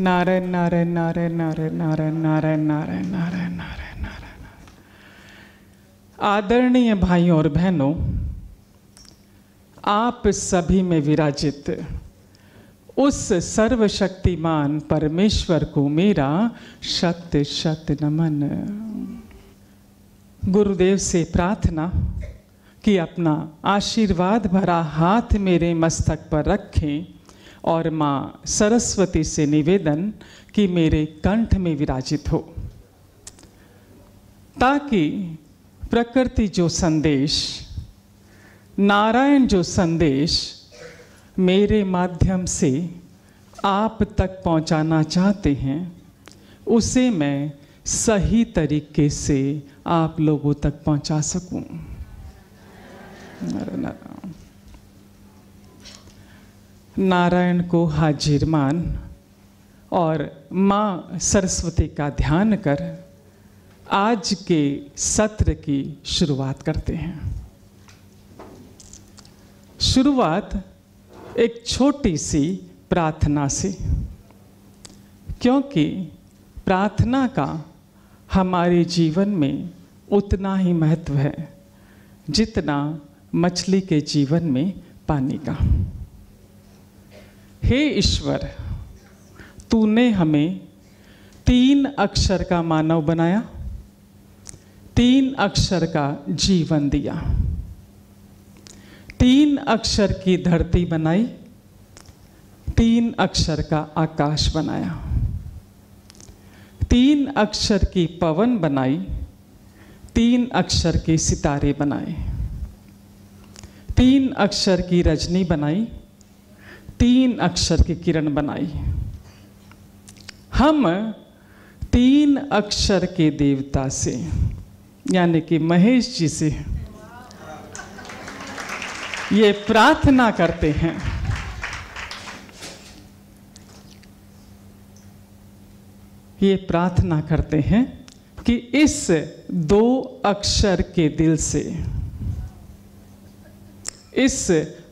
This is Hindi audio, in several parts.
नारायण नारायण नारायण नारायण नारायण नारायण नारायण नारायण नारायण नारायण आदरणीय भाइयों और बहनों आप सभी में विराजित उस सर्वशक्तिमान परमेश्वर को मेरा शत शत नमन गुरुदेव से प्रार्थना कि अपना आशीर्वाद भरा हाथ मेरे मस्तक पर रखें और माँ सरस्वती से निवेदन कि मेरे कंठ में विराजित हो। ताकि प्रकृति जो संदेश, नारायण जो संदेश मेरे माध्यम से आप तक पहुंचाना चाहते हैं, उसे मैं सही तरीके से आप लोगों तक पहुँचा सकूँ। नारायण को हाजिर मान और माँ सरस्वती का ध्यान कर आज के सत्र की शुरुआत करते हैं। शुरुआत एक छोटी सी प्रार्थना से, क्योंकि प्रार्थना का हमारे जीवन में उतना ही महत्व है, जितना मछली के जीवन में पानी का। हे ईश्वर, तूने हमें तीन अक्षर का मानव बनाया, तीन अक्षर का जीवन दिया, तीन अक्षर की धरती बनाई, तीन अक्षर का आकाश बनाया, तीन अक्षर की पवन बनाई, तीन अक्षर के सितारे बनाए, तीन अक्षर की रजनी बनाई तीन अक्षर की किरण बनाई हम तीन अक्षर के देवता से, यानी कि महेश जी से, ये प्रार्थना करते हैं। ये प्रार्थना करते हैं कि इस दो अक्षर के दिल से, इस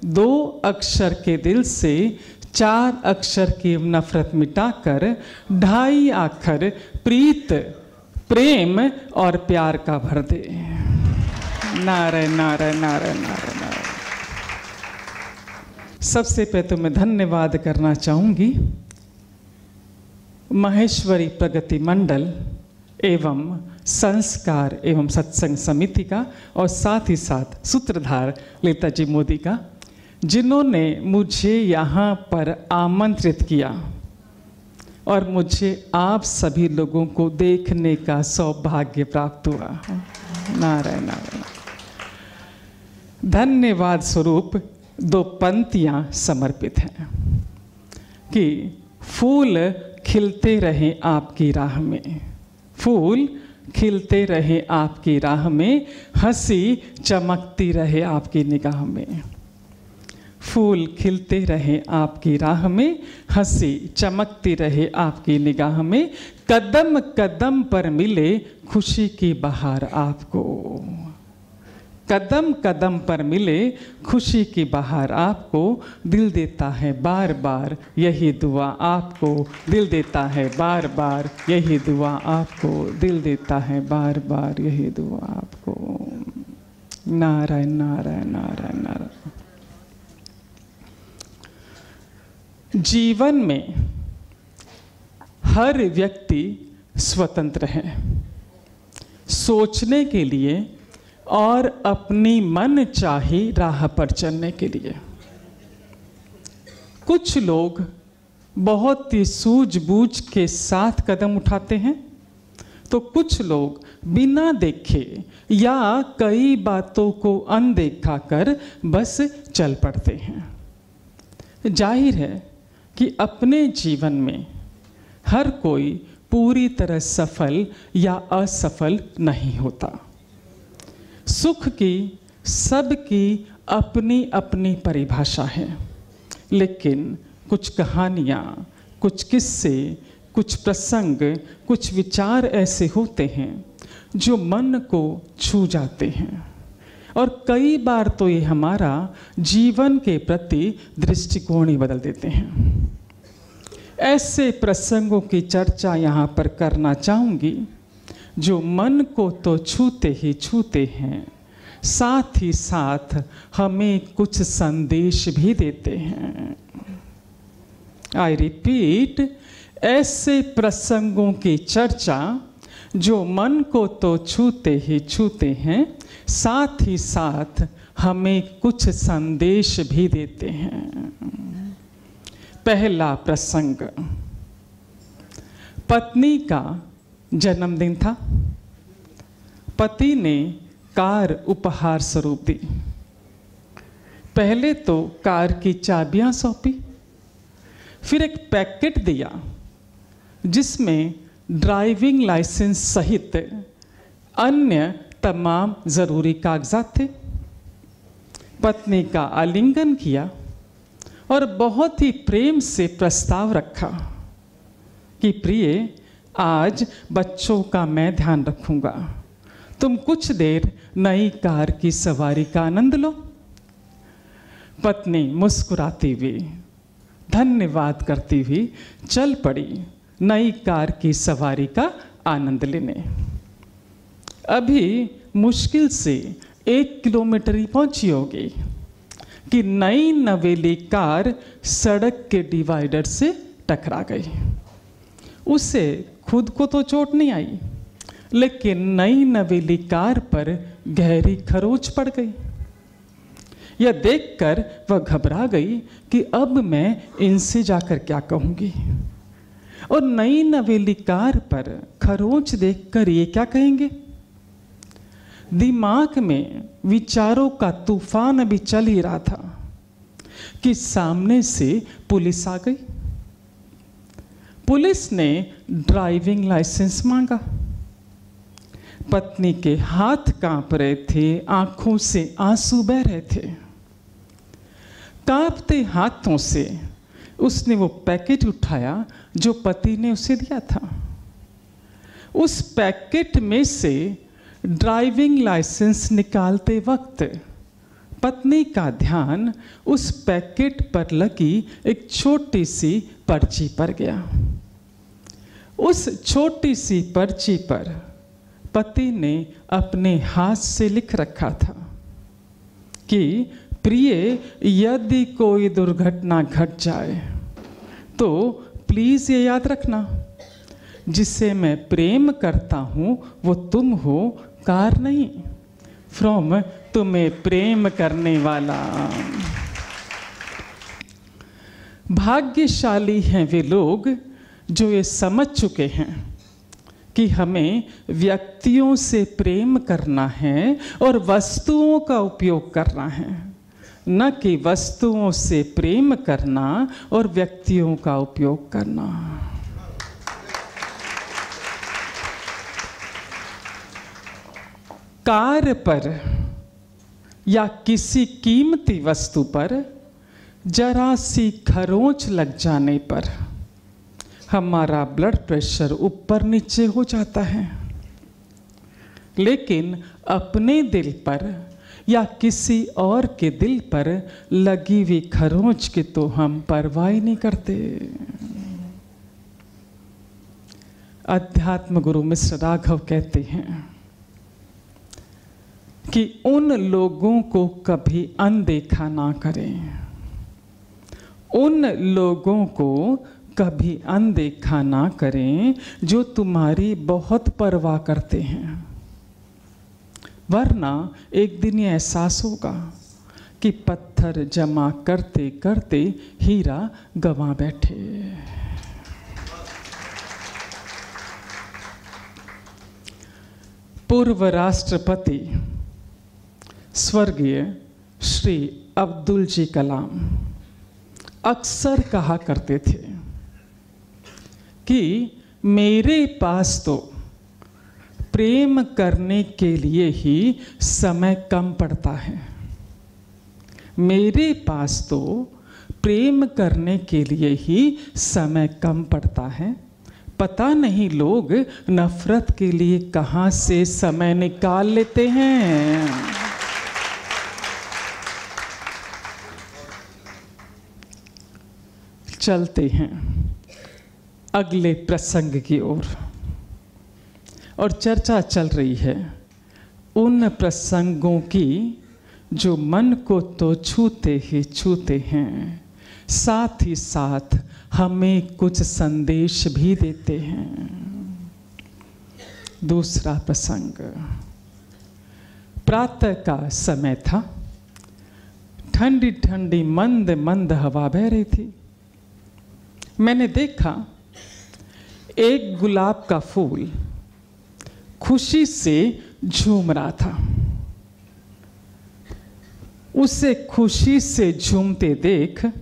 दो अक्षर के दिल से चार अक्षर की नफरत मिटाकर ढाई अक्षर प्रीत, प्रेम और प्यार का भर दे। नारायण नारायण नारायण नारायण नारायण। सबसे पहले तो मैं धन्यवाद करना चाहूँगी महेश्वरी प्रगति मंडल एवं संस्कार एवं सत्संग समिति का और साथ ही साथ सूत्रधार ललिता जी मोदी का जिन्होंने मुझे यहाँ पर आमंत्रित किया और मुझे आप सभी लोगों को देखने का सौभाग्य प्राप्त हुआ नारायण नारायण। धन्यवाद स्वरूप, दो पंक्तियाँ समर्पित हैं कि फूल खिलते रहे आपकी राह में। फूल खिलते रहे आपकी राह में, हँसी चमकती रहे आपकी निगाह में। फूल खिलते रहे आपकी राह में, हँसी चमकती रहे आपकी निगाह में, कदम कदम पर मिले खुशी की बहार आपको। कदम कदम पर मिले खुशी की बहार आपको, दिल देता है बार बार यही दुआ आपको, दिल देता है बार बार यही दुआ आपको, दिल देता है बार बार यही दुआ आपको। नारायण नारायण नारायण नारायण। जीवन में हर व्यक्ति स्वतंत्र है। सोचने के लिए और अपनी मन चाही राह पर चलने के लिए। कुछ लोग बहुत ही सूझबूझ के साथ कदम उठाते हैं तो कुछ लोग बिना देखे या कई बातों को अनदेखा कर बस चल पड़ते हैं। ज़ाहिर है कि अपने जीवन में हर कोई पूरी तरह सफल या असफल नहीं होता। सुख की सबकी अपनी अपनी परिभाषा है। लेकिन कुछ कहानियाँ, कुछ किस्से, कुछ प्रसंग, कुछ विचार ऐसे होते हैं जो मन को छू जाते हैं। और कई बार तो ये हमारा जीवन के प्रति दृष्टिकोण ही बदल देते हैं। ऐसे प्रसंगों की चर्चा यहाँ पर करना चाहूँगी, जो मन को तो छूते ही छूते हैं, साथ ही साथ हमें कुछ संदेश भी देते हैं। आई रिपीट ऐसे प्रसंगों की चर्चा, जो मन को तो छूते ही छूते हैं साथ ही साथ हमें कुछ संदेश भी देते हैं। पहला प्रसंग, पत्नी का जन्मदिन था। पति ने कार उपहार स्वरूप दी। पहले तो कार की चाबियाँ सौंपी, फिर एक पैकेट दिया, जिसमें ड्राइविंग लाइसेंस सहित अन्य तमाम ज़रूरी कागजात थे। पत्नी का आलिंगन किया और बहुत ही प्रेम से प्रस्ताव रखा कि प्रिय, आज बच्चों का मैं ध्यान रखूँगा। तुम कुछ देर नई कार की सवारी का आनंद लो। पत्नी मुस्कुराती हुई, धन्यवाद करती हुई चल पड़ी नई कार की सवारी का आनंद लेने। अभी मुश्किल से एक किलोमीटर ही पहुँची होगी कि नई नवेली कार सड़क के डिवाइडर से टकरा गई। उसे खुद को तो चोट नहीं आई, लेकिन नई नवेली कार पर गहरी खरोच पड़ गई। यह देखकर वह घबरा गई कि अब मैं इनसे जाकर क्या कहूँगी। और नई नवेली कार पर खरोच देखकर ये क्या कहेंगे? दिमाग में विचारों का तूफ़ान अभी चल ही रहा था कि सामने से पुलिस आ गई। पुलिस ने ड्राइविंग लाइसेंस मांगा। पत्नी के हाथ काँप रहे थे, आँखों से आँसू बह रहे थे। कांपते हाथों से उसने वो पैकेट उठाया जो पति ने उसे दिया था। उस पैकेट में से ड्राइविंग लाइसेंस निकालते वक्त पत्नी का ध्यान उस पैकेट पर लगी एक छोटी सी पर्ची पर गया। उस छोटी सी पर्ची पर पति ने अपने हाथ से लिख रखा था कि, प्रिय, यदि कोई दुर्घटना घट जाए तो प्लीज़ ये याद रखना। जिसे मैं प्रेम करता हूँ, वो तुम हो कार नहीं फ्रॉम तुम्हें प्रेम करने वाला। भाग्यशाली हैं वे लोग जो ये समझ चुके हैं कि हमें व्यक्तियों से प्रेम करना है और वस्तुओं का उपयोग करना है। न कि वस्तुओं से प्रेम करना और व्यक्तियों का उपयोग करना। कार पर या किसी कीमती वस्तु पर जरा सी खरोंच लग जाने पर हमारा ब्लड प्रेशर ऊपर नीचे हो जाता है। लेकिन अपने दिल पर या किसी और के दिल पर लगी हुई खरोंच की तो हम परवाह नहीं करते। अध्यात्म गुरु मिश्र राघव कहते हैं कि उन लोगों को कभी अनदेखा ना करें। उन लोगों को कभी अनदेखा ना करें जो तुम्हारी बहुत परवाह करते हैं। वरना एक दिन ये एहसास होगा कि पत्थर जमा करते करते हीरा गवा बैठे। पूर्व राष्ट्रपति स्वर्गीय श्री अब्दुल जी कलाम अक्सर कहा करते थे कि मेरे पास तो प्रेम करने के लिए ही समय कम पड़ता है। मेरे पास तो प्रेम करने के लिए ही समय कम पड़ता है। पता नहीं लोग नफरत के लिए कहाँ से समय निकाल लेते हैं। चलते हैं अगले प्रसंग की ओर। और चर्चा चल रही है उन प्रसंगों की जो मन को तो छूते ही छूते हैं, साथ ही साथ हमें कुछ संदेश भी देते हैं। दूसरा प्रसंग, प्रातः का समय था ठंडी ठंडी मंद मंद हवा बह रही थी। मैंने देखा एक गुलाब का फूल खुशी से झूम रहा था। उसे खुशी से झूमते देख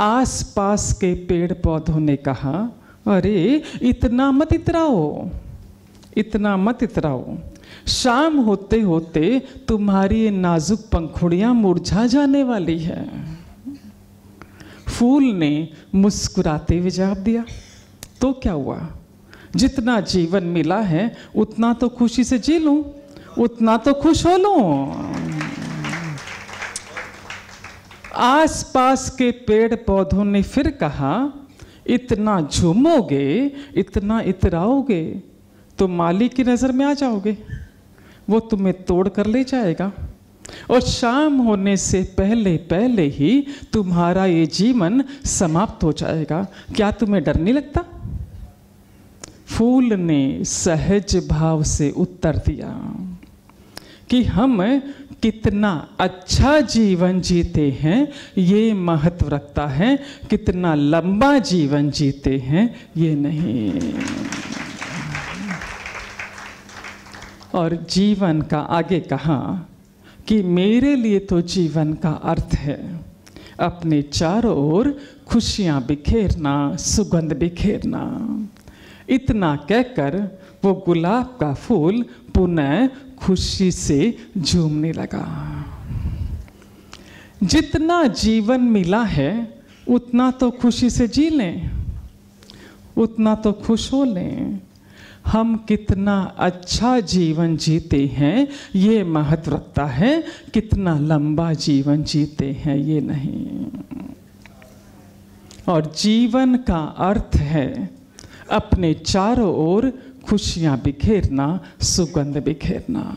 आसपास के पेड़ पौधों ने कहा, अरे, इतना मत इतराओ, इतना मत इतराओ। शाम होते होते तुम्हारी नाजुक पंखुड़ियाँ मुरझा जाने वाली है। फूल ने मुस्कुराते हुए जवाब दिया तो क्या हुआ? जितना जीवन मिला है, उतना तो खुशी से जी लूँ, उतना तो खुश हो लूँ। आसपास के पेड़ पौधों ने फिर कहा, इतना झूमोगे, इतना इतराओगे तो मालिक की नज़र में आ जाओगे, वो तुम्हें तोड़ कर ले जाएगा। और शाम होने से पहले पहले ही तुम्हारा ये जीवन समाप्त हो जाएगा। क्या तुम्हें डर नहीं लगता? फूल ने सहज भाव से उत्तर दिया कि हम कितना अच्छा जीवन जीते हैं, ये महत्व रखता है। कितना लंबा जीवन जीते हैं, ये नहीं। और जीवन का आगे कहा कि मेरे लिए तो जीवन का अर्थ है अपने चारों ओर खुशियाँ बिखेरना, सुगंध बिखेरना। इतना कहकर वो गुलाब का फूल पुनः खुशी से झूमने लगा। जितना जीवन मिला है, उतना तो खुशी से जी लें, उतना तो खुश हो लें। हम कितना अच्छा जीवन जीते हैं, ये महत्व रखता है, कितना लंबा जीवन जीते हैं, ये नहीं। और जीवन का अर्थ है, अपने चारों ओर खुशियाँ बिखेरना, सुगंध बिखेरना।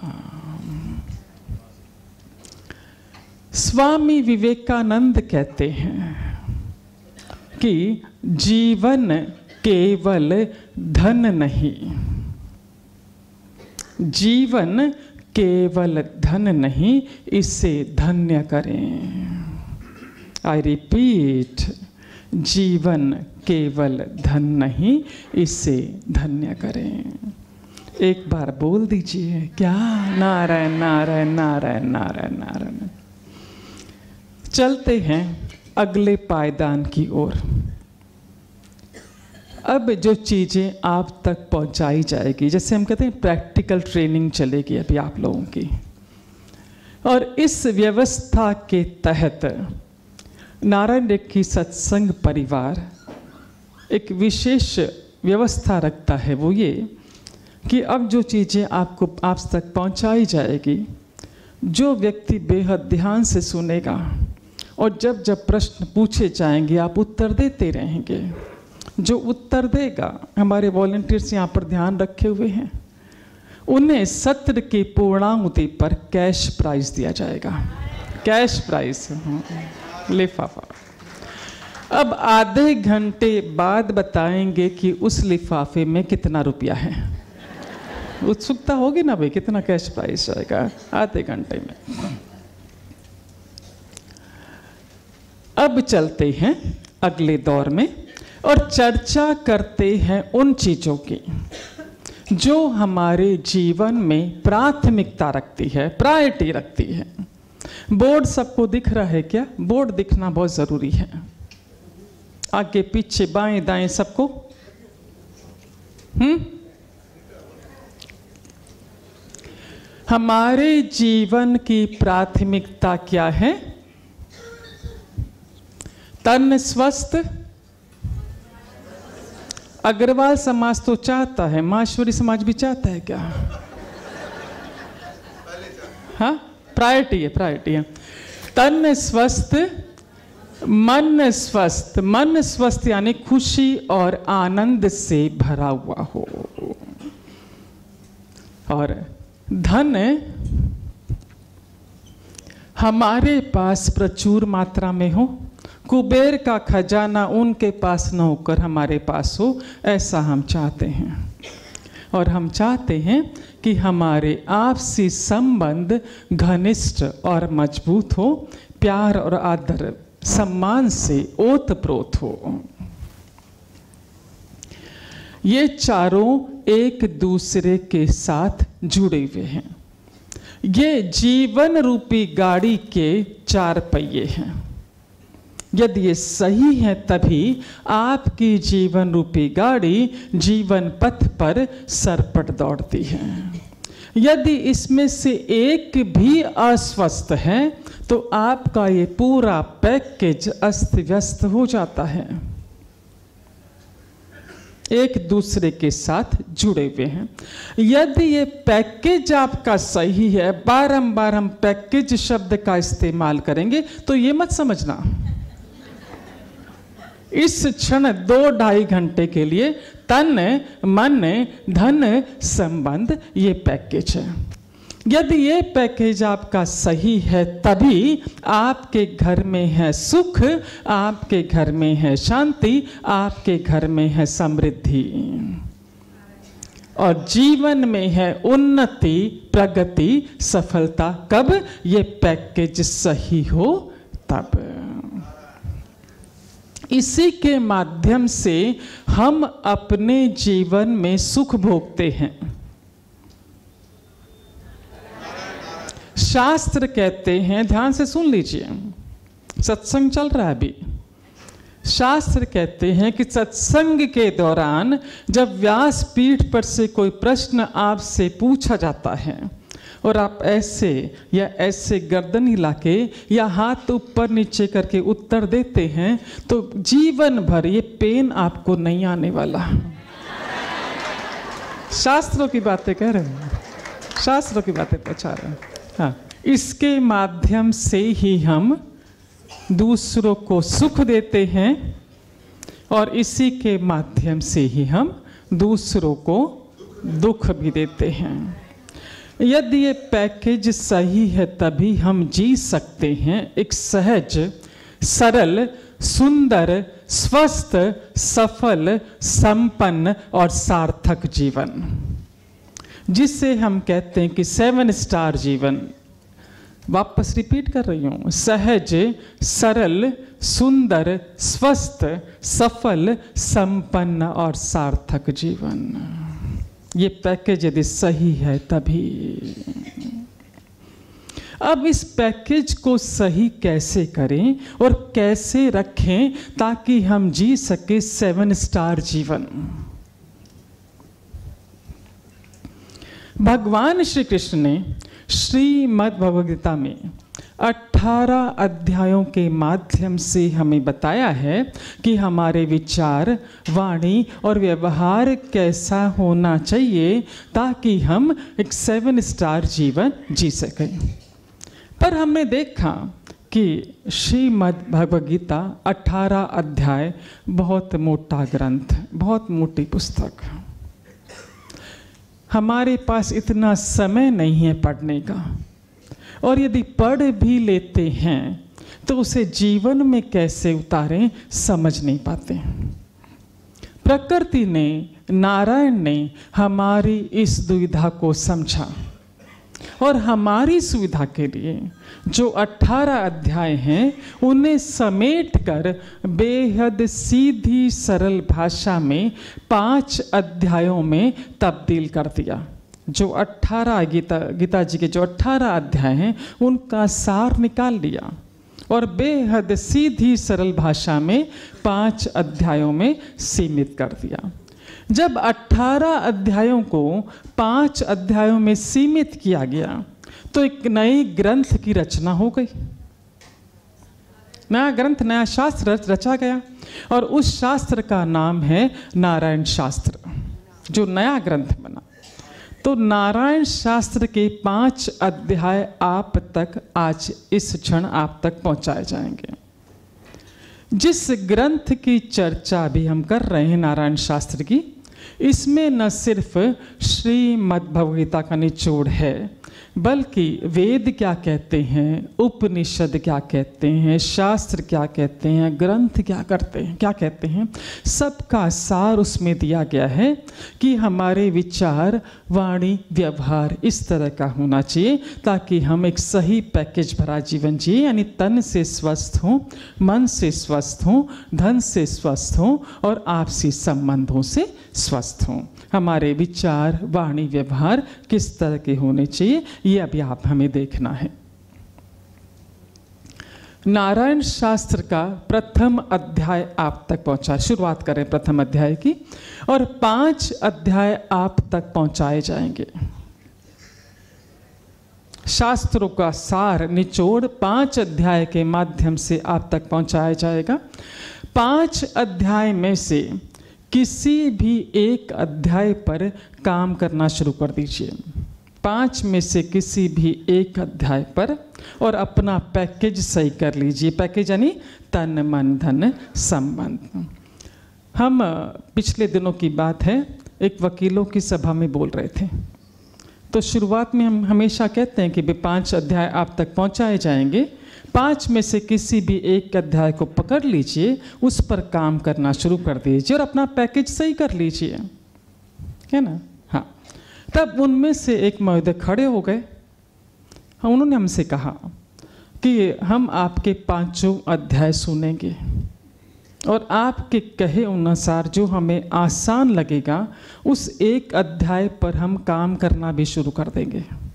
स्वामी विवेकानंद कहते हैं कि जीवन केवल धन नहीं। जीवन केवल धन नहीं, इसे धन्य करें। आई रिपीट जीवन केवल धन नहीं, इसे धन्य करें। एक बार बोल दीजिए, क्या? नारायण नारायण नारायण नारायण नारायण। चलते हैं अगले पायदान की ओर। अब जो चीज़ें आप तक पहुंचाई जाएगी, जैसे हम कहते हैं प्रैक्टिकल ट्रेनिंग चलेगी अभी आप लोगों की। और इस व्यवस्था के तहत नारायण रेखी सत्संग परिवार एक विशेष व्यवस्था रखता है वो ये कि अब जो चीज़ें आपको, आप तक पहुंचाई जाएगी, जो व्यक्ति बेहद ध्यान से सुनेगा और जब जब प्रश्न पूछे जाएँगे, आप उत्तर देते रहेंगे। जो उत्तर देगा, हमारे वॉल्टियर्स यहाँ पर ध्यान रखे हुए हैं। उन्हें सत्र की पूर्णाहुति पर कैश प्राइज दिया जाएगा। कैश प्राइज लिफाफा। अब आधे घंटे बाद बताएँगे कि उस लिफाफे में कितना रुपया है। उत्सुकता होगी ना भाई, कितना कैश प्राइस आएगा आधे घंटे में। अब चलते हैं अगले दौर में। और चर्चा करते हैं उन चीज़ों की, जो हमारे जीवन में प्राथमिकता रखती है, प्रायोरिटी रखती है। बोर्ड सबको दिख रहा है क्या? बोर्ड दिखना बहुत ज़रूरी है। आगे, पीछे, बाएँ दाएँ सबको? हम्म? हमारे जीवन की प्राथमिकता क्या है? तन स्वस्थ अग्रवाल समाज तो चाहता है, माश्वरी समाज भी चाहता है क्या? हाँ? प्रायोरिटी है प्रायोरिटी है। तन स्वस्थ, मन स्वस्थ। मन स्वस्थ यानी खुशी और आनंद से भरा हुआ हो। और धन, हमारे पास प्रचुर मात्रा में हो। कुबेर का खजाना उनके पास न होकर हमारे पास हो, ऐसा हम चाहते हैं। और हम चाहते हैं कि हमारे आपसी संबंध घनिष्ठ और मज़बूत हो, प्यार और आदर, सम्मान से ओत प्रोत हो। ये चारों एक दूसरे के साथ जुड़े हुए हैं। ये जीवन रूपी गाड़ी के चार पहिए हैं। यदि ये सही है तभी आपकी जीवन रूपी गाड़ी जीवन पथ पर सरपट दौड़ती है। यदि इसमें से एक भी अस्वस्थ है तो आपका ये पूरा पैकेज अस्त व्यस्त हो जाता है। एक दूसरे के साथ जुड़े हुए हैं। यदि ये पैकेज आपका सही है, बारंबार हम पैकेज शब्द का इस्तेमाल करेंगे तो ये मत समझना। इस क्षण दो ढाई घंटे के लिए तन, मन, धन संबंध ये पैकेज है। यदि ये पैकेज आपका सही है, तभी आपके घर में है सुख, आपके घर में है शांति, आपके घर में है समृद्धि। और जीवन में है उन्नति, प्रगति, सफलता, कब ये पैकेज सही हो, तब। इसी के माध्यम से हम अपने जीवन में सुख भोगते हैं। शास्त्र कहते हैं, ध्यान से सुन लीजिए, सत्संग चल रहा है अभी। शास्त्र कहते हैं कि सत्संग के दौरान जब व्यास पीठ पर से कोई प्रश्न आपसे पूछा जाता है और आप ऐसे या ऐसे गर्दन हिला के या हाथ ऊपर नीचे करके उत्तर देते हैं तो जीवन भर ये पेन आपको नहीं आने वाला। शास्त्रों की बातें कह रहे हैं। शास्त्रों की बातें पछा रहे हैं। हाँ इसके माध्यम से ही हम दूसरों को सुख देते हैं और इसी के माध्यम से ही हम दूसरों को दुख भी देते हैं। यदि ये पैकेज सही है, तभी हम जी सकते हैं। एक सहज, सरल, सुंदर, स्वस्थ, सफल, संपन्न और सार्थक जीवन, जिसे हम कहते हैं कि सेवन स्टार जीवन। वापस रिपीट कर रही हूँ। सहज, सरल, सुंदर, स्वस्थ, सफल, संपन्न और सार्थक जीवन। ये पैकेज यदि सही है तभी। अब इस पैकेज को सही कैसे करें और कैसे रखें ताकि हम जी सके सेवन स्टार जीवन? भगवान श्री कृष्ण ने श्रीमद् भगवदगीता में 18 अध्यायों के माध्यम से हमें बताया है कि हमारे विचार, वाणी और व्यवहार कैसा होना चाहिए ताकि हम एक सेवन स्टार जीवन जी सकें। पर हमने देखा कि श्रीमद् भगवद 18 अध्याय बहुत मोटा ग्रंथ, बहुत मोटी पुस्तक। हमारे पास इतना समय नहीं है पढ़ने का। और यदि पढ़ भी लेते हैं तो उसे जीवन में कैसे उतारें समझ नहीं पाते। प्रकृति ने, नारायण ने हमारी इस दुविधा को समझा। और हमारी सुविधा के लिए जो 18 अध्याय हैं, उन्हें समेट कर बेहद सीधी सरल भाषा में पाँच अध्यायों में तब्दील कर दिया। जो 18 गीता गीता जी के जो 18 अध्याय हैं, उनका सार निकाल लिया और बेहद सीधी सरल भाषा में पाँच अध्यायों में सीमित कर दिया। जब 18 अध्यायों को पाँच अध्यायों में सीमित किया गया तो एक नई ग्रंथ की रचना हो गई। नया ग्रंथ, नया शास्त्र रचा गया और उस शास्त्र का नाम है नारायण शास्त्र, जो नया ग्रंथ बना। तो नारायण शास्त्र के पाँच अध्याय आप तक आज इस क्षण आप तक पहुँचाए जाएँगे। जिस ग्रंथ की चर्चा भी हम कर रहे हैं नारायण शास्त्र की, इसमें न सिर्फ़ श्रीमद भगवगीता का निचोड़ है बल्कि वेद क्या कहते हैं, उपनिषद क्या कहते हैं, शास्त्र क्या कहते हैं, ग्रंथ क्या करते हैं, क्या कहते हैं, सबका सार उसमें दिया गया है कि हमारे विचार, वाणी, व्यवहार इस तरह का होना चाहिए ताकि हम एक सही पैकेज भरा जीवन जिए, यानी तन से स्वस्थ हों, मन से स्वस्थ हों, धन से स्वस्थ हों और आपसी संबंधों से स्वस्थ हों। हमारे विचार, वाणी, व्यवहार किस तरह के होने चाहिए, ये अभी आप हमें देखना है। नारायण शास्त्र का प्रथम अध्याय आप तक पहुँचा। शुरुआत करें प्रथम अध्याय की, और पाँच अध्याय आप तक पहुँचाए जाएँगे। शास्त्रों का सार, निचोड़ पाँच अध्याय के माध्यम से आप तक पहुँचाया जाएगा। पाँच अध्याय में से किसी भी एक अध्याय पर काम करना शुरू कर दीजिए। पाँच में से किसी भी एक अध्याय पर और अपना पैकेज सही कर लीजिए। पैकेज यानी तन, मन, धन, संबंध। हम पिछले दिनों की बात है, एक वकीलों की सभा में बोल रहे थे। तो शुरुआत में हम हमेशा कहते हैं कि भी पाँच अध्याय आप तक पहुँचाए जाएँगे। पाँच में से किसी भी एक अध्याय को पकड़ लीजिए, उस पर काम करना शुरू कर दीजिए और अपना पैकेज सही कर लीजिए। है ना? हाँ। तब उनमें से एक महोदय खड़े हो गए। हाँ उन्होंने हमसे कहा कि हम आपके पाँचों अध्याय सुनेंगे और आपके कहे अनुसार जो हमें आसान लगेगा, उस एक अध्याय पर हम काम करना भी शुरू कर देंगे।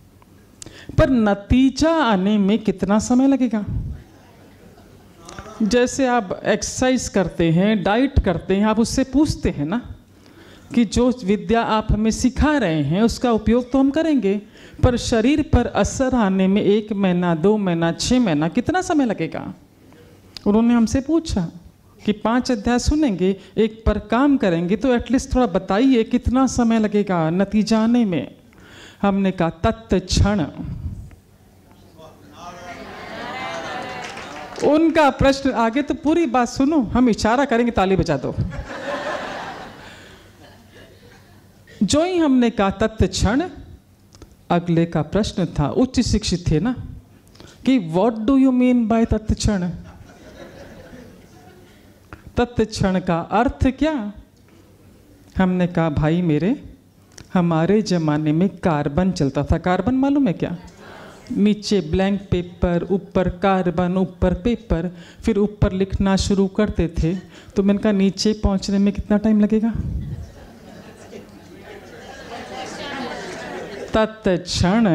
पर नतीजा आने में कितना समय लगेगा? जैसे आप एक्सरसाइज करते हैं डाइट करते हैं, आप उससे पूछते हैं ना कि जो विद्या आप हमें सिखा रहे हैं, उसका उपयोग तो हम करेंगे, पर शरीर पर असर आने में एक महीना, दो महीना छः महीना कितना समय लगेगा? उन्होंने हमसे पूछा कि पाँच अध्याय सुनेंगे, एक पर काम करेंगे तो एटलीस्ट थोड़ा बताइए कितना समय लगेगा नतीजा आने में? हमने कहा, तत्क्षण। उनका प्रश्न आगे तो पूरी बात सुनो, हम इशारा करेंगे, ताली बजा दो। जो ही हमने कहा तत्व क्षण, अगले का प्रश्न था, उच्च शिक्षित थे ना, कि what do you mean by तत्क्षण तत्क्षण का अर्थ क्या? हमने कहा, भाई मेरे, हमारे ज़माने में कार्बन चलता था। कार्बन मालूम है क्या? नीचे ब्लैंक पेपर ऊपर कार्बन ऊपर पेपर फिर ऊपर लिखना शुरू करते थे। तो मैंने कहा, नीचे पहुँचने में कितना टाइम लगेगा? तत्क्षण,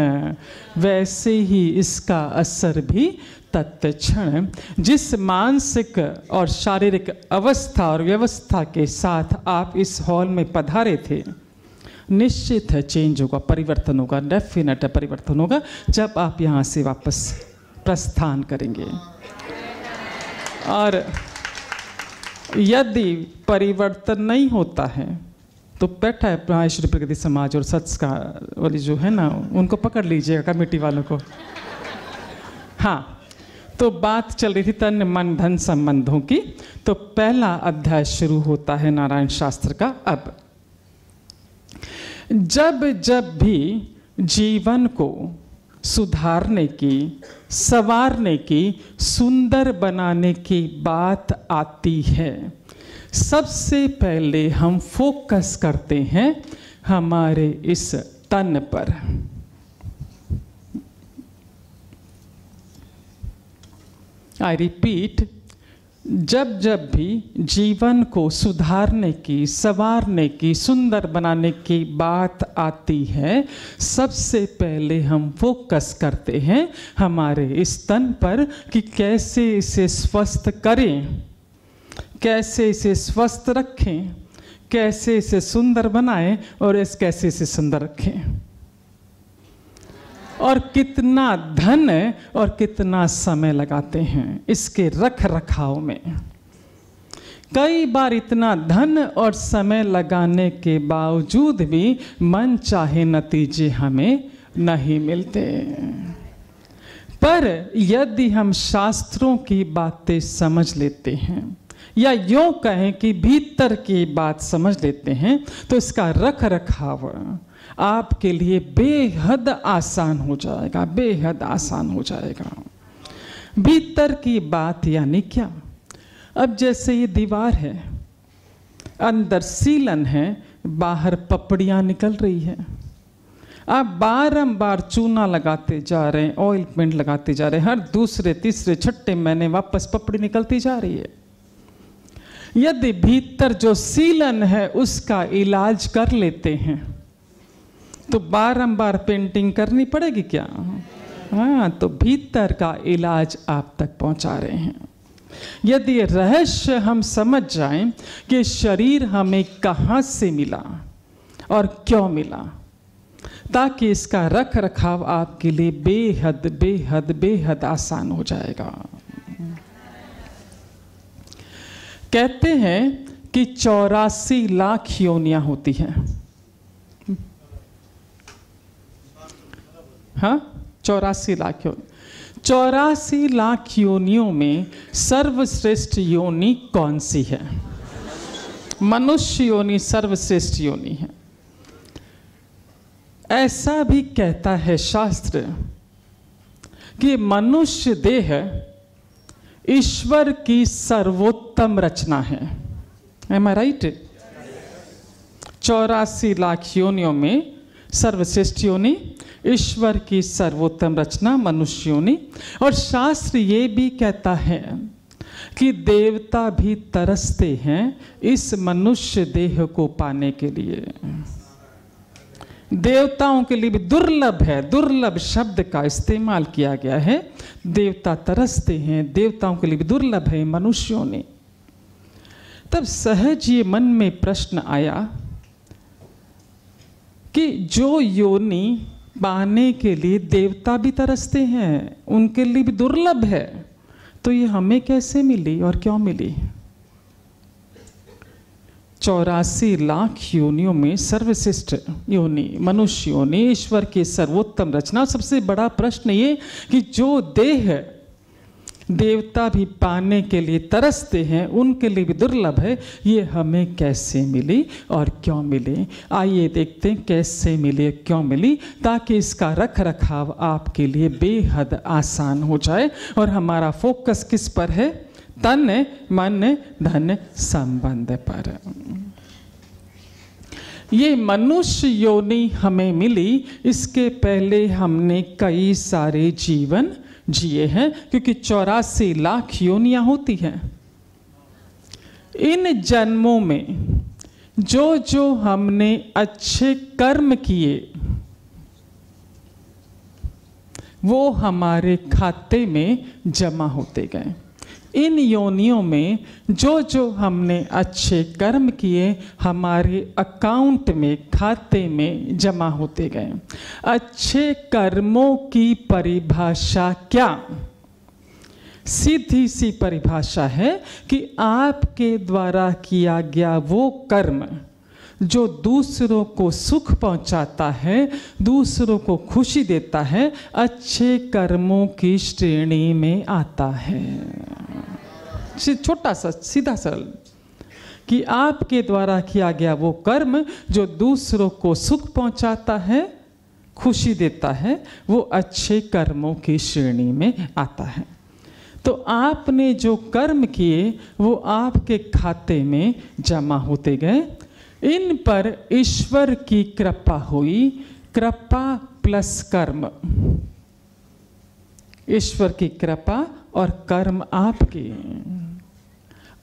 वैसे ही इसका असर भी तत्क्षण। जिस मानसिक और शारीरिक अवस्था और व्यवस्था के साथ आप इस हॉल में पधारे थे निश्चित है चेंज होगा, परिवर्तन होगा डेफिनेट है परिवर्तन होगा, जब आप यहाँ से वापस प्रस्थान करेंगे। और यदि परिवर्तन नहीं होता है तो बैठा है प्रायश्री प्रगति समाज और संस्कार वाली जो है ना, उनको पकड़ लीजिएगा कमेटी वालों को। हाँ तो बात चल रही थी तन मन धन संबंधों की। तो पहला अध्याय शुरू होता है नारायण शास्त्र का, अब जब जब भी जीवन को सुधारने की, संवारने की, सुंदर बनाने की बात आती है, सबसे पहले हम फोकस करते हैं हमारे इस तन पर। आई रिपीट जब जब भी जीवन को सुधारने की, संवारने की, सुंदर बनाने की बात आती है, सबसे पहले हम फोकस करते हैं हमारे इस तन पर कि कैसे इसे स्वस्थ करें, कैसे इसे स्वस्थ रखें, कैसे इसे सुंदर बनाएँ और इस कैसे इसे सुंदर रखें। और कितना धन और कितना समय लगाते हैं इसके रख रखाव में। कई बार इतना धन और समय लगाने के बावजूद भी मन चाहे नतीजे हमें नहीं मिलते। पर यदि हम शास्त्रों की बातें समझ लेते हैं या यूँ कहें कि भीतर की बात समझ लेते हैं तो इसका रख रखाव आपके लिए बेहद आसान हो जाएगा, बेहद आसान हो जाएगा। भीतर की बात यानी क्या? अब जैसे ये दीवार है, अंदर सीलन है, बाहर पपड़ियाँ निकल रही है। आप बारंबार चूना लगाते जा रहे हैं ऑयल पेंट लगाते जा रहे हैं, हर दूसरे, तीसरे, छठे महीने वापस पपड़ी निकलती जा रही है। यदि भीतर जो सीलन है, उसका इलाज कर लेते हैं। तो बारंबार पेंटिंग करनी पड़ेगी क्या? हाँ तो भीतर का इलाज आप तक पहुँचा रहे हैं। यदि रहस्य हम समझ जाएँ कि शरीर हमें कहाँ से मिला और क्यों मिला, ताकि इसका रख रखाव आपके लिए बेहद बेहद बेहद आसान हो जाएगा। कहते हैं कि चौरासी लाख योनियाँ होती हैं। हाँ? चौरासी लाख योनि चौरासी लाख योनियों में सर्वश्रेष्ठ योनि कौन सी है? मनुष्य योनि सर्वश्रेष्ठ योनि है। ऐसा भी कहता है शास्त्र कि मनुष्य देह ईश्वर की सर्वोत्तम रचना है। एम आई राइट चौरासी लाख योनियों में सर्वश्रेष्ठ योनि ईश्वर की सर्वोत्तम रचना मनुष्य योनि और शास्त्र ये भी कहता है कि देवता भी तरसते हैं इस मनुष्य देह को पाने के लिए। देवताओं के लिए भी दुर्लभ है, दुर्लभ शब्द का इस्तेमाल किया गया है। देवता तरसते हैं, देवताओं के लिए भी दुर्लभ है मनुष्यों ने। तब सहज ये मन में प्रश्न आया कि जो योनि पाने के लिए देवता भी तरसते हैं, उनके लिए भी दुर्लभ है तो ये हमें कैसे मिली और क्यों मिली? चौरासी लाख योनियों में सर्वश्रेष्ठ योनि, मनुष्य योनि, ईश्वर की सर्वोत्तम रचना। सबसे बड़ा प्रश्न ये कि जो देह देवता भी पाने के लिए तरसते हैं, उनके लिए भी दुर्लभ है। ये हमें कैसे मिली और क्यों मिली? आइए देखते हैं कैसे मिली क्यों मिली, ताकि इसका रख रखाव आपके लिए बेहद आसान हो जाए। और हमारा फोकस किस पर है? तन, मन, धन संबंध पर। ये मनुष्य योनि हमें मिली, इसके पहले हमने कई सारे जीवन जिए हैं, क्योंकि चौरासी लाख योनियाँ होती हैं। इन जन्मों में जो जो हमने अच्छे कर्म किए, वो हमारे खाते में जमा होते गए। इन योनियों में जो जो हमने अच्छे कर्म किए, हमारे अकाउंट में, खाते में जमा होते गए। अच्छे कर्मों की परिभाषा क्या? सीधी सी परिभाषा है कि आपके द्वारा किया गया वो कर्म जो दूसरों को सुख पहुंचाता है, दूसरों को खुशी देता है, अच्छे कर्मों की श्रेणी में आता है। छोटा सा, सीधा सरल, कि आपके द्वारा किया गया वो कर्म जो दूसरों को सुख पहुंचाता है, खुशी देता है, वो अच्छे कर्मों की श्रेणी में आता है। तो आपने जो कर्म किए, वो आपके खाते में जमा होते गए इन पर ईश्वर की कृपा हुई, कृपा प्लस कर्म। ईश्वर की कृपा और कर्म आपके।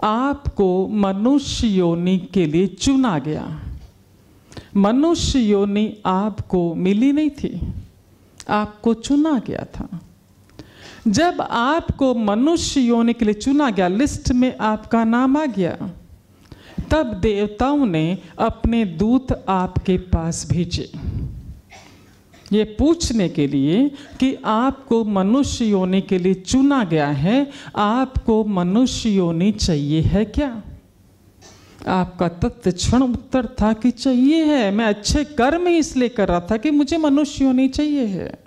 आपको मनुष्य योनि के लिए चुना गया। मनुष्य योनि आपको मिली नहीं थी, आपको चुना गया था। जब आपको मनुष्य योनि के लिए चुना गया, लिस्ट में आपका नाम आ गया। तब देवताओं ने अपने दूत आपके पास भेजे। ये पूछने के लिए कि आपको मनुष्य योनि के लिए चुना गया है, आपको मनुष्य योनि चाहिए है क्या? आपका तत्क्षण उत्तर था कि चाहिए है। मैं अच्छे कर्म इसलिए कर रहा था कि मुझे मनुष्य योनि चाहिए है।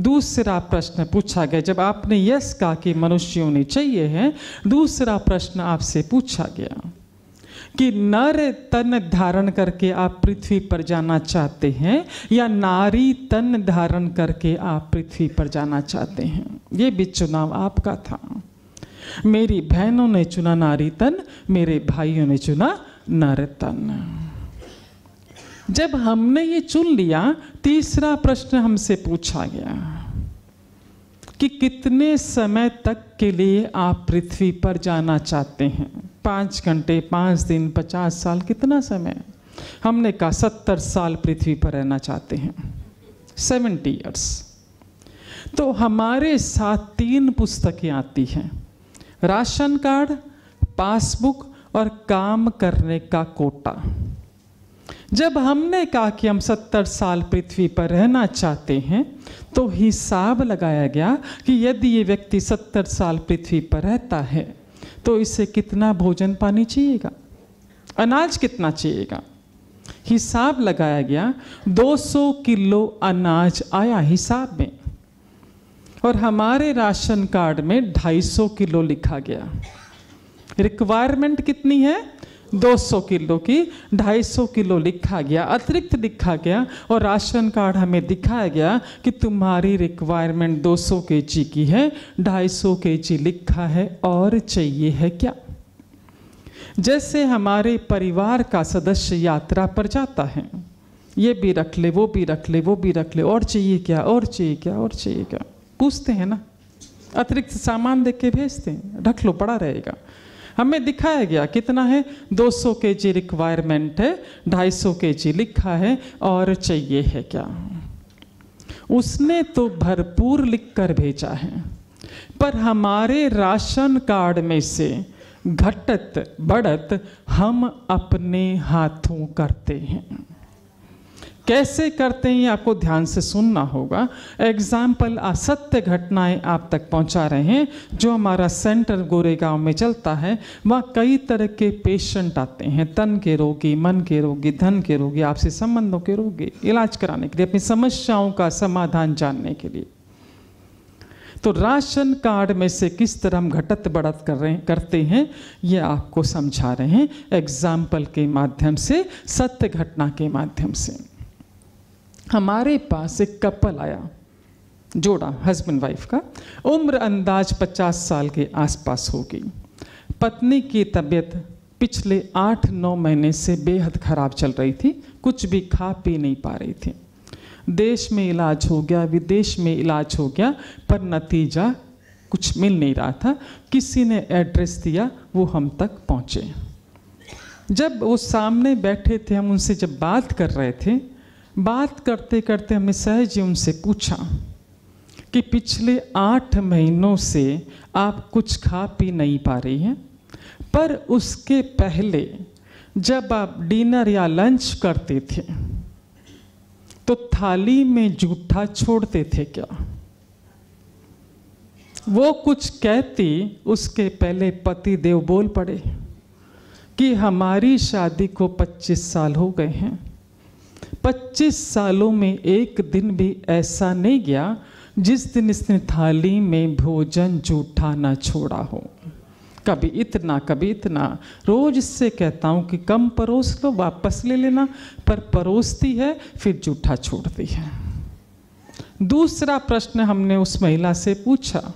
दूसरा प्रश्न पूछा गया। जब आपने यस कहा कि मनुष्य होने चाहिए है, दूसरा प्रश्न आपसे पूछा गया कि नर तन धारण करके आप पृथ्वी पर जाना चाहते हैं या नारी तन धारण करके आप पृथ्वी पर जाना चाहते हैं? ये भी चुनाव आपका था। मेरी बहनों ने चुना नारी तन, मेरे भाइयों ने चुना नर तन। जब हमने ये चुन लिया तीसरा प्रश्न हमसे पूछा गया कि कितने समय तक के लिए आप पृथ्वी पर जाना चाहते हैं? पाँच घंटे, पाँच दिन, पचास साल, कितना समय? हमने कहा सत्तर साल पृथ्वी पर रहना चाहते हैं। सेवेंटी ईयर्स तो हमारे साथ तीन पुस्तकें आती हैं। राशन कार्ड, पासबुक और काम करने का कोटा। जब हमने कहा कि हम सत्तर साल पृथ्वी पर रहना चाहते हैं तो हिसाब लगाया गया कि यदि ये व्यक्ति सत्तर साल पृथ्वी पर रहता है तो इसे कितना भोजन पानी चाहिएगा? अनाज कितना चाहिएगा? हिसाब लगाया गया 200 किलो अनाज आया हिसाब में। और हमारे राशन कार्ड में 250 किलो लिखा गया। रिक्वायरमेंट कितनी है? 200 किलो की 250 किलो लिखा गया, अतिरिक्त लिखा गया और राशन कार्ड हमें दिखाया गया कि तुम्हारी रिक्वायरमेंट 200 के जी की है 250 के जी लिखा है और चाहिए है क्या? जैसे हमारे परिवार का सदस्य यात्रा पर जाता है, ये भी रख ले, वो भी रख ले, वो भी रख ले, और चाहिए क्या, और चाहिए क्या, और चाहिए क्या? पूछते हैं ना? अतिरिक्त सामान देख के भेजते हैं, रख लो, पड़ा रहेगा। हमें दिखाया गया कितना है? 200 के जी रिक्वायरमेंट है 250 के जी लिखा है, और चाहिए है क्या? उसने तो भरपूर लिख कर भेजा है। पर हमारे राशन कार्ड में से घटत बढ़त हम अपने हाथों करते हैं। कैसे करते हैं, ये आपको ध्यान से सुनना होगा। एग्ज़ाम्पल असत्य घटनाएँ आप तक पहुँचा रहे हैं, जो हमारा सेंटर गोरेगांव में चलता है, वहाँ कई तरह के पेशेंट आते हैं, तन के रोगी, मन के रोगी, धन के रोगी, आपसे संबंधों के रोगी, इलाज कराने के लिए, अपनी समस्याओं का समाधान जानने के लिए। तो राशन कार्ड में से किस तरह हम घटत बढ़त कर रहे करते हैं, ये आपको समझा रहे हैं। एग्ज़ाम्पल के माध्यम से, सत्य घटना के माध्यम से। हमारे पास एक कपल आया, जोड़ा हस्बैंड वाइफ का। उम्र अंदाज 50 साल के आसपास होगी। पत्नी की तबीयत पिछले आठ नौ महीने से बेहद ख़राब चल रही थी, कुछ भी खा पी नहीं पा रही थी। देश में इलाज हो गया, विदेश में इलाज हो गया, पर नतीजा कुछ मिल नहीं रहा था। किसी ने एड्रेस दिया, वो हम तक पहुँचे। जब वो सामने बैठे थे, हम उनसे जब बात कर रहे थे बात करते करते हमने सहज जी उनसे पूछा कि पिछले आठ महीनों से आप कुछ खा पी नहीं पा रही हैं, पर उसके पहले जब आप डिनर या लंच करते थे तो थाली में जूठा छोड़ते थे क्या? वो कुछ कहती, उसके पहले पति देव बोल पड़े कि हमारी शादी को 25 साल हो गए हैं। 25 सालों में एक दिन भी ऐसा नहीं गया जिस दिन इसने थाली में भोजन जूठा ना छोड़ा हो। कभी इतना कभी इतना। रोज इससे कहता हूँ कि कम परोस लो, वापस ले लेना, पर परोसती है, फिर जूठा छोड़ती है। दूसरा प्रश्न हमने उस महिला से पूछा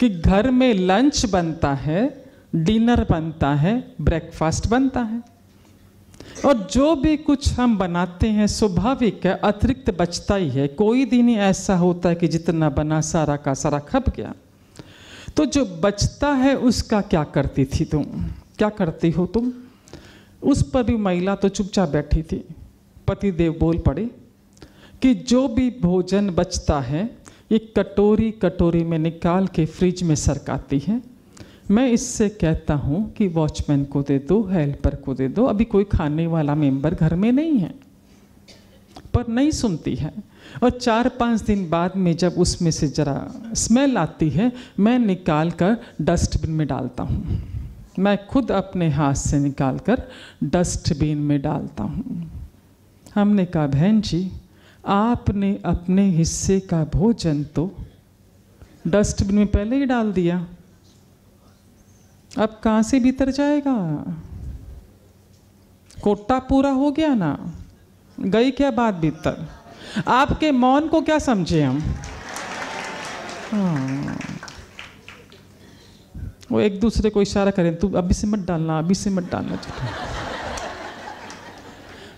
कि घर में लंच बनता है, डिनर बनता है, ब्रेकफास्ट बनता है? और जो भी कुछ हम बनाते हैं, स्वाभाविक है, अतिरिक्त बचता ही है। कोई दिन ही ऐसा होता है कि जितना बना, सारा का सारा खप गया। तो जो बचता है, उसका क्या करती थी तुम? क्या करती हो तुम? उस पर भी महिला तो चुपचाप बैठी थी। पति देव बोल पड़े कि जो भी भोजन बचता है, ये कटोरी कटोरी में निकाल के फ्रिज में सरकाती है। मैं इससे कहता हूँ कि वॉचमैन को दे दो हेल्पर को दे दो। अभी कोई खाने वाला मेंबर घर में नहीं है, पर नहीं सुनती है। और चार पाँच दिन बाद में जब उसमें से ज़रा स्मेल आती है, मैं निकाल कर डस्टबिन में डालता हूँ। मैं खुद अपने हाथ से निकाल कर डस्टबिन में डालता हूँ। हमने कहा, बहन जी, आपने अपने हिस्से का भोजन तो डस्टबिन में पहले ही डाल दिया। अब कहाँ से भीतर जाएगा? कोटा पूरा हो गया ना? गई क्या बात भीतर? आपके मौन को क्या समझे हम? हाँ। वो एक दूसरे को इशारा करें, तू अभी से मत डालना, अभी से मत डालना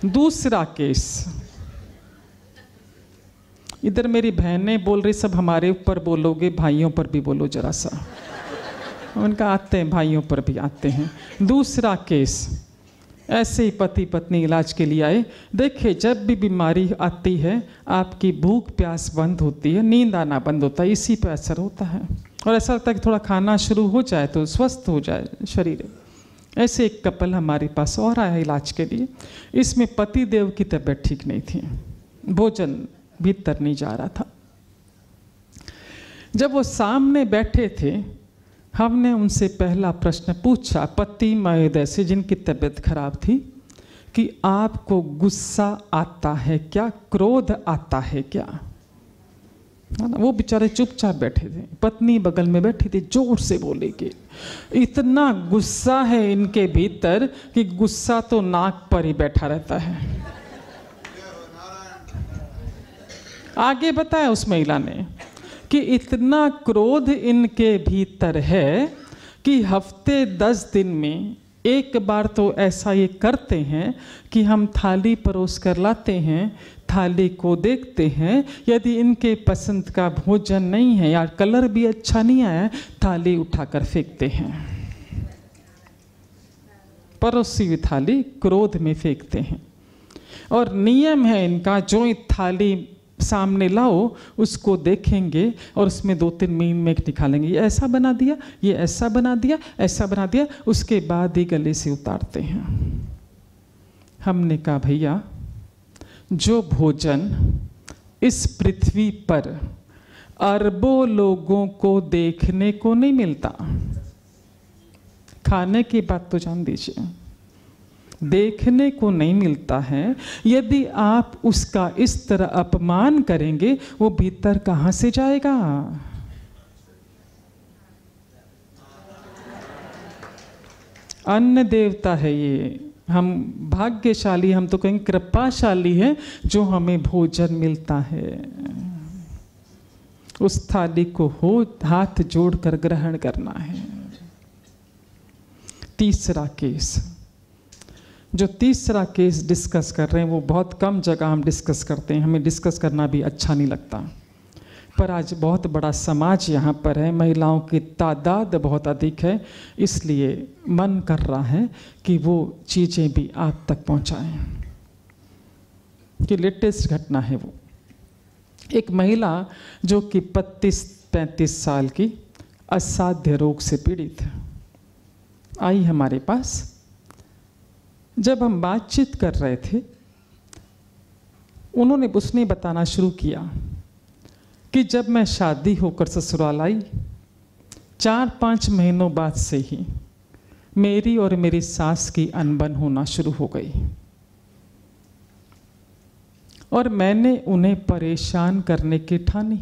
दूसरा केस। इधर मेरी बहनें बोल रही, सब हमारे ऊपर बोलोगे, भाइयों पर भी बोलो जरा सा। उनका आते हैं, भाइयों पर भी आते हैं। दूसरा केस, ऐसे ही पति पत्नी इलाज के लिए आए। देखिए, जब भी बीमारी आती है, आपकी भूख, प्यास बंद होती है, नींद आना बंद होता है, इसी पर असर होता है। और ऐसा लगता है कि थोड़ा खाना शुरू हो जाए तो स्वस्थ हो जाए शरीर। ऐसे एक कपल हमारे पास और आया इलाज के लिए। इसमें पति देव की तबीयत ठीक नहीं थी। भोजन भीतर नहीं जा रहा था। जब वो सामने बैठे थे हमने उनसे पहला प्रश्न पूछा पति महोदय से जिनकी तबीयत खराब थी कि आपको गुस्सा आता है क्या, क्रोध आता है क्या? वो बेचारे चुपचाप बैठे थे। पत्नी बगल में बैठी थी, ज़ोर से बोले कि, इतना गुस्सा है इनके भीतर कि गुस्सा तो नाक पर ही बैठा रहता है। आगे बताया उस महिला ने कि इतना क्रोध इनके भीतर है कि हफ़्ते दस दिन में एक बार तो ऐसा ये करते हैं कि हम थाली परोस कर लाते हैं, थाली को देखते हैं, यदि इनके पसंद का भोजन नहीं है या कलर भी अच्छा नहीं आया, थाली उठाकर फेंकते हैं। परोसी हुई थाली क्रोध में फेंकते हैं। और नियम है इनका, जो थाली सामने लाओ, उसको देखेंगे और उसमें दो तीन मीन में निकालेंगे। ये ऐसा बना दिया, ये ऐसा बना दिया, ऐसा बना दिया, उसके बाद ही गले से उतारते हैं। हमने कहा, भैया, जो भोजन इस पृथ्वी पर अरबों लोगों को देखने को नहीं मिलता, खाने की बात तो जान दीजिए। देखने को नहीं मिलता है। यदि आप उसका इस तरह अपमान करेंगे, वो भीतर कहाँ से जाएगा? अन्न देवता है ये। हम भाग्यशाली, हम तो कहेंगे कृपाशाली है, जो हमें भोजन मिलता है। उस थाली को हो, हाथ जोड़कर ग्रहण करना है। तीसरा केस। जो तीसरा केस डिस्कस कर रहे हैं, वो बहुत कम जगह हम डिस्कस करते हैं। हमें डिस्कस करना भी अच्छा नहीं लगता। पर आज बहुत बड़ा समाज यहाँ पर है। महिलाओं की तादाद बहुत अधिक है। इसलिए मन कर रहा है कि वो चीज़ें भी आप तक पहुँचाएँ। कि लेटेस्ट घटना है वो। एक महिला जो कि बत्तीस, पैंतीस साल की असाध्य रोग से पीड़ित आई हमारे पास। जब हम बातचीत कर रहे थे, उन्होंने उसने बताना शुरू किया कि जब मैं शादी होकर ससुराल आई चार पाँच महीनों बाद से ही मेरी और मेरी सास की अनबन होना शुरू हो गई। और मैंने उन्हें परेशान करने की ठानी।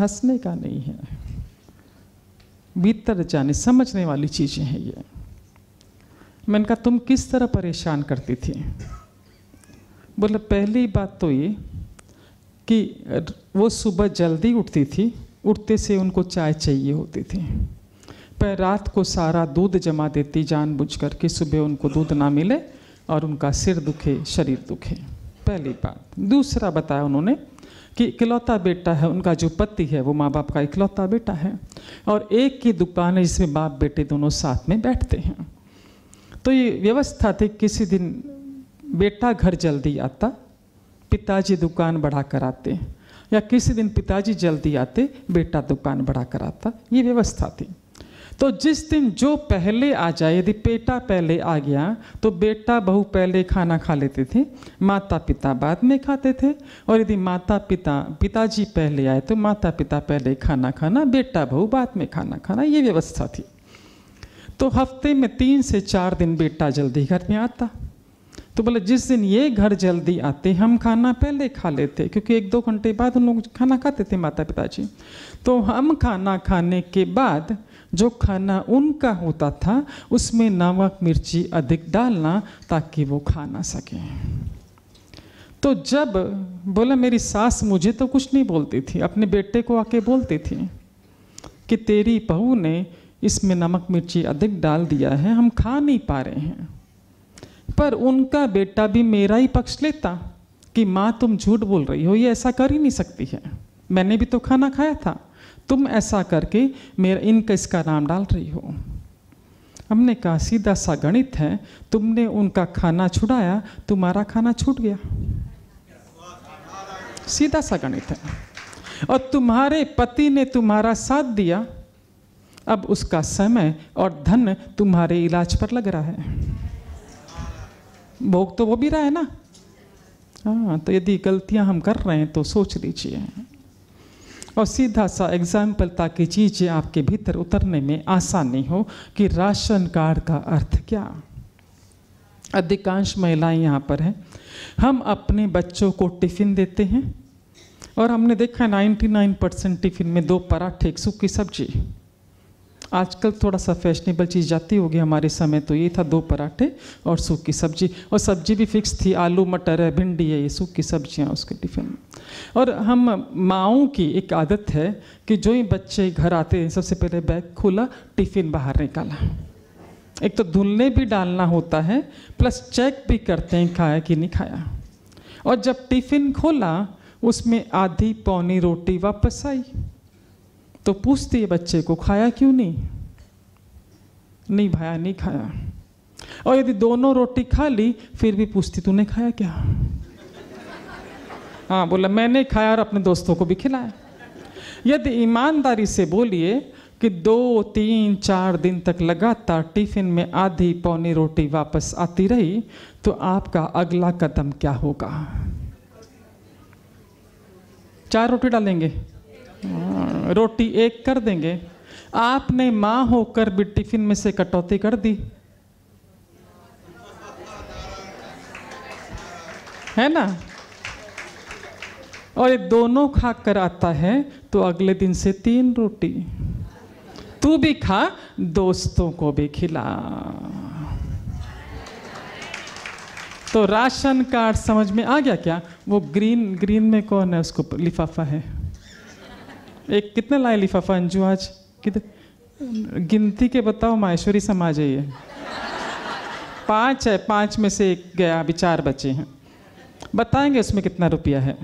हंसने का नहीं है। भीतर जाने, समझने वाली चीज़ें हैं ये। मैंने कहा, तुम किस तरह परेशान करती थी? बोले, पहली बात तो ये कि वो सुबह जल्दी उठती थी, उठते से उनको चाय चाहिए होती थी। पर रात को सारा दूध जमा देती जानबूझ कर कि सुबह उनको दूध ना मिले और उनका सिर दुखे, शरीर दुखे। पहली बात। दूसरा बताया उन्होंने कि इकलौता बेटा है, उनका जो पति है, वो माँ बाप का इकलौता बेटा है और एक की दुकान है जिसमें बाप बेटे दोनों साथ में बैठते हैं। तो ये व्यवस्था थी, किसी दिन बेटा घर जल्दी आता, पिताजी दुकान बढ़ा कर आते, या किसी दिन पिताजी जल्दी आते, बेटा दुकान बढ़ा कर आता, ये व्यवस्था थी। तो जिस दिन जो पहले आ जाए, यदि बेटा पहले आ गया तो बेटा बहू पहले खाना खा लेते थे माता पिता बाद में खाते थे, और यदि माता पिता पिताजी पहले आए तो माता पिता पहले खाना खाना, बेटा बहू बाद में खाना खाना, ये व्यवस्था थी। तो हफ़्ते में तीन से चार दिन बेटा जल्दी घर में आता। तो बोले, जिस दिन ये घर जल्दी आते, हम खाना पहले खा लेते, क्योंकि एक दो घंटे बाद उन लोग खाना खाते थे माता पिताजी। तो हम खाना खाने के बाद जो खाना उनका होता था, उसमें नमक मिर्ची अधिक डालना ताकि वो खा ना सके। तो जब बोला, मेरी सास मुझे तो कुछ नहीं बोलती थी, अपने बेटे को आके बोलती थी कि तेरी बहू ने इसमें नमक मिर्ची अधिक डाल दिया है, हम खा नहीं पा रहे हैं। पर उनका बेटा भी मेरा ही पक्ष लेता कि माँ, तुम झूठ बोल रही हो, ये ऐसा कर ही नहीं सकती है। मैंने भी तो खाना खाया था। तुम ऐसा करके मेरा, इनका इसका नाम डाल रही हो। हमने कहा, सीधा सा गणित है, तुमने उनका खाना छुड़ाया, तुम्हारा खाना छूट गया। सीधा सा गणित है। और तुम्हारे पति ने तुम्हारा साथ दिया अब उसका समय और धन तुम्हारे इलाज पर लग रहा है। भोग तो वो भी रहा है ना? हाँ तो यदि गलतियाँ हम कर रहे हैं तो सोच लीजिए। और सीधा सा एग्ज़ाम्पल ताकि चीज़ें आपके भीतर उतरने में आसानी हो कि राशन कार्ड का अर्थ क्या? अधिकांश महिलाएँ यहाँ पर हैं। हम अपने बच्चों को टिफ़िन देते हैं। और हमने देखा 99 परसेंट टिफ़िन में दो पराठे, एक सूखी सब्ज़ी। आजकल थोड़ा सा फैशनेबल चीज़ जाती होगी हमारे समय तो ये था दो पराठे और सूखी सब्ज़ी। और सब्ज़ी भी फिक्स थी, आलू, मटर है, भिंडी है, ये सूखी सब्ज़ियाँ उसके टिफ़िन में। और हम माओं की एक आदत है कि जो ही बच्चे घर आते हैं, सबसे पहले बैग खोला टिफ़िन बाहर निकाला। एक तो धुलने भी डालना होता है प्लस चेक भी करते हैं खाया कि नहीं खाया। और जब टिफ़िन खोला, उसमें आधी पौनी रोटी वापस आई। तो पूछती है बच्चे को, खाया क्यों नहीं? नहीं भाया, नहीं खाया। और यदि दोनों रोटी खा ली, फिर भी पूछती, तूने खाया क्या? हाँ बोला, मैंने खाया और अपने दोस्तों को भी खिलाया। यदि ईमानदारी से बोलिए कि दो, तीन, चार दिन तक लगातार टिफ़िन में आधी पौनी रोटी वापस आती रही तो आपका अगला कदम क्या होगा? चार रोटी डालेंगे। रोटी एक कर देंगे। आपने माँ होकर भी टिफ़िन में से कटौती कर दी। है ना? और ये दोनों खा कर आता है तो अगले दिन से तीन रोटी। तू भी खा, दोस्तों को भी खिला। तो राशन कार्ड समझ में आ गया क्या? वो ग्रीन ग्रीन में कौन है? उसको लिफाफा है। एक कितने लाए लिफाफा अंजू आज? कितने? गिनती के बताओ, माहेश्वरी समाज है ये। पाँच है, पाँच में से एक गया, अभी चार बचे हैं। बताएँगे उसमें कितना रुपया है?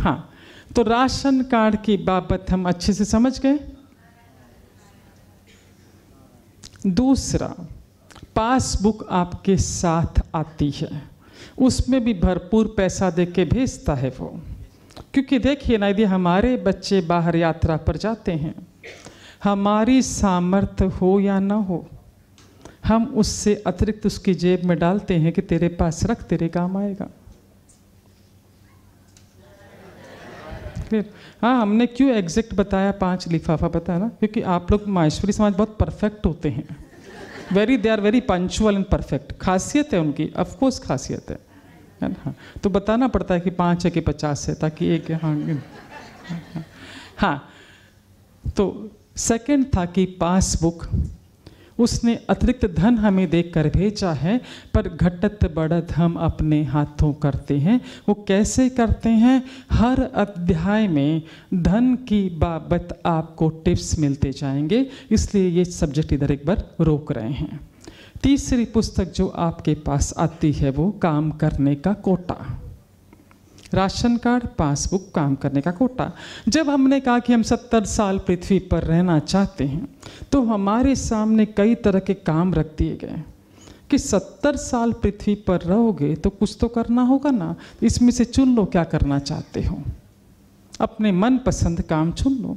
हाँ तो राशन कार्ड की बाबत हम अच्छे से समझ गए। दूसरा, पासबुक आपके साथ आती है। उसमें भी भरपूर पैसा दे के भेजता है वो। क्योंकि देखिए ना, यदि हमारे बच्चे बाहर यात्रा पर जाते हैं, हमारी सामर्थ्य हो या ना हो, हम उससे अतिरिक्त उसकी जेब में डालते हैं कि तेरे पास रख, तेरे काम आएगा। हाँ हमने क्यों एग्जैक्ट बताया, पाँच लिफाफा बताया ना? क्योंकि आप लोग माहेश्वरी समाज बहुत परफेक्ट होते हैं। Very they are very punctual and perfect खासियत है उनकी ऑफकोर्स खासियत है। है ना? तो बताना पड़ता है कि पाँच है कि पचास है, ताकि एक हाँ हाँ तो सेकंड था कि पासबुक उसने अतिरिक्त धन हमें देख कर भेजा है, पर घटत बढ़त हम अपने हाथों करते हैं। वो कैसे करते हैं? हर अध्याय में धन की बाबत आपको टिप्स मिलते जाएँगे। इसलिए ये सब्जेक्ट इधर एक बार रोक रहे हैं। तीसरी पुस्तक जो आपके पास आती है वो काम करने का कोटा। राशन कार्ड, पासबुक, काम करने का कोटा। जब हमने कहा कि हम सत्तर साल पृथ्वी पर रहना चाहते हैं तो हमारे सामने कई तरह के काम रख दिए गए। कि सत्तर साल पृथ्वी पर रहोगे तो कुछ तो करना होगा ना। इसमें से चुन लो क्या करना चाहते हो। अपने मन पसंद काम चुन लो।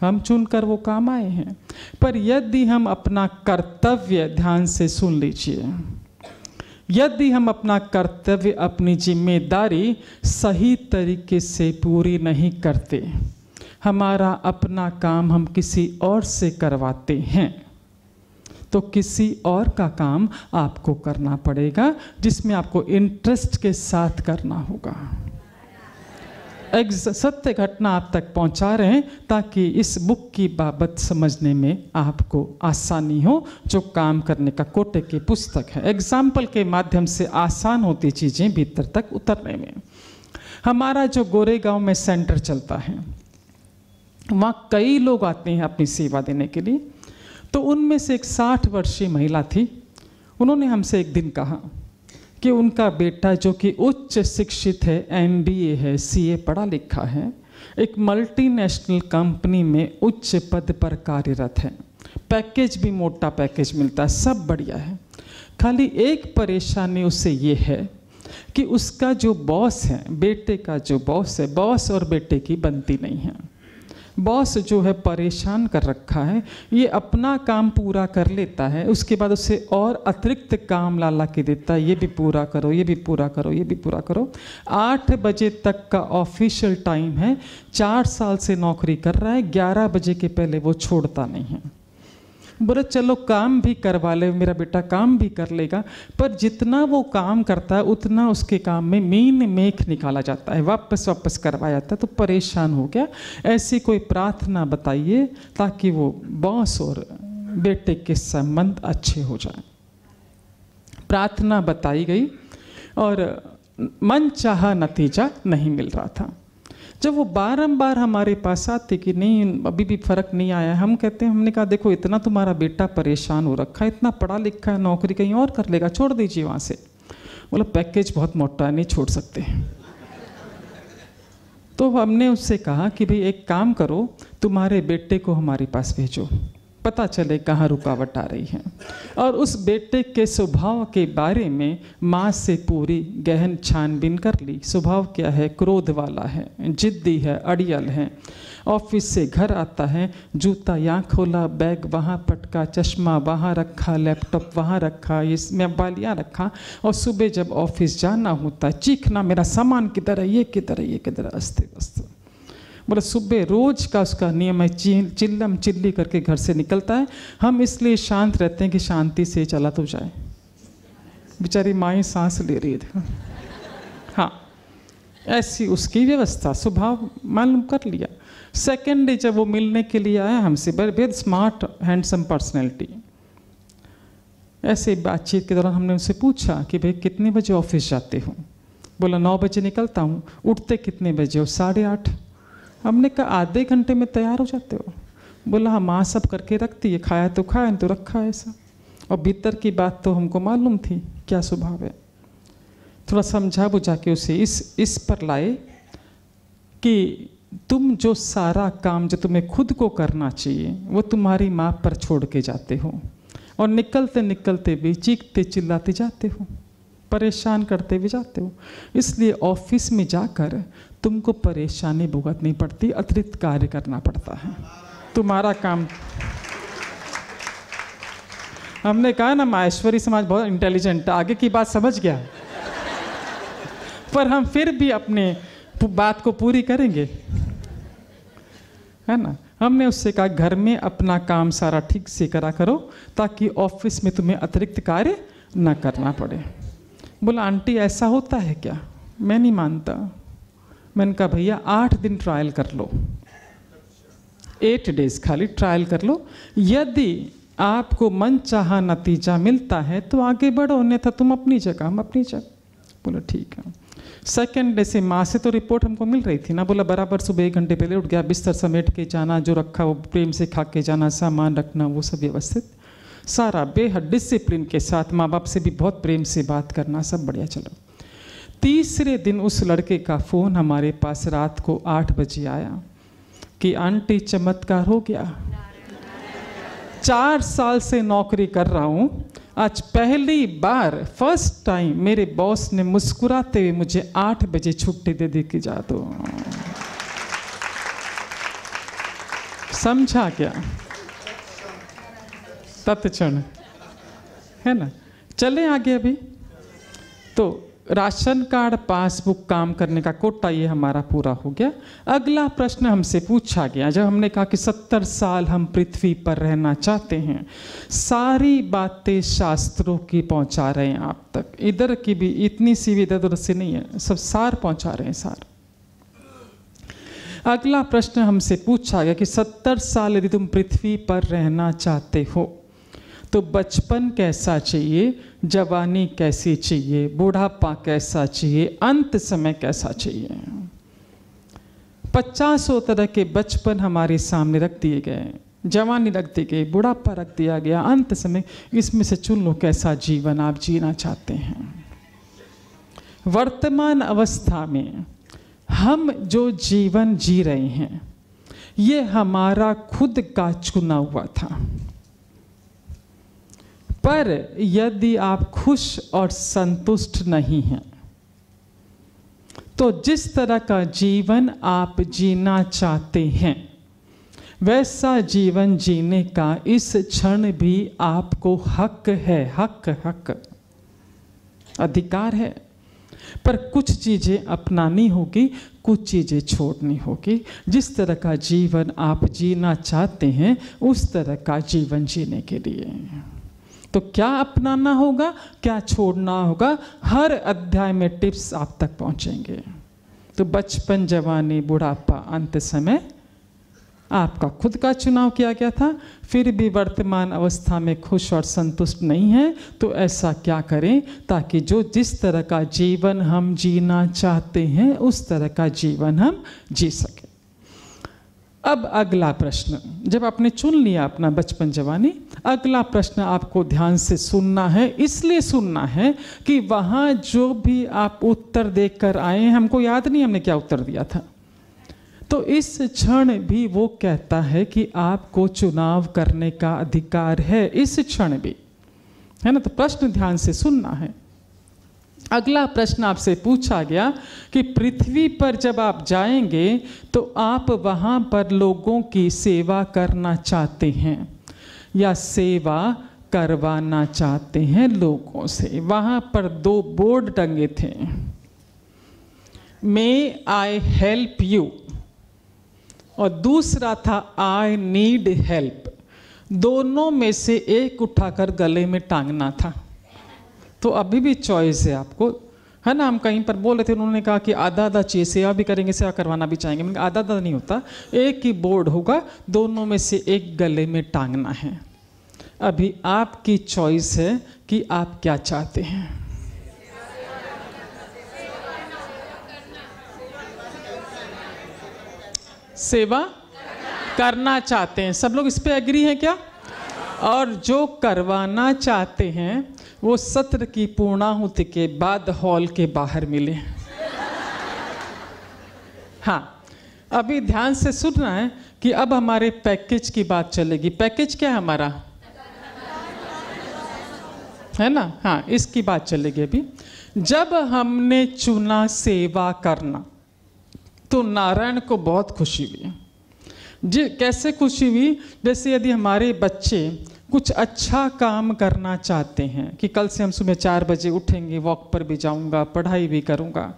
हम चुनकर वो काम आए हैं। पर यदि हम अपना कर्तव्य ध्यान से सुन लीजिए, यदि हम अपना कर्तव्य, अपनी ज़िम्मेदारी सही तरीके से पूरी नहीं करते, हमारा अपना काम हम किसी और से करवाते हैं तो किसी और का काम आपको करना पड़ेगा, जिसमें आपको इंटरेस्ट के साथ करना होगा। सत्य घटना आप तक पहुँचा रहे हैं ताकि इस बुक की बाबत समझने में आपको आसानी हो, जो काम करने का कोटे की पुस्तक है। एग्ज़ाम्पल के माध्यम से आसान होती चीज़ें भीतर तक उतरने में। हमारा जो गोरेगांव में सेंटर चलता है, वहाँ कई लोग आते हैं अपनी सेवा देने के लिए। तो उनमें से एक साठ वर्षीय महिला थी। उन्होंने हमसे एक दिन कहा कि उनका बेटा जो कि उच्च शिक्षित है एमबीए है सीए पढ़ा लिखा है, एक मल्टीनेशनल कंपनी में उच्च पद पर कार्यरत है। पैकेज भी मोटा पैकेज मिलता है, सब बढ़िया है। खाली एक परेशानी उससे ये है कि उसका जो बॉस है, बेटे का जो बॉस है बॉस और बेटे की बनती नहीं है। बॉस जो है परेशान कर रखा है, ये अपना काम पूरा कर लेता है, उसके बाद उसे और अतिरिक्त काम ला ला के देता है, ये भी पूरा करो, ये भी पूरा करो, ये भी पूरा करो। आठ बजे तक का ऑफिशियल टाइम है, चार साल से नौकरी कर रहा है, ग्यारह बजे के पहले वो छोड़ता नहीं है। बोले, चलो काम भी करवा ले, मेरा बेटा काम भी कर लेगा, पर जितना वो काम करता है, उतना उसके काम में मीन मेख निकाला जाता है, वापस वापस करवाया जाता है। तो परेशान हो गया। ऐसी कोई प्रार्थना बताइए, ताकि वो बॉस और बेटे के संबंध अच्छे हो जाए। प्रार्थना बताई गई और मन चाह नतीजा नहीं मिल रहा था। जब वो बारंबार हमारे पास आते कि नहीं, अभी भी फ़र्क नहीं आया, हम कहते हैं, हमने कहा, देखो, इतना तुम्हारा बेटा परेशान हो रखा है, इतना पढ़ा लिखा है, नौकरी कहीं और कर लेगा, छोड़ दीजिए वहाँ से। बोला, पैकेज बहुत मोटा है, नहीं छोड़ सकते। तो हमने उससे कहा कि, भाई, एक काम करो, तुम्हारे बेटे को हमारे पास भेजो। पता चले कहाँ रुकावट आ रही है। और उस बेटे के स्वभाव के बारे में माँ से पूरी गहन छानबीन कर ली। स्वभाव क्या है? क्रोध वाला है, जिद्दी है, अड़ियल है। ऑफ़िस से घर आता है, जूता यहाँ खोला, बैग वहाँ पटका, चश्मा वहाँ रखा, लैपटॉप वहाँ रखा, इसमें मोबाइल यहाँ रखा। और सुबह जब ऑफ़िस जाना होता है चीखना, मेरा सामान किधर है, ये किधर है, ये किधर है? अस्ते वस्ते बोले सुबह रोज का उसका नियम है चिल्लम चिल्ली करके घर से निकलता है। हम इसलिए शांत रहते हैं कि शांति से चला तो जाए। बेचारी माई सांस ले रही है। हाँ ऐसी उसकी व्यवस्था, स्वभाव मालूम कर लिया। सेकेंड डे जब वो मिलने के लिए आया हमसे बड़े बेहद स्मार्ट हैंडसम पर्सनैलिटी ऐसे बातचीत के दौरान हमने उनसे पूछा कि भाई, कितने बजे ऑफ़िस जाते हो? बोला, नौ बजे निकलता हूँ। उठते कितने बजे हो? साढ़े आठ। हमने कहा, आधे घंटे में तैयार हो जाते हो। बोला हाँ माँ सब करके रखती है, खाया तो खाया तो रखा है ऐसा। और भीतर की बात तो हमको मालूम थी, क्या स्वभाव है। थोड़ा समझा बुझा के उसे, इस इस पर लाए कि तुम जो सारा काम जो तुम्हें खुद को करना चाहिए, वो तुम्हारी माँ पर छोड़ के जाते हो। और निकलते निकलते भी, चीखते चिल्लाते जाते हो, परेशान करते भी जाते हो। इसलिए ऑफ़िस में जाकर तुमको परेशानी भुगतनी पड़ती, अतिरिक्त कार्य करना पड़ता है। तुम्हारा काम। हमने कहा ना, माहेश्वरी समाज बहुत इंटेलिजेंट आगे की बात समझ गया। पर हम फिर भी अपने बात को पूरी करेंगे। है ना? हमने उससे कहा, घर में अपना काम सारा ठीक से करा करो, ताकि ऑफ़िस में तुम्हें अतिरिक्त कार्य न करना पड़े। बोला, आंटी, ऐसा होता है क्या? मैं नहीं मानता। मैंने कहा भैया आठ दिन ट्रायल कर लो। एट डेज़ खाली ट्रायल कर लो। यदि आपको मन चाह नतीजा मिलता है तो आगे बढ़ो, अन्यथा तुम अपनी जगह, हम अपनी जगह। बोला, ठीक है। सेकेंड डे से माँ से तो रिपोर्ट हमको मिल रही थी ना? बोला, बराबर सुबह एक घंटे पहले उठ गया, बिस्तर समेट के जाना, जो रखा वो प्रेम से खा के जाना, सामान रखना, वो सब व्यवस्थित। सारा बेहद डिसिप्लिन के साथ माँ बाप से भी बहुत प्रेम से बात करना, सब बढ़िया, चलो। तीसरे दिन उस लड़के का फ़ोन हमारे पास रात को आठ बजे आया कि, आंटी, चमत्कार हो गया। चार साल से नौकरी कर रहा हूँ। आज पहली बार फ़र्स्ट टाइम मेरे बॉस ने मुस्कुराते हुए मुझे आठ बजे छुट्टी दे दी कि जा दो। समझा क्या? तत्क्षण। है ना? चले आगे अभी। तो राशन कार्ड, पासबुक काम करने का कोटा ये हमारा पूरा हो गया। अगला प्रश्न हमसे पूछा गया, जब हमने कहा कि सत्तर साल हम पृथ्वी पर रहना चाहते हैं, सारी बातें शास्त्रों की पहुँचा रहे हैं आप तक। इधर की भी इतनी सी भी इधर उधर से नहीं है, सब सार पहुँचा रहे हैं, सार। अगला प्रश्न हमसे पूछा गया कि सत्तर साल यदि तुम पृथ्वी पर रहना चाहते हो तो बचपन कैसा चाहिए? जवानी कैसी चाहिए, बूढ़ापा कैसा चाहिए, अंत समय कैसा चाहिए। पचासों तरह के बचपन हमारे सामने रख दिए गए, जवानी रख दी गई, बुढ़ापा रख दिया गया, अंत समय इसमें से चुन लो कैसा जीवन आप जीना चाहते हैं। वर्तमान अवस्था में हम जो जीवन जी रहे हैं, ये हमारा खुद का चुना हुआ था। पर यदि आप खुश और संतुष्ट नहीं हैं तो जिस तरह का जीवन आप जीना चाहते हैं, वैसा जीवन जीने का इस क्षण भी आपको हक है, हक हक। अधिकार है, पर कुछ चीज़ें अपनानी होगी, कुछ चीज़ें छोड़नी होगी। जिस तरह का जीवन आप जीना चाहते हैं, उस तरह का जीवन जीने के लिए। तो क्या अपनाना होगा, क्या छोड़ना होगा? हर अध्याय में टिप्स आप तक पहुँचेंगे। तो बचपन जवानी, बुढ़ापा, अंत समय आपका खुद का चुनाव किया गया था। फिर भी वर्तमान अवस्था में खुश और संतुष्ट नहीं है तो ऐसा क्या करें ताकि जो जिस तरह का जीवन हम जीना चाहते हैं, उस तरह का जीवन हम जी सकें। अब अगला प्रश्न। जब आपने चुन लिया अपना बचपन जवानी, अगला प्रश्न आपको ध्यान से सुनना है, इसलिए सुनना है कि वहाँ जो भी आप उत्तर देकर आए हैं, हमको याद नहीं हमने क्या उत्तर दिया था। तो इस क्षण भी वो कहता है कि आपको चुनाव करने का अधिकार है, इस क्षण भी। है ना? तो प्रश्न ध्यान से सुनना है। अगला प्रश्न आपसे पूछा गया कि पृथ्वी पर जब आप जाएँगे तो आप वहाँ पर लोगों की सेवा करना चाहते हैं या सेवा करवाना चाहते हैं लोगों से? वहाँ पर दो बोर्ड टंगे थे। मे आई हेल्प यू और दूसरा था, आई नीड हेल्प दोनों में से एक उठाकर गले में टांगना था। तो अभी भी चॉइस है आपको। है ना, हम कहीं पर बोल रहे थे, उन्होंने कहा कि आधा आधा चाहिए सेवा भी करेंगे सेवा करवाना भी चाहेंगे। आधा आधा नहीं होता, एक ही बोर्ड होगा, दोनों में से एक गले में टांगना है। अभी आपकी चॉइस है कि आप क्या चाहते हैं। सेवा करना चाहते हैं। सब लोग इस पे एग्री हैं क्या? और जो करवाना चाहते हैं वो सत्र की पूर्णाहुति के बाद हॉल के बाहर मिले। हाँ अभी ध्यान से सुनना है कि अब हमारे पैकेज की बात चलेगी। पैकेज क्या है हमारा? है ना? हाँ इसकी बात चलेगी अभी। जब हमने चुना सेवा करना तो नारायण को बहुत खुशी हुई। जी, कैसे खुशी हुई? जैसे यदि हमारे बच्चे कुछ अच्छा काम करना चाहते हैं कि कल से हम सुबह चार बजे उठेंगे वॉक पर भी जाऊँगा, पढ़ाई भी करूँगा।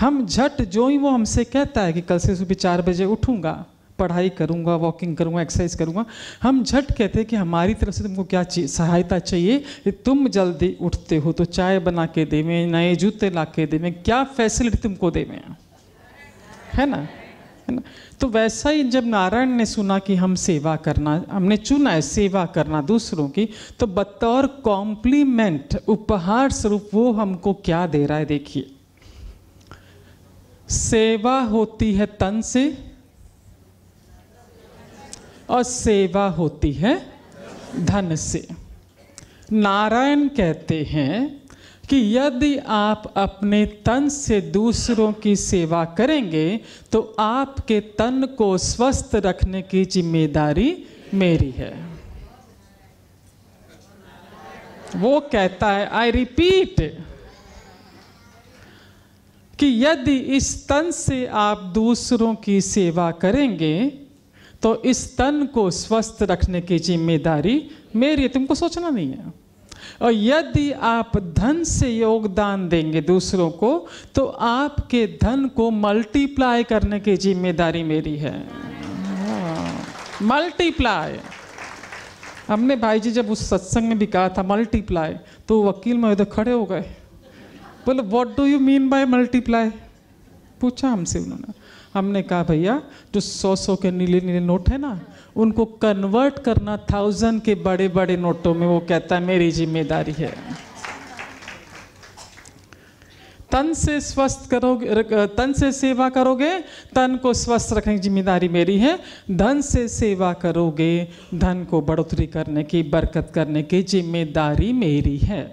हम झट जो ही वो हमसे कहता है कि कल से सुबह चार बजे उठूँगा, पढ़ाई करूँगा वॉकिंग करूँगा एक्सरसाइज करूँगा, हम झट कहते हैं कि हमारी तरफ़ से तुमको क्या चाहिए सहायता चाहिए कि तुम जल्दी उठते हो तो चाय बना के देवें, नए जूते ला के देवें, क्या फैसिलिटी तुमको देवें? है ना? है ना? तो वैसा ही जब नारायण ने सुना कि हम सेवा करना, हमने चुना है सेवा करना दूसरों की तो बतौर कॉम्प्लीमेंट उपहार स्वरूप वो हमको क्या दे रहा है देखिए। सेवा होती है तन से और सेवा होती है धन से। नारायण कहते हैं कि यदि आप अपने तन से दूसरों की सेवा करेंगे तो आपके तन को स्वस्थ रखने की ज़िम्मेदारी मेरी है। वो कहता है आई रिपीट कि यदि इस तन से आप दूसरों की सेवा करेंगे तो इस तन को स्वस्थ रखने की ज़िम्मेदारी मेरी है। तुमको सोचना नहीं है। और यदि आप धन से योगदान देंगे दूसरों को तो आपके धन को मल्टीप्लाई करने की ज़िम्मेदारी मेरी है। मल्टीप्लाई हमने भाई जी जब उस सत्संग में भी कहा था मल्टीप्लाई तो वकील महोदय खड़े हो गए। बोले what do you mean by multiply पूछा हमसे उन्होंने। हमने कहा, भैया, जो सौ सौ के नीले नीले नोट है ना उनको कन्वर्ट करना थाउज़ेंड के बड़े बड़े नोटों में वो कहता है, मेरी ज़िम्मेदारी है। तन से स्वस्थ करोगे तन से सेवा करोगे, तन को स्वस्थ रखने की ज़िम्मेदारी मेरी है। धन से सेवा करोगे, धन को बढ़ोतरी करने की, बरकत करने की ज़िम्मेदारी मेरी है।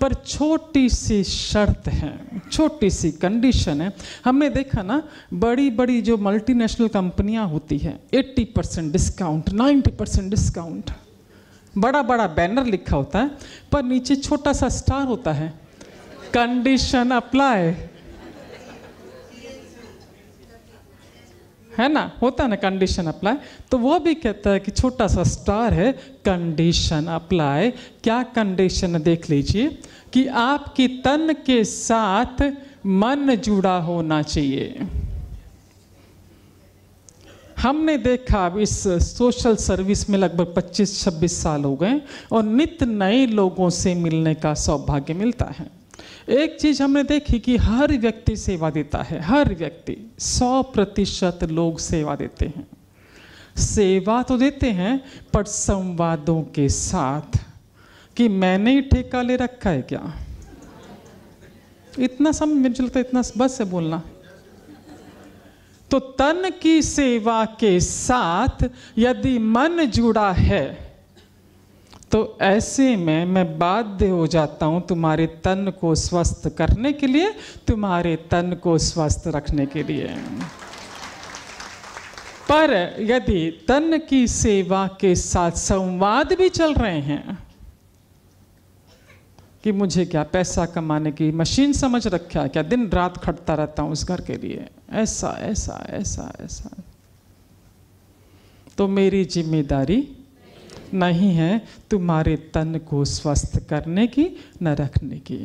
पर छोटी सी शर्त है, छोटी सी कंडीशन है। हमने देखा ना बड़ी बड़ी जो मल्टीनेशनल कंपनियाँ होती हैं 80 परसेंट डिस्काउंट 90 परसेंट डिस्काउंट बड़ा बड़ा बैनर लिखा होता है, पर नीचे छोटा सा स्टार होता है कंडीशन अप्लाई है ना? होता है ना कंडीशन अप्लाई तो वो भी कहता है कि छोटा सा स्टार है कंडीशन अप्लाई क्या कंडीशन देख लीजिए? कि आपकी तन के साथ मन जुड़ा होना चाहिए। हमने देखा अब इस सोशल सर्विस में लगभग 25-26 साल हो गए, और नित्य नए लोगों से मिलने का सौभाग्य मिलता है। एक चीज़ हमने देखी कि हर व्यक्ति सेवा देता है, हर व्यक्ति सौ प्रतिशत लोग सेवा देते हैं। सेवा तो देते हैं, पर संवादों के साथ कि मैंने ही ठेका ले रखा है क्या? इतना समझ मुझे इतना बस है बोलना। तो तन की सेवा के साथ यदि मन जुड़ा है तो ऐसे में मैं बाध्य हो जाता हूँ तुम्हारे तन को स्वस्थ करने के लिए, तुम्हारे तन को स्वस्थ रखने के लिए। पर यदि तन की सेवा के साथ संवाद भी चल रहे हैं, कि मुझे क्या पैसा कमाने की मशीन समझ रखा क्या दिन रात खटता रहता हूँ उस घर के लिए? ऐसा ऐसा ऐसा ऐसा। तो मेरी ज़िम्मेदारी नहीं है तुम्हारे तन को स्वस्थ करने की, न रखने की।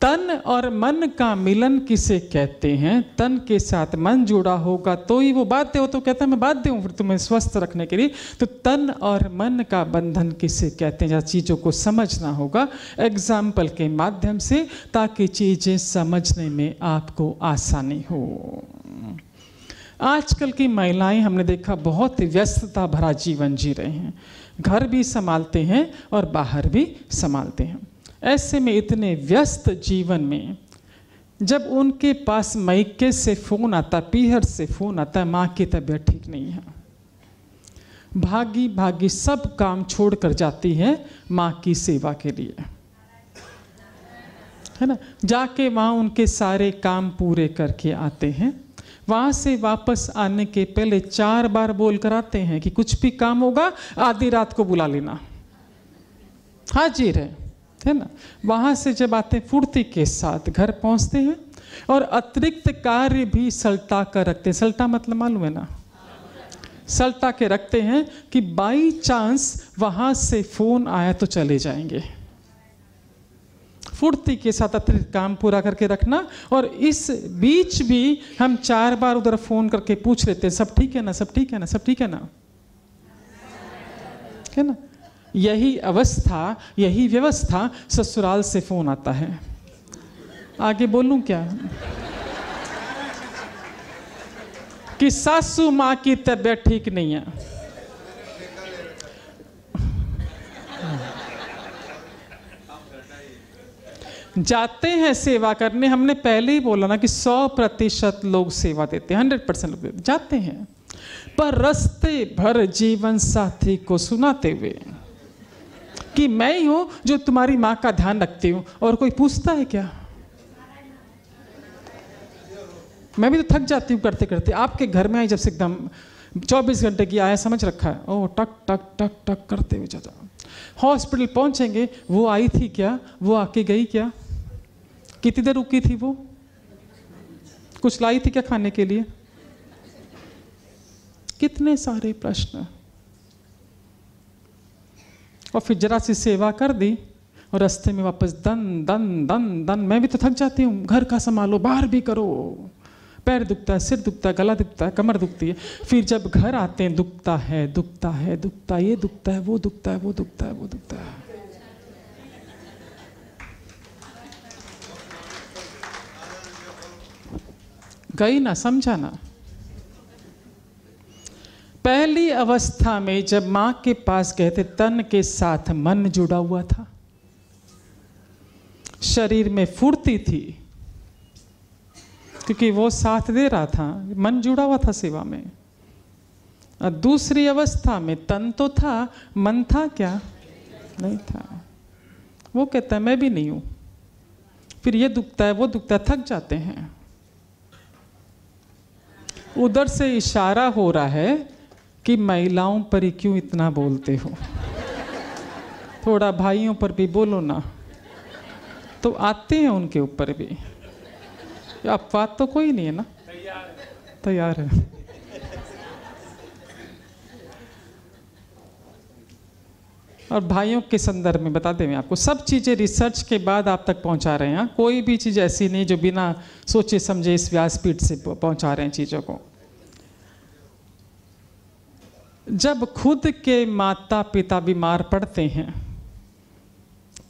तन और मन का मिलन किसे कहते हैं? तन के साथ मन जुड़ा होगा तो ही वो बाध्य हो तो कहता है, मैं बाध्य हूँ फिर तुम्हें स्वस्थ रखने के लिए। तो तन और मन का बंधन किसे कहते हैं? या चीज़ों को समझना होगा एग्ज़ाम्पल के माध्यम से, ताकि चीज़ें समझने में आपको आसानी हो। आजकल की महिलाएँ, हमने देखा, बहुत व्यस्तता भरा जीवन जी रहे हैं। घर भी संभालते हैं और बाहर भी संभालते हैं। ऐसे में इतने व्यस्त जीवन में, जब उनके पास मैके से फ़ोन आता, पीहर से फ़ोन आता, माँ की तबीयत ठीक नहीं है। भागी भागी सब काम छोड़ कर जाती है माँ की सेवा के लिए। है ना? जाके वहाँ उनके सारे काम पूरे करके आते हैं। वहाँ से वापस आने के पहले चार बार बोल कर आते हैं कि कुछ भी काम होगा, आधी रात को बुला लेना। हाजिर है है ना? वहाँ से जब आते फुर्ती के साथ घर पहुँचते हैं और अतिरिक्त कार्य भी सल्टा कर रखते हैं। सल्टा मतलब मालूम है ना? सल्टा के रखते हैं कि बाई चांस वहाँ से फ़ोन आया तो चले जाएँगे। फुर्ती के साथ अतिरिक्त काम पूरा करके रखना और इस बीच भी हम चार बार उधर फ़ोन करके पूछ लेते हैं, सब ठीक है ना, सब ठीक है ना, सब ठीक है ना? है ना? यही अवस्था, यही व्यवस्था ससुराल से फ़ोन आता है। आगे बोलूँ क्या? कि सासू माँ की तबीयत ठीक नहीं है। जाते हैं सेवा करने, हमने पहले ही बोला ना कि सौ प्रतिशत लोग सेवा देते हैं, हंड्रेड परसेंट लोग जाते हैं। पर रस्ते भर जीवन साथी को सुनाते हुए कि मैं ही हूँ जो तुम्हारी माँ का ध्यान रखती हूँ, और कोई पूछता है क्या? मैं भी तो थक जाती हूँ करते करते। आपके घर में आई जब से एकदम 24 घंटे की आया समझ रखा है। ओ टक टक टक टक, करते हुए जाता हॉस्पिटल पहुँचेंगे, वो आई थी क्या? वो आके गई क्या? कितनी देर रुकी थी वो? कुछ लाई थी क्या खाने के लिए? कितने सारे प्रश्न। और फिर जरा सी सेवा कर दी और रास्ते में वापस दन दन दन दन। मैं भी तो थक जाती हूँ। घर का संभालो, बाहर भी करो। पैर दुखता है, सिर दुखता है, गला दुखता है, कमर दुखती है। फिर जब घर आते हैं, दुखता है दुखता है, दुखता ये दुखता है, वो दुखता है, वो दुखता है, वो दुखता है। गई ना, समझा ना। पहली अवस्था में जब माँ के पास गए थे, तन के साथ मन जुड़ा हुआ था। शरीर में फुर्ती थी, क्योंकि वो साथ दे रहा था, मन जुड़ा हुआ था सेवा में। और दूसरी अवस्था में तन तो था, मन था क्या? नहीं था। वो कहता है, मैं भी नहीं हूँ। फिर ये दुखता है, वो दुखता है, थक जाते हैं। उधर से इशारा हो रहा है कि महिलाओं पर ही क्यों इतना बोलते हो? थोड़ा भाइयों पर भी बोलो ना। तो आते हैं उनके ऊपर भी। अपवाद तो कोई नहीं है ना। तैयार है। और भाइयों के संदर्भ में बता दें आपको, सब चीज़ें रिसर्च के बाद आप तक पहुँचा रहे हैं, कोई भी चीज़ ऐसी नहीं जो बिना सोचे समझे इस व्यासपीठ से पहुँचा रहे हैं चीज़ों को। जब खुद के माता पिता बीमार पड़ते हैं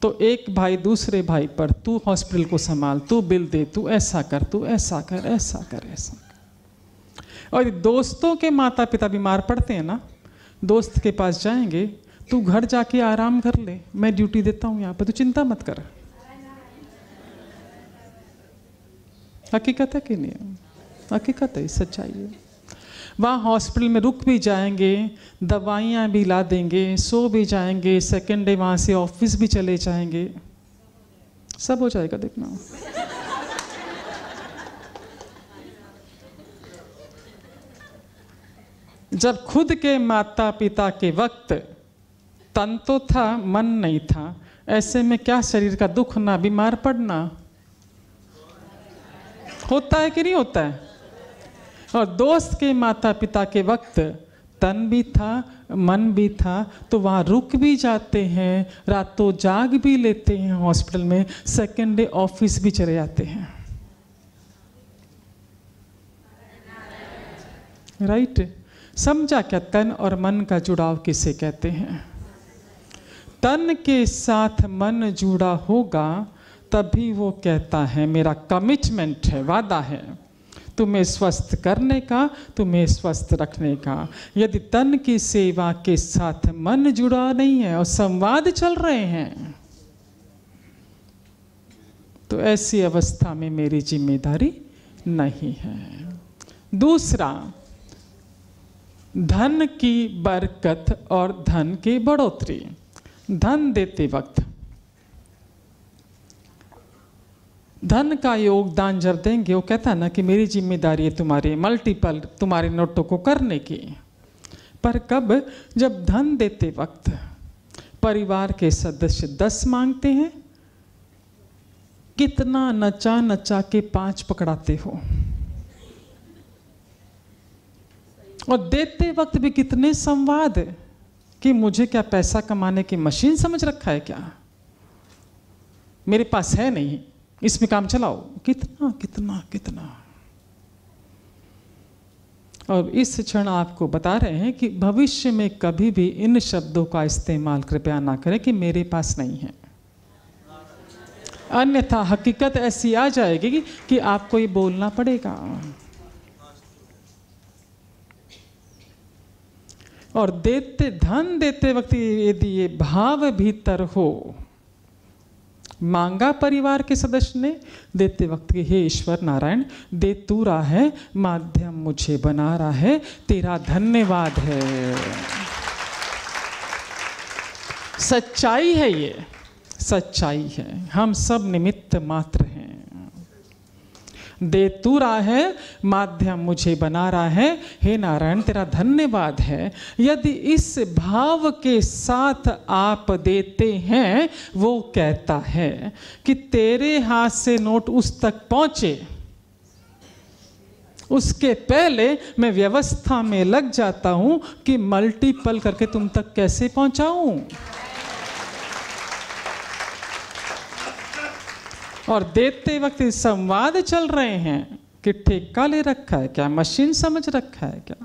तो एक भाई दूसरे भाई पर, तू हॉस्पिटल को संभाल, तू बिल दे, तू ऐसा कर, तू ऐसा कर ऐसा कर ऐसा कर। और दोस्तों के माता पिता बीमार पड़ते हैं ना, दोस्त के पास जाएँगे, तू घर जाके आराम कर ले, मैं ड्यूटी देता हूँ यहाँ पर, तू चिंता मत कर। हकीकत है कि नहीं? हकीकत है, सच्चाई है। वहाँ हॉस्पिटल में रुक भी जाएँगे, दवाइयाँ भी ला देंगे, सो भी जाएँगे सेकेंड डे वहाँ से ऑफ़िस भी चले जाएँगे। सब हो जाएगा देखना। जब खुद के माता पिता के वक्त तन तो था, मन नहीं था, ऐसे में क्या शरीर का दुख ना, बीमार पड़ना? होता है कि नहीं होता है? और दोस्त के माता पिता के वक्त तन भी था, मन भी था तो वहाँ रुक भी जाते हैं, रातों जाग भी लेते हैं हॉस्पिटल में सेकेंड डे ऑफ़िस भी चले जाते हैं। Right right? समझा क्या तन और मन का जुड़ाव किसे कहते हैं? तन के साथ मन जुड़ा होगा, तभी वो कहता है, मेरा कमिटमेंट है, वादा है। तुम्हें स्वस्थ करने का, तुम्हें स्वस्थ रखने का। यदि तन की सेवा के साथ मन जुड़ा नहीं है और संवाद चल रहे हैं तो ऐसी अवस्था में मेरी ज़िम्मेदारी नहीं है। दूसरा, धन की बरकत और धन की बढ़ोतरी। धन देते वक्त धन का योगदान जब देंगे, वो कहता ना कि मेरी ज़िम्मेदारी है तुम्हारी मल्टीपल तुम्हारे नोटों को करने की। पर कब? जब धन देते वक्त परिवार के सदस्य दस मांगते हैं, कितना नचा नचा के पाँच पकड़ाते हो? और देते वक्त भी कितने संवाद कि मुझे क्या पैसा कमाने की मशीन समझ रखा है क्या? मेरे पास है नहीं। इसमें काम चलाओ। कितना कितना कितना। और इस क्षण आपको बता रहे हैं कि भविष्य में कभी भी इन शब्दों का इस्तेमाल कृपया ना करें कि मेरे पास नहीं है। अन्यथा हकीकत ऐसी आ जाएगी कि, कि आपको ये बोलना पड़ेगा। और देते धन देते वक्त यदि ये भाव भीतर हो मांगा परिवार के सदस्य ने देते वक्त के, हे ईश्वर नारायण, दे तू रहा है, माध्यम मुझे बना रहा है, तेरा धन्यवाद है। सच्चाई है ये, सच्चाई है। हम सब निमित्त मात्र हैं। दे तू रहा है, माध्यम मुझे बना रहा है। हे नारायण, तेरा धन्यवाद है। यदि इस भाव के साथ आप देते हैं, वो कहता है कि तेरे हाथ से नोट उस तक पहुँचे। उसके पहले मैं व्यवस्था में लग जाता हूँ कि मल्टीपल करके तुम तक कैसे पहुंचाऊं। और देते वक्त संवाद चल रहे हैं कि ठेका ले रखा है क्या? मशीन समझ रखा है क्या?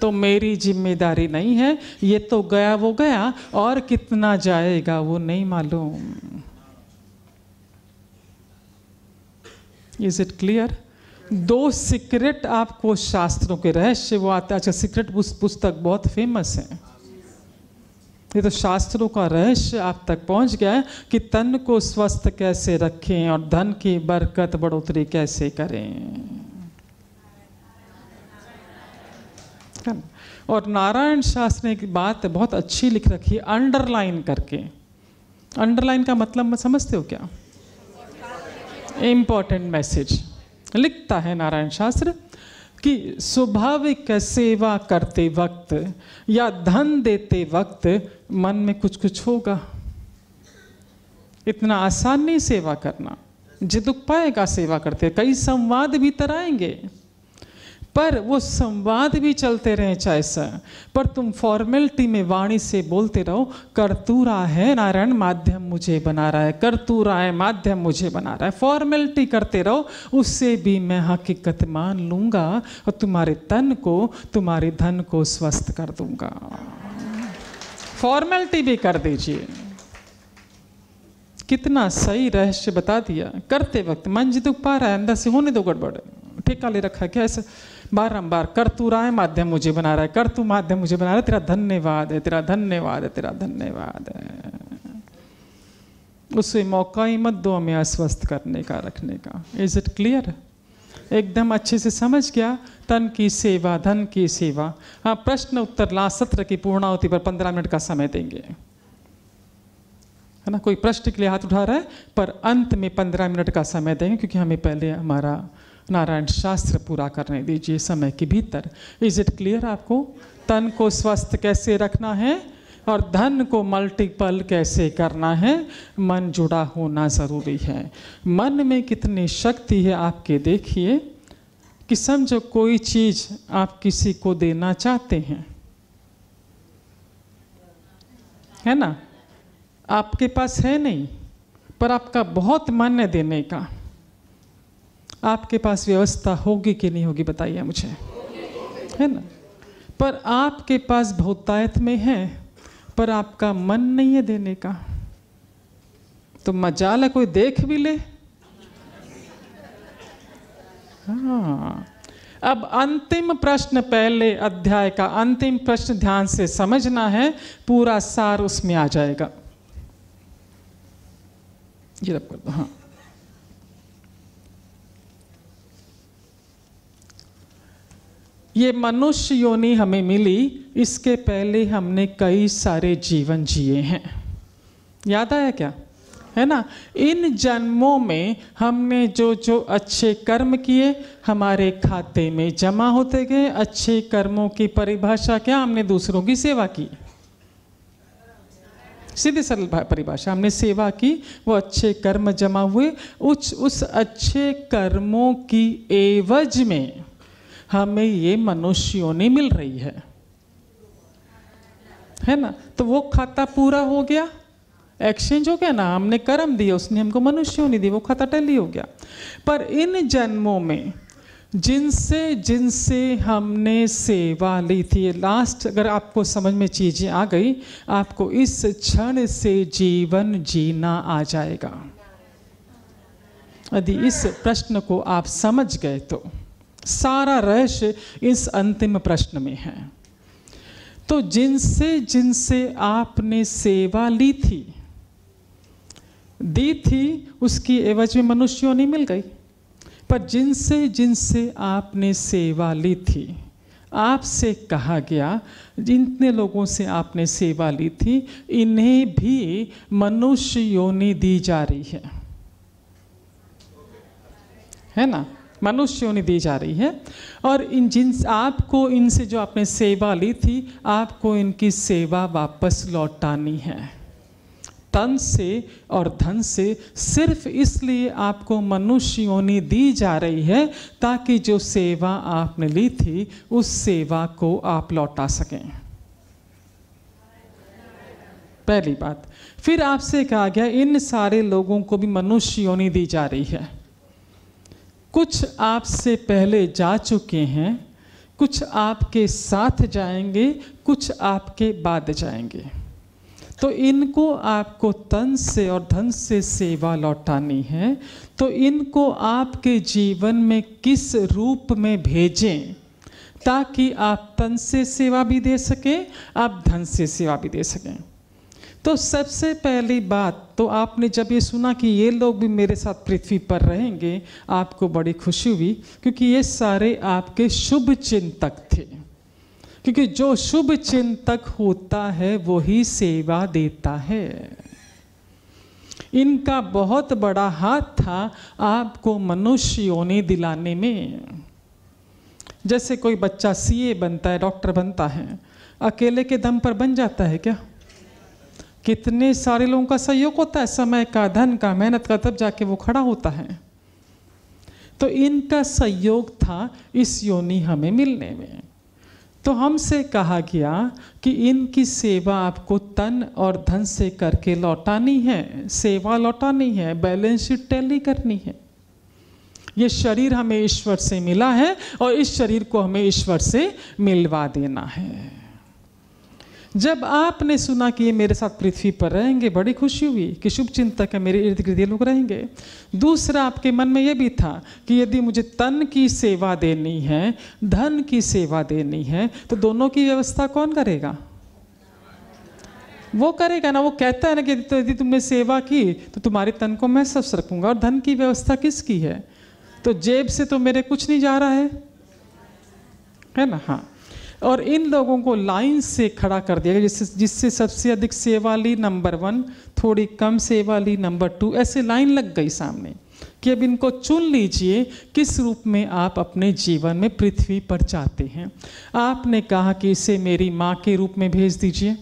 तो मेरी ज़िम्मेदारी नहीं है ये तो गया वो गया और कितना जाएगा वो नहीं मालूम। इज़ इट क्लियर दो सीक्रेट आपको शास्त्रों के रहस्य वो आते अच्छा सीक्रेट पुस्तक बहुत फ़ेमस है। ये तो शास्त्रों का रहस्य आप तक पहुँच गया है कि तन को स्वस्थ कैसे रखें और धन की बरकत बढ़ोतरी कैसे करें। और नारायण शास्त्र ने एक बात बहुत अच्छी लिख रखी है, अंडरलाइन करके। अंडरलाइन का मतलब समझते हो क्या? इम्पोर्टेंट मैसेज लिखता है नारायण शास्त्र कि स्वाभाविक सेवा करते वक्त या धन देते वक्त मन में कुछ कुछ होगा। इतना आसान नहीं सेवा करना जिदुक पाएगा सेवा करते, कई संवाद भीतर आएँगे। पर वो संवाद भी चलते रहे चाहे सर। पर तुम फॉर्मेलिटी में वाणी से बोलते रहो कर तू रहा है नारायण, माध्यम मुझे बना रहा है। कर तू रहा है, माध्यम मुझे बना रहा है। फॉर्मेलिटी करते रहो, उससे भी मैं हकीकत मान लूँगा और तुम्हारे तन को, तुम्हारे धन को स्वस्थ कर दूँगा। फॉर्मेलिटी भी कर दीजिए। कितना सही रहस्य बता दिया। करते वक्त मन जी दुख पा रहा है, अंदर से होने दो गड़बड़। ठेका ले रखा है, क्या ऐसा बारंबार, कर तू रहा है माध्यम मुझे बना रहा है, कर तू माध्यम मुझे बना रहा है, तेरा धन्यवाद है, तेरा धन्यवाद है, तेरा धन्यवाद है। उसे मौका ही मत दो हमें अस्वस्थ करने का, रखने का। इज़ इट क्लियर एकदम अच्छे से समझ गया? तन की सेवा, धन की सेवा। हाँ प्रश्न उत्तर लास्ट सत्र की पूर्णावती पर पंद्रह मिनट का समय देंगे। है ना? कोई प्रश्न के लिए हाथ उठा रहा है? पर अंत में पंद्रह मिनट का समय देंगे, क्योंकि हमें पहले हमारा नारायण शास्त्र पूरा करने दीजिए समय के भीतर। इज़ इट क्लियर आपको? तन को स्वस्थ कैसे रखना है और धन को मल्टीपल कैसे करना है? मन जुड़ा होना ज़रूरी है। मन में कितनी शक्ति है आपके देखिए कि समझो कोई चीज़ आप किसी को देना चाहते हैं। है ना? आपके पास है नहीं, पर आपका बहुत मन है देने का। आपके पास व्यवस्था होगी कि नहीं होगी, बताइए मुझे। है ना? पर आपके पास बहुतायत में है, पर आपका मन नहीं है देने का। तो मजाल है, कोई देख भी ले। हाँ। अब अंतिम प्रश्न पहले अध्याय का, अंतिम प्रश्न ध्यान से समझना है, पूरा सार उसमें आ जाएगा। ये रब कर दो हाँ। ये मनुष्य योनि हमें मिली, इसके पहले हमने कई सारे जीवन जिए हैं। याद आया क्या? है ना? इन जन्मों में हमने जो जो अच्छे कर्म किए, हमारे खाते में जमा होते गए, अच्छे कर्मों की परिभाषा क्या हमने दूसरों की सेवा की? सीधे सरल परिभाषा, हमने सेवा की, वो अच्छे कर्म जमा हुए, उस उस अच्छे कर्मों की एवज में हमें ये मनुष्यों ने मिल रही है। है ना? तो वो खाता पूरा हो गया। एक्सचेंज हो गया ना? हमने कर्म दिया, उसने हमको मनुष्यों ने दी वो खाता टैली हो गया। पर इन जन्मों में जिनसे जिनसे हमने सेवा ली थी लास्ट अगर आपको समझ में चीज़ें आ गई, आपको इस क्षण से जीवन जीना आ जाएगा। यदि इस प्रश्न को आप समझ गए तो। सारा रहस्य इस अंतिम प्रश्न में है। तो जिनसे जिनसे आपने सेवा ली थी, दी थी, उसकी एवज में मनुष्यों नहीं मिल गई। पर जिनसे जिनसे आपने सेवा ली थी, आपसे कहा गया, जितने लोगों से आपने सेवा ली थी, इन्हें भी मनुष्य योनि दी जा रही है। है ना? मनुष्यों ने दी जा रही है। और इन जिन आपको इनसे जो आपने सेवा ली थी, आपको इनकी सेवा वापस लौटानी है। तन से और धन से सिर्फ़ इसलिए आपको मनुष्य योनि दी जा रही है ताकि जो सेवा आपने ली थी, उस सेवा को आप लौटा सकें। पहली बात, फिर आपसे कहा गया, इन सारे लोगों को भी मनुष्य योनि दी जा रही है। कुछ आपसे पहले जा चुके हैं, कुछ आपके साथ जाएँगे, कुछ आपके बाद जाएँगे। तो इनको आपको तन से और धन से सेवा लौटानी है। तो इनको आपके जीवन में किस रूप में भेजें, ताकि आप तन से सेवा भी दे सकें, आप धन से सेवा भी दे सकें। तो सबसे पहली बात तो आपने जब ये सुना कि ये लोग भी मेरे साथ पृथ्वी पर रहेंगे, आपको बड़ी खुशी हुई, क्योंकि ये सारे आपके शुभ चिंतक थे। क्योंकि जो शुभ चिंतक होता है, वही सेवा देता है। इनका बहुत बड़ा हाथ था आपको मनुष्य योनि दिलाने में। जैसे कोई बच्चा सीए बनता है डॉक्टर बनता है, अकेले के दम पर बन जाता है क्या? कितने सारे लोगों का सहयोग होता है? समय का, धन का, मेहनत का, तब जाके वो खड़ा होता है। तो इनका सहयोग था इस योनि हमें मिलने में। तो हमसे कहा गया कि इनकी सेवा आपको तन और धन से करके लौटानी है। सेवा लौटानी है, बैलेंस शीट टैली करनी है। ये शरीर हमें ईश्वर से मिला है और इस शरीर को हमें ईश्वर से मिलवा देना है। जब आपने सुना कि ये मेरे साथ पृथ्वी पर रहेंगे, बड़ी खुशी हुई कि शुभ चिंतक है, मेरे इर्द गिर्द ये लोग रहेंगे। दूसरा आपके मन में ये भी था कि यदि मुझे तन की सेवा देनी है, धन की सेवा देनी है तो दोनों की व्यवस्था कौन करेगा? वो करेगा ना, वो कहता है ना कि यदि तुमने सेवा की तो तुम्हारे तन को मैं सब रखूँगा और धन की व्यवस्था किसकी है? तो जेब से तो मेरे कुछ नहीं जा रहा है। है ना? हाँ। और इन लोगों को लाइन से खड़ा कर दिया गया, जिससे जिससे सबसे अधिक सेवा ली नंबर वन थोड़ी कम सेवा ली नंबर टू ऐसे लाइन लग गई सामने कि अब इनको चुन लीजिए, किस रूप में आप अपने जीवन में पृथ्वी पर चाहते हैं। आपने कहा कि इसे मेरी माँ के रूप में भेज दीजिए,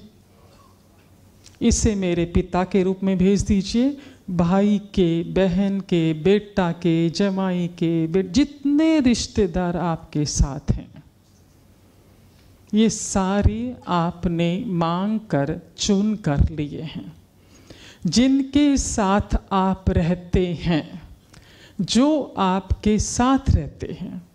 इसे मेरे पिता के रूप में भेज दीजिए, भाई के, बहन के, बेटा के, जमाई के जितने रिश्तेदार आपके साथ हैं। ये सारे आपने मांग कर चुन कर लिए हैं। जिनके साथ आप रहते हैं, जो आपके साथ रहते हैं,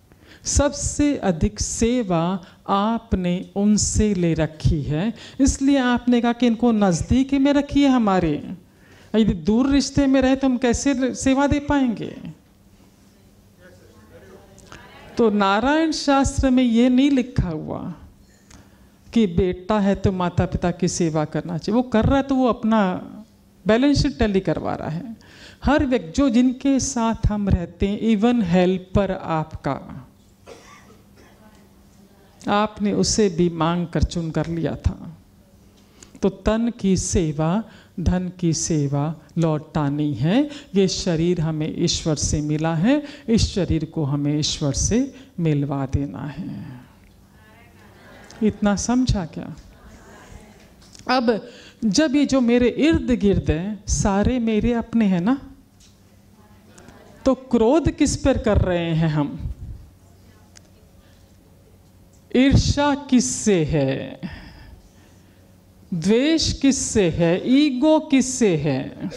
सबसे अधिक सेवा आपने उनसे ले रखी है। इसलिए आपने कहा कि इनको नज़दीक में रखिए हमारे। यदि दूर रिश्ते में रहे तो हम कैसे सेवा दे पाएँगे? तो नारायण शास्त्र में ये नहीं लिखा हुआ कि बेटा है तो माता पिता की सेवा करना चाहिए। वो कर रहा है तो वो अपना बैलेंस शीट टैली करवा रहा है। हर व्यक्ति, जो जिनके साथ हम रहते हैं इवन हेल्पर आपका। आपने उसे भी मांग कर चुन कर लिया था। तो तन की सेवा, धन की सेवा लौटानी है। ये शरीर हमें ईश्वर से मिला है। इस शरीर को हमें ईश्वर से मिलवा देना है। इतना समझा क्या? अब जब ये जो मेरे इर्द गिर्द है, सारे मेरे अपने हैं ना? तो क्रोध किस पर कर रहे हैं हम? ईर्षा किससे है? द्वेष किससे है? ईगो किससे है?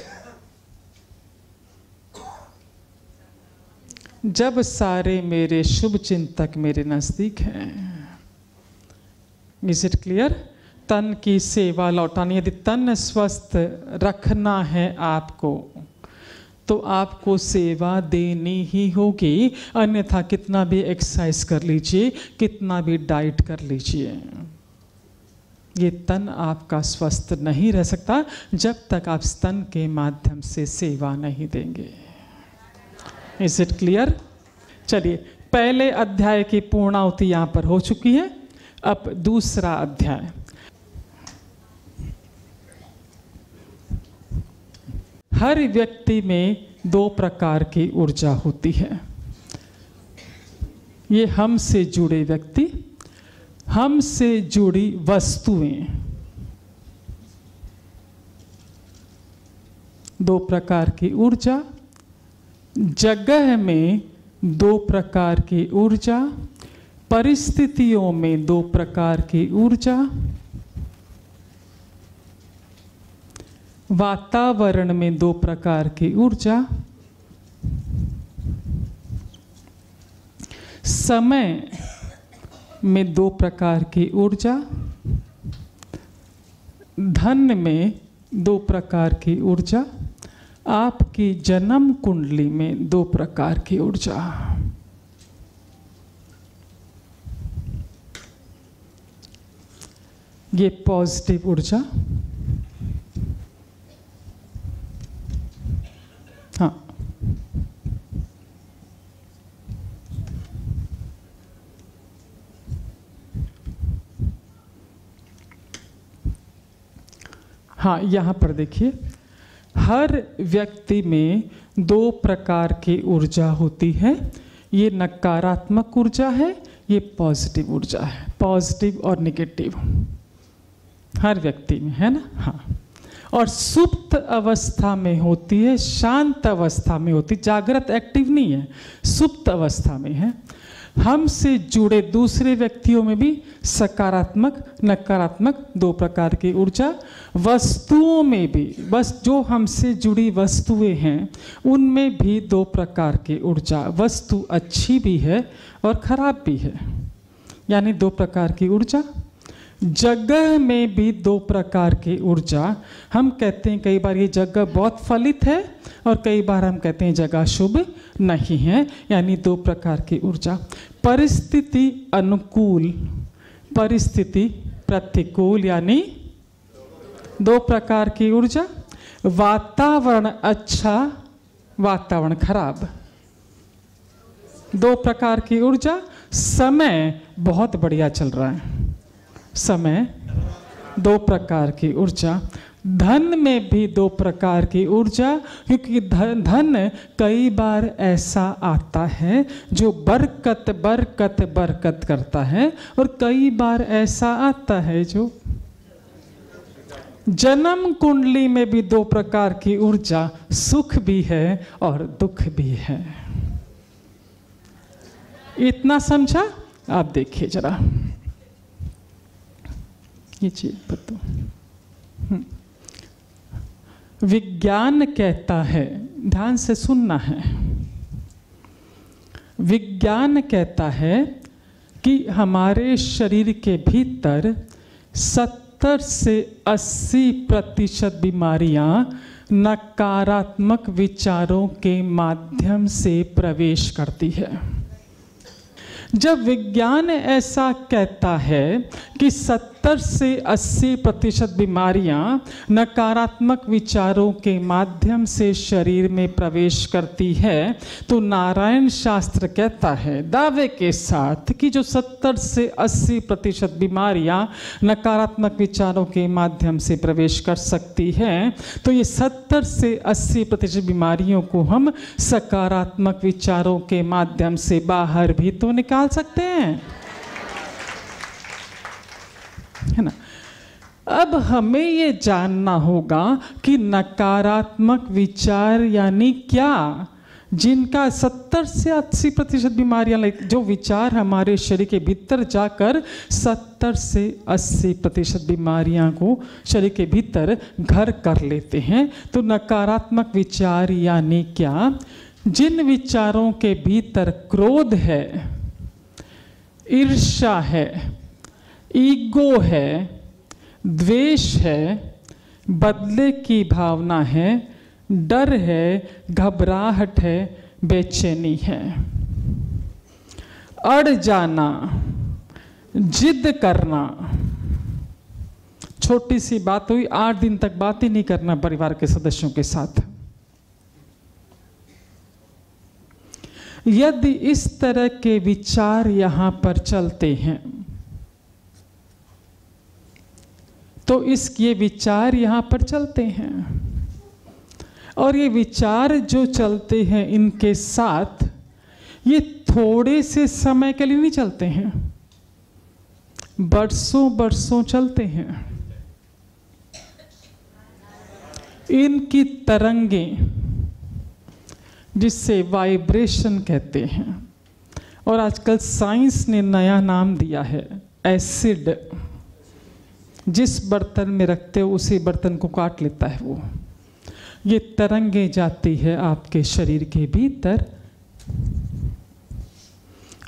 जब सारे मेरे शुभ चिंतक मेरे नज़दीक हैं इज़ इट क्लियर तन की सेवा लौटानी, यदि तन स्वस्थ रखना है आपको तो आपको सेवा देनी ही होगी। अन्यथा कितना भी एक्सरसाइज कर लीजिए, कितना भी डाइट कर लीजिए, ये तन आपका स्वस्थ नहीं रह सकता, जब तक आप स्तन के माध्यम से सेवा नहीं देंगे। इज़ इट क्लियर चलिए, पहले अध्याय की पूर्णावती यहाँ पर हो चुकी है। अब दूसरा अध्याय। हर व्यक्ति में दो प्रकार की ऊर्जा होती है। ये हमसे जुड़े व्यक्ति, हमसे जुड़ी वस्तुएँ। दो प्रकार की ऊर्जा, जगह में दो प्रकार की ऊर्जा परिस्थितियों में दो प्रकार की ऊर्जा। वातावरण में दो प्रकार की ऊर्जा। समय में दो प्रकार की ऊर्जा। धन में दो प्रकार की ऊर्जा। आपकी जन्म कुंडली में दो प्रकार की ऊर्जा। ये पॉजिटिव ऊर्जा हाँ हाँ यहाँ पर देखिए। हर व्यक्ति में दो प्रकार की ऊर्जा होती है। ये नकारात्मक ऊर्जा है, ये पॉजिटिव ऊर्जा है। पॉजिटिव और नेगेटिव हर व्यक्ति में, है ना? हाँ। और सुप्त अवस्था में होती है, शांत अवस्था में होती, जागृत एक्टिव नहीं है, सुप्त अवस्था में है। हमसे जुड़े दूसरे व्यक्तियों में भी सकारात्मक, नकारात्मक दो प्रकार की ऊर्जा, वस्तुओं में भी, बस जो हमसे जुड़ी वस्तुएँ हैं, उनमें भी दो प्रकार की ऊर्जा, वस्तु अच्छी भी है और खराब भी है। यानी दो प्रकार की ऊर्जा जगह में भी दो प्रकार की ऊर्जा। हम कहते हैं कई बार ये जगह बहुत फलित है और कई बार हम कहते हैं जगह शुभ नहीं है, यानी दो प्रकार की ऊर्जा। परिस्थिति अनुकूल, परिस्थिति प्रतिकूल, यानी दो प्रकार की ऊर्जा। वातावरण अच्छा वातावरण खराब। दो प्रकार की ऊर्जा। समय बहुत बढ़िया चल रहा है। समय, दो प्रकार की ऊर्जा। धन में भी दो प्रकार की ऊर्जा, क्योंकि धन धन कई बार ऐसा आता है, जो बरकत बरकत बरकत करता है, और कई बार ऐसा आता है जो जन्म कुंडली में भी दो प्रकार की ऊर्जा, सुख भी है और दुख भी है। इतना समझा? आप देखिए जरा। ये चीज़ बतो विज्ञान कहता है, ध्यान से सुनना है। विज्ञान कहता है कि हमारे शरीर के भीतर 70 से 80 प्रतिशत बीमारियाँ नकारात्मक विचारों के माध्यम से प्रवेश करती है। जब विज्ञान ऐसा कहता है कि 70 से 80 प्रतिशत बीमारियाँ नकारात्मक विचारों के माध्यम से शरीर में प्रवेश करती है। तो नारायण शास्त्र कहता है, दावे के साथ कि जो 70 से 80 प्रतिशत बीमारियाँ नकारात्मक विचारों के माध्यम से प्रवेश कर सकती है तो ये 70 से 80 प्रतिशत बीमारियों को हम सकारात्मक विचारों के माध्यम से बाहर भी तो निकाल सकते हैं। है ना? अब हमें ये जानना होगा कि नकारात्मक विचार यानी क्या, जिनका 70 से 80 प्रतिशत बीमारियाँ जो विचार हमारे शरीर के भीतर जाकर 70 से 80 प्रतिशत बीमारियाँ को शरीर के भीतर घर कर लेते हैं तो नकारात्मक विचार यानी क्या? जिन विचारों के भीतर क्रोध है ईर्षा है ईगो है, द्वेष है, बदले की भावना है, डर है, घबराहट है, बेचैनी है। अड़ जाना, जिद करना। छोटी सी बात हुई, आठ दिन तक बात ही नहीं करना परिवार के सदस्यों के साथ। यदि इस तरह के विचार यहाँ पर चलते हैं तो इस ये विचार यहाँ पर चलते हैं। और ये विचार जो चलते हैं इनके साथ, ये थोड़े से समय के लिए नहीं चलते हैं। बरसों बरसों चलते हैं। इनकी तरंगें जिससे वाइब्रेशन कहते हैं, और आजकल साइंस ने नया नाम दिया है, एसिड। जिस बर्तन में रखते हो, उसी बर्तन को काट लेता है वो। ये तरंगे जाती है आपके शरीर के भीतर।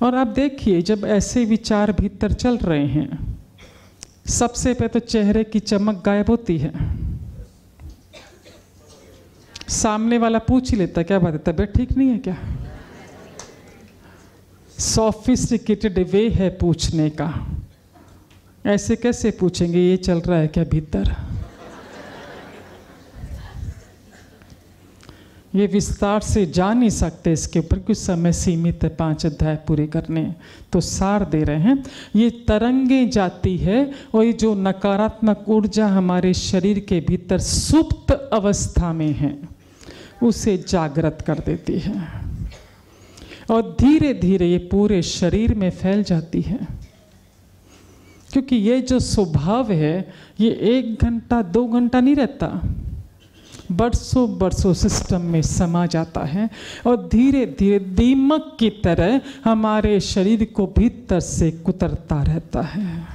और आप देखिए, जब ऐसे विचार भीतर चल रहे हैं, सबसे पहले तो चेहरे की चमक गायब होती है। सामने वाला पूछ ही लेता, क्या बात है, तबीयत ठीक नहीं है क्या? सोफिस्टिकेटेड वे है पूछने का। ऐसे कैसे पूछेंगे, ये चल रहा है क्या भीतर? ये विस्तार से जा नहीं सकते, इसके ऊपर कुछ समय सीमित है, पाँच अध्याय पूरे करने तो सार दे रहे हैं। ये तरंगे जाती है और ये जो नकारात्मक ऊर्जा हमारे शरीर के भीतर सुप्त अवस्था में है, उसे जागृत कर देती है। और धीरे धीरे ये पूरे शरीर में फैल जाती है। क्योंकि ये जो स्वभाव है, ये एक घंटा, दो घंटा नहीं रहता। बरसों बरसों सिस्टम में समा जाता है और धीरे धीरे दीमक की तरह हमारे शरीर को भीतर से कुतरता रहता है।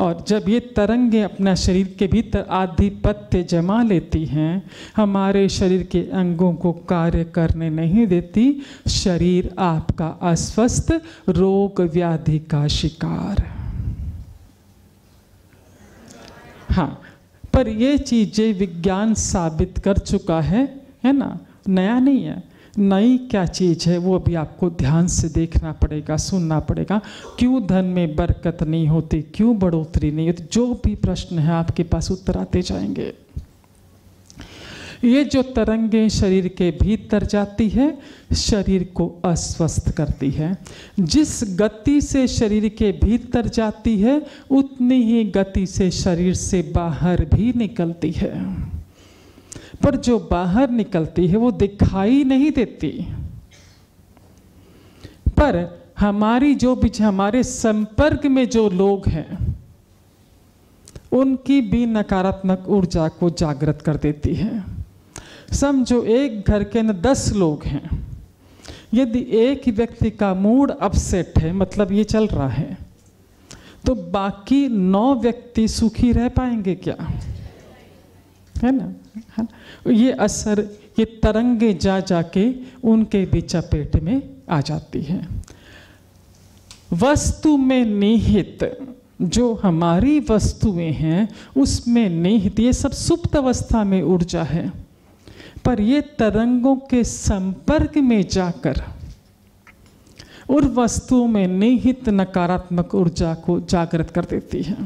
और जब ये तरंगे अपना शरीर के भीतर आधिपत्य जमा लेती हैं, हमारे शरीर के अंगों को कार्य करने नहीं देती, शरीर आपका अस्वस्थ, रोग व्याधि का शिकार। हाँ पर ये चीज़ें विज्ञान साबित कर चुका है है ना? नया नहीं है। नई क्या चीज़ है, वो अभी आपको ध्यान से देखना पड़ेगा, सुनना पड़ेगा। क्यों धन में बरकत नहीं होती, क्यों बढ़ोतरी नहीं होती? जो भी प्रश्न है आपके पास उत्तर आते जाएँगे। ये जो तरंगे शरीर के भीतर जाती है, शरीर को अस्वस्थ करती है। जिस गति से शरीर के भीतर जाती है, उतनी ही गति से शरीर से बाहर भी निकलती है। पर जो बाहर निकलती है, वो दिखाई नहीं देती। पर हमारी जो बीच, हमारे संपर्क में जो लोग हैं, उनकी भी नकारात्मक ऊर्जा को जागृत कर देती है। समझो एक घर के अंदर दस लोग हैं, यदि एक व्यक्ति का मूड अपसेट है मतलब ये चल रहा है तो बाकी नौ व्यक्ति सुखी रह पाएँगे क्या? है ना? है ना? ये असर, ये तरंगे जा जाके उनके भी चपेट में आ जाती है। वस्तु में निहित, जो हमारी वस्तुएँ हैं, उसमें निहित, ये सब सुप्त अवस्था में ऊर्जा है। पर ये तरंगों के संपर्क में जाकर उन वस्तुओं में निहित नकारात्मक ऊर्जा को जागृत कर देती है।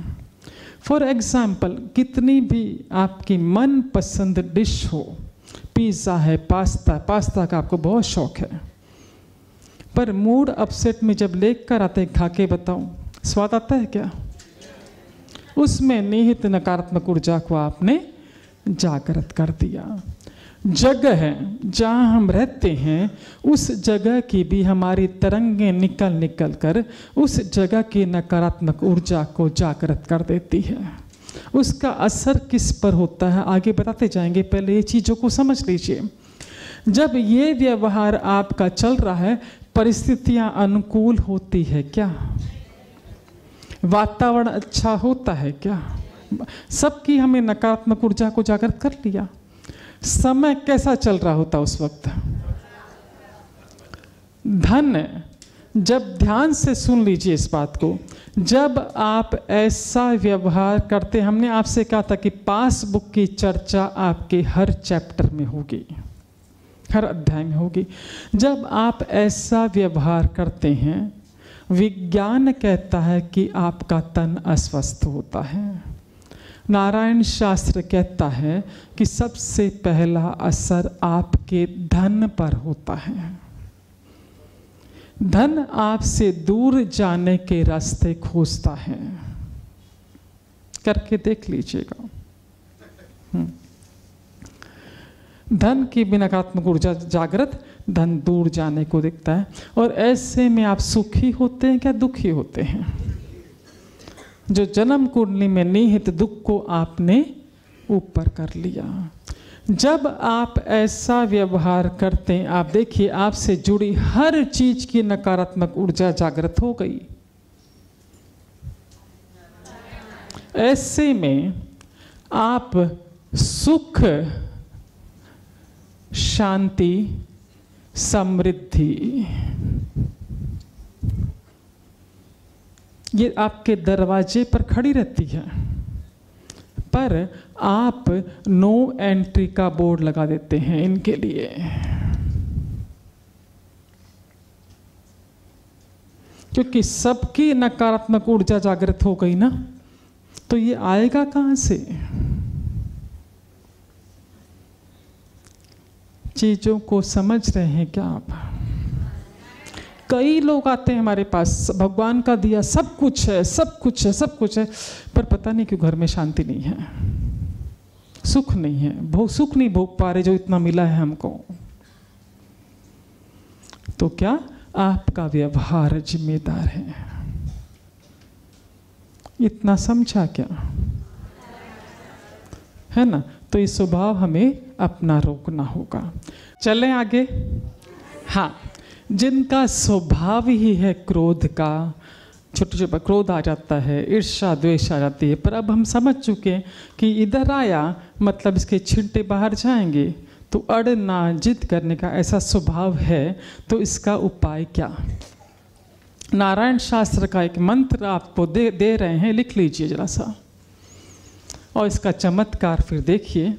फॉर एग्ज़ाम्पल कितनी भी आपकी मन पसंद डिश हो, पिज़्ज़ा है, पास्ता पास्ता का आपको बहुत शौक है। पर मूड अपसेट में जब लेक कर आते खा के बताऊँ, स्वाद आता है क्या? उसमें निहित नकारात्मक ऊर्जा को आपने जागृत कर दिया। जगह है, जहाँ हम रहते हैं, उस जगह की भी हमारी तरंगें निकल निकल कर उस जगह की नकारात्मक ऊर्जा को जागृत कर देती है। उसका असर किस पर होता है, आगे बताते जाएँगे। पहले ये चीज़ों को समझ लीजिए। जब ये व्यवहार आपका चल रहा है, परिस्थितियाँ अनुकूल होती है क्या? वातावरण अच्छा होता है क्या? सबकी हमें नकारात्मक ऊर्जा को जागृत कर लिया। समय कैसा चल रहा होता उस वक्त? धन, जब ध्यान से सुन लीजिए इस बात को। जब आप ऐसा व्यवहार करते, हमने आपसे कहा था कि पासबुक की चर्चा आपके हर चैप्टर में होगी, हर अध्याय में होगी। जब आप ऐसा व्यवहार करते हैं, विज्ञान कहता है कि आपका तन अस्वस्थ होता है। नारायण शास्त्र कहता है कि सबसे पहला असर आपके धन पर होता है। धन आपसे दूर जाने के रास्ते खोजता है। करके देख लीजिएगा। धन की बिनाकात्मक ऊर्जा जागृत, धन दूर जाने को दिखता है। और ऐसे में आप सुखी होते हैं क्या दुखी होते हैं? जो जन्म कुंडली में निहित दुख को आपने ऊपर कर लिया। जब आप ऐसा व्यवहार करते हैं, आप देखिए, आपसे जुड़ी हर चीज़ की नकारात्मक ऊर्जा जागृत हो गई। ऐसे में आप सुख, शांति, समृद्धि ये आपके दरवाजे पर खड़ी रहती है। पर आप नो एंट्री का बोर्ड लगा देते हैं इनके लिए। क्योंकि सबकी नकारात्मक ऊर्जा जागृत हो गई ना तो ये आएगा कहाँ से? चीज़ों को समझ रहे हैं क्या आप? कई लोग आते हैं हमारे पास, भगवान का दिया सब कुछ है, सब कुछ है, सब कुछ है, पर पता नहीं क्यों घर में शांति नहीं है। सुख नहीं है। भोग सुख नहीं भोग पा रहे जो इतना मिला है हमको। तो क्या? आपका व्यवहार जिम्मेदार है। इतना समझा क्या? है ना? तो ये स्वभाव हमें अपना रोकना होगा। चलें आगे। हाँ। जिनका स्वभाव ही है क्रोध का छोटे छोटे क्रोध आ जाता है ईर्षा द्वेष आ जाती है। पर अब हम समझ चुके हैं कि इधर आया मतलब इसके छिंटे बाहर जाएँगे तो अड़ना जिद करने का ऐसा स्वभाव है तो इसका उपाय क्या? नारायण शास्त्र का एक मंत्र आपको दे दे रहे हैं, लिख लीजिए जरा सा। और इसका चमत्कार फिर देखिए।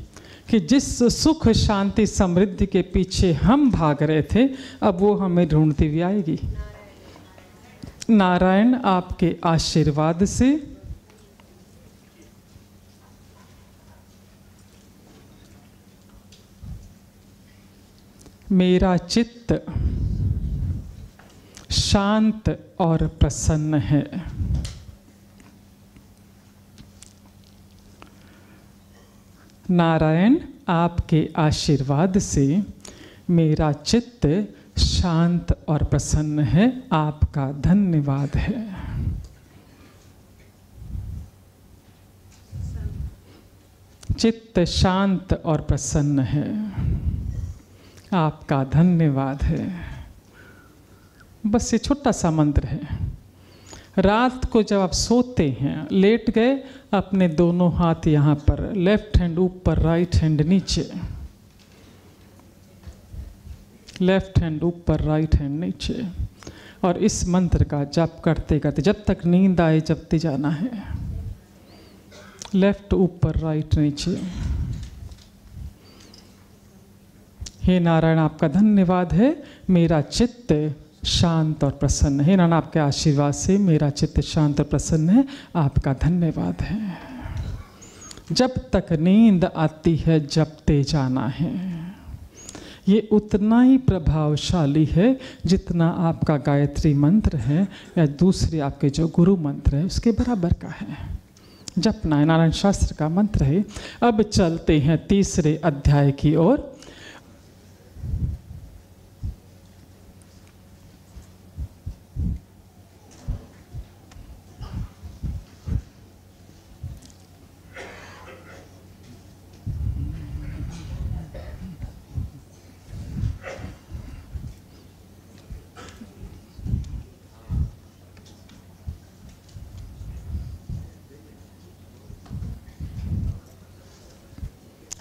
कि जिस सुख, शांति, समृद्धि के पीछे हम भाग रहे थे, अब वो हमें ढूंढती हुई आएगी। नारायण आपके आशीर्वाद से मेरा चित्त शांत और प्रसन्न है। नारायण, आपके आशीर्वाद से मेरा चित्त शांत और प्रसन्न है, आपका धन्यवाद है। चित्त शांत और प्रसन्न है, आपका धन्यवाद है। बस ये छोटा सा मंत्र है। रात को जब आप सोते हैं, लेट गए, अपने दोनों हाथ यहाँ पर लेफ़्ट हैंड ऊपर राइट हैंड नीचे। लेफ़्ट हैंड ऊपर राइट हैंड नीचे। और इस मंत्र का जप करते करते, जब तक नींद आए जपते जाना है। लेफ़्ट ऊपर राइट नीचे। हे नारायण, आपका धन्यवाद है। मेरा चित्त शांत और प्रसन्न है। नारायण आपके आशीर्वाद से मेरा चित्त शांत और प्रसन्न है। आपका धन्यवाद है। जब तक नींद आती है जपते जाना है। ये उतना ही प्रभावशाली है जितना आपका गायत्री मंत्र है या दूसरे आपके जो गुरु मंत्र है, उसके बराबर का है। जपना है। नारायण शास्त्र का मंत्र है। अब चलते हैं तीसरे अध्याय की ओर।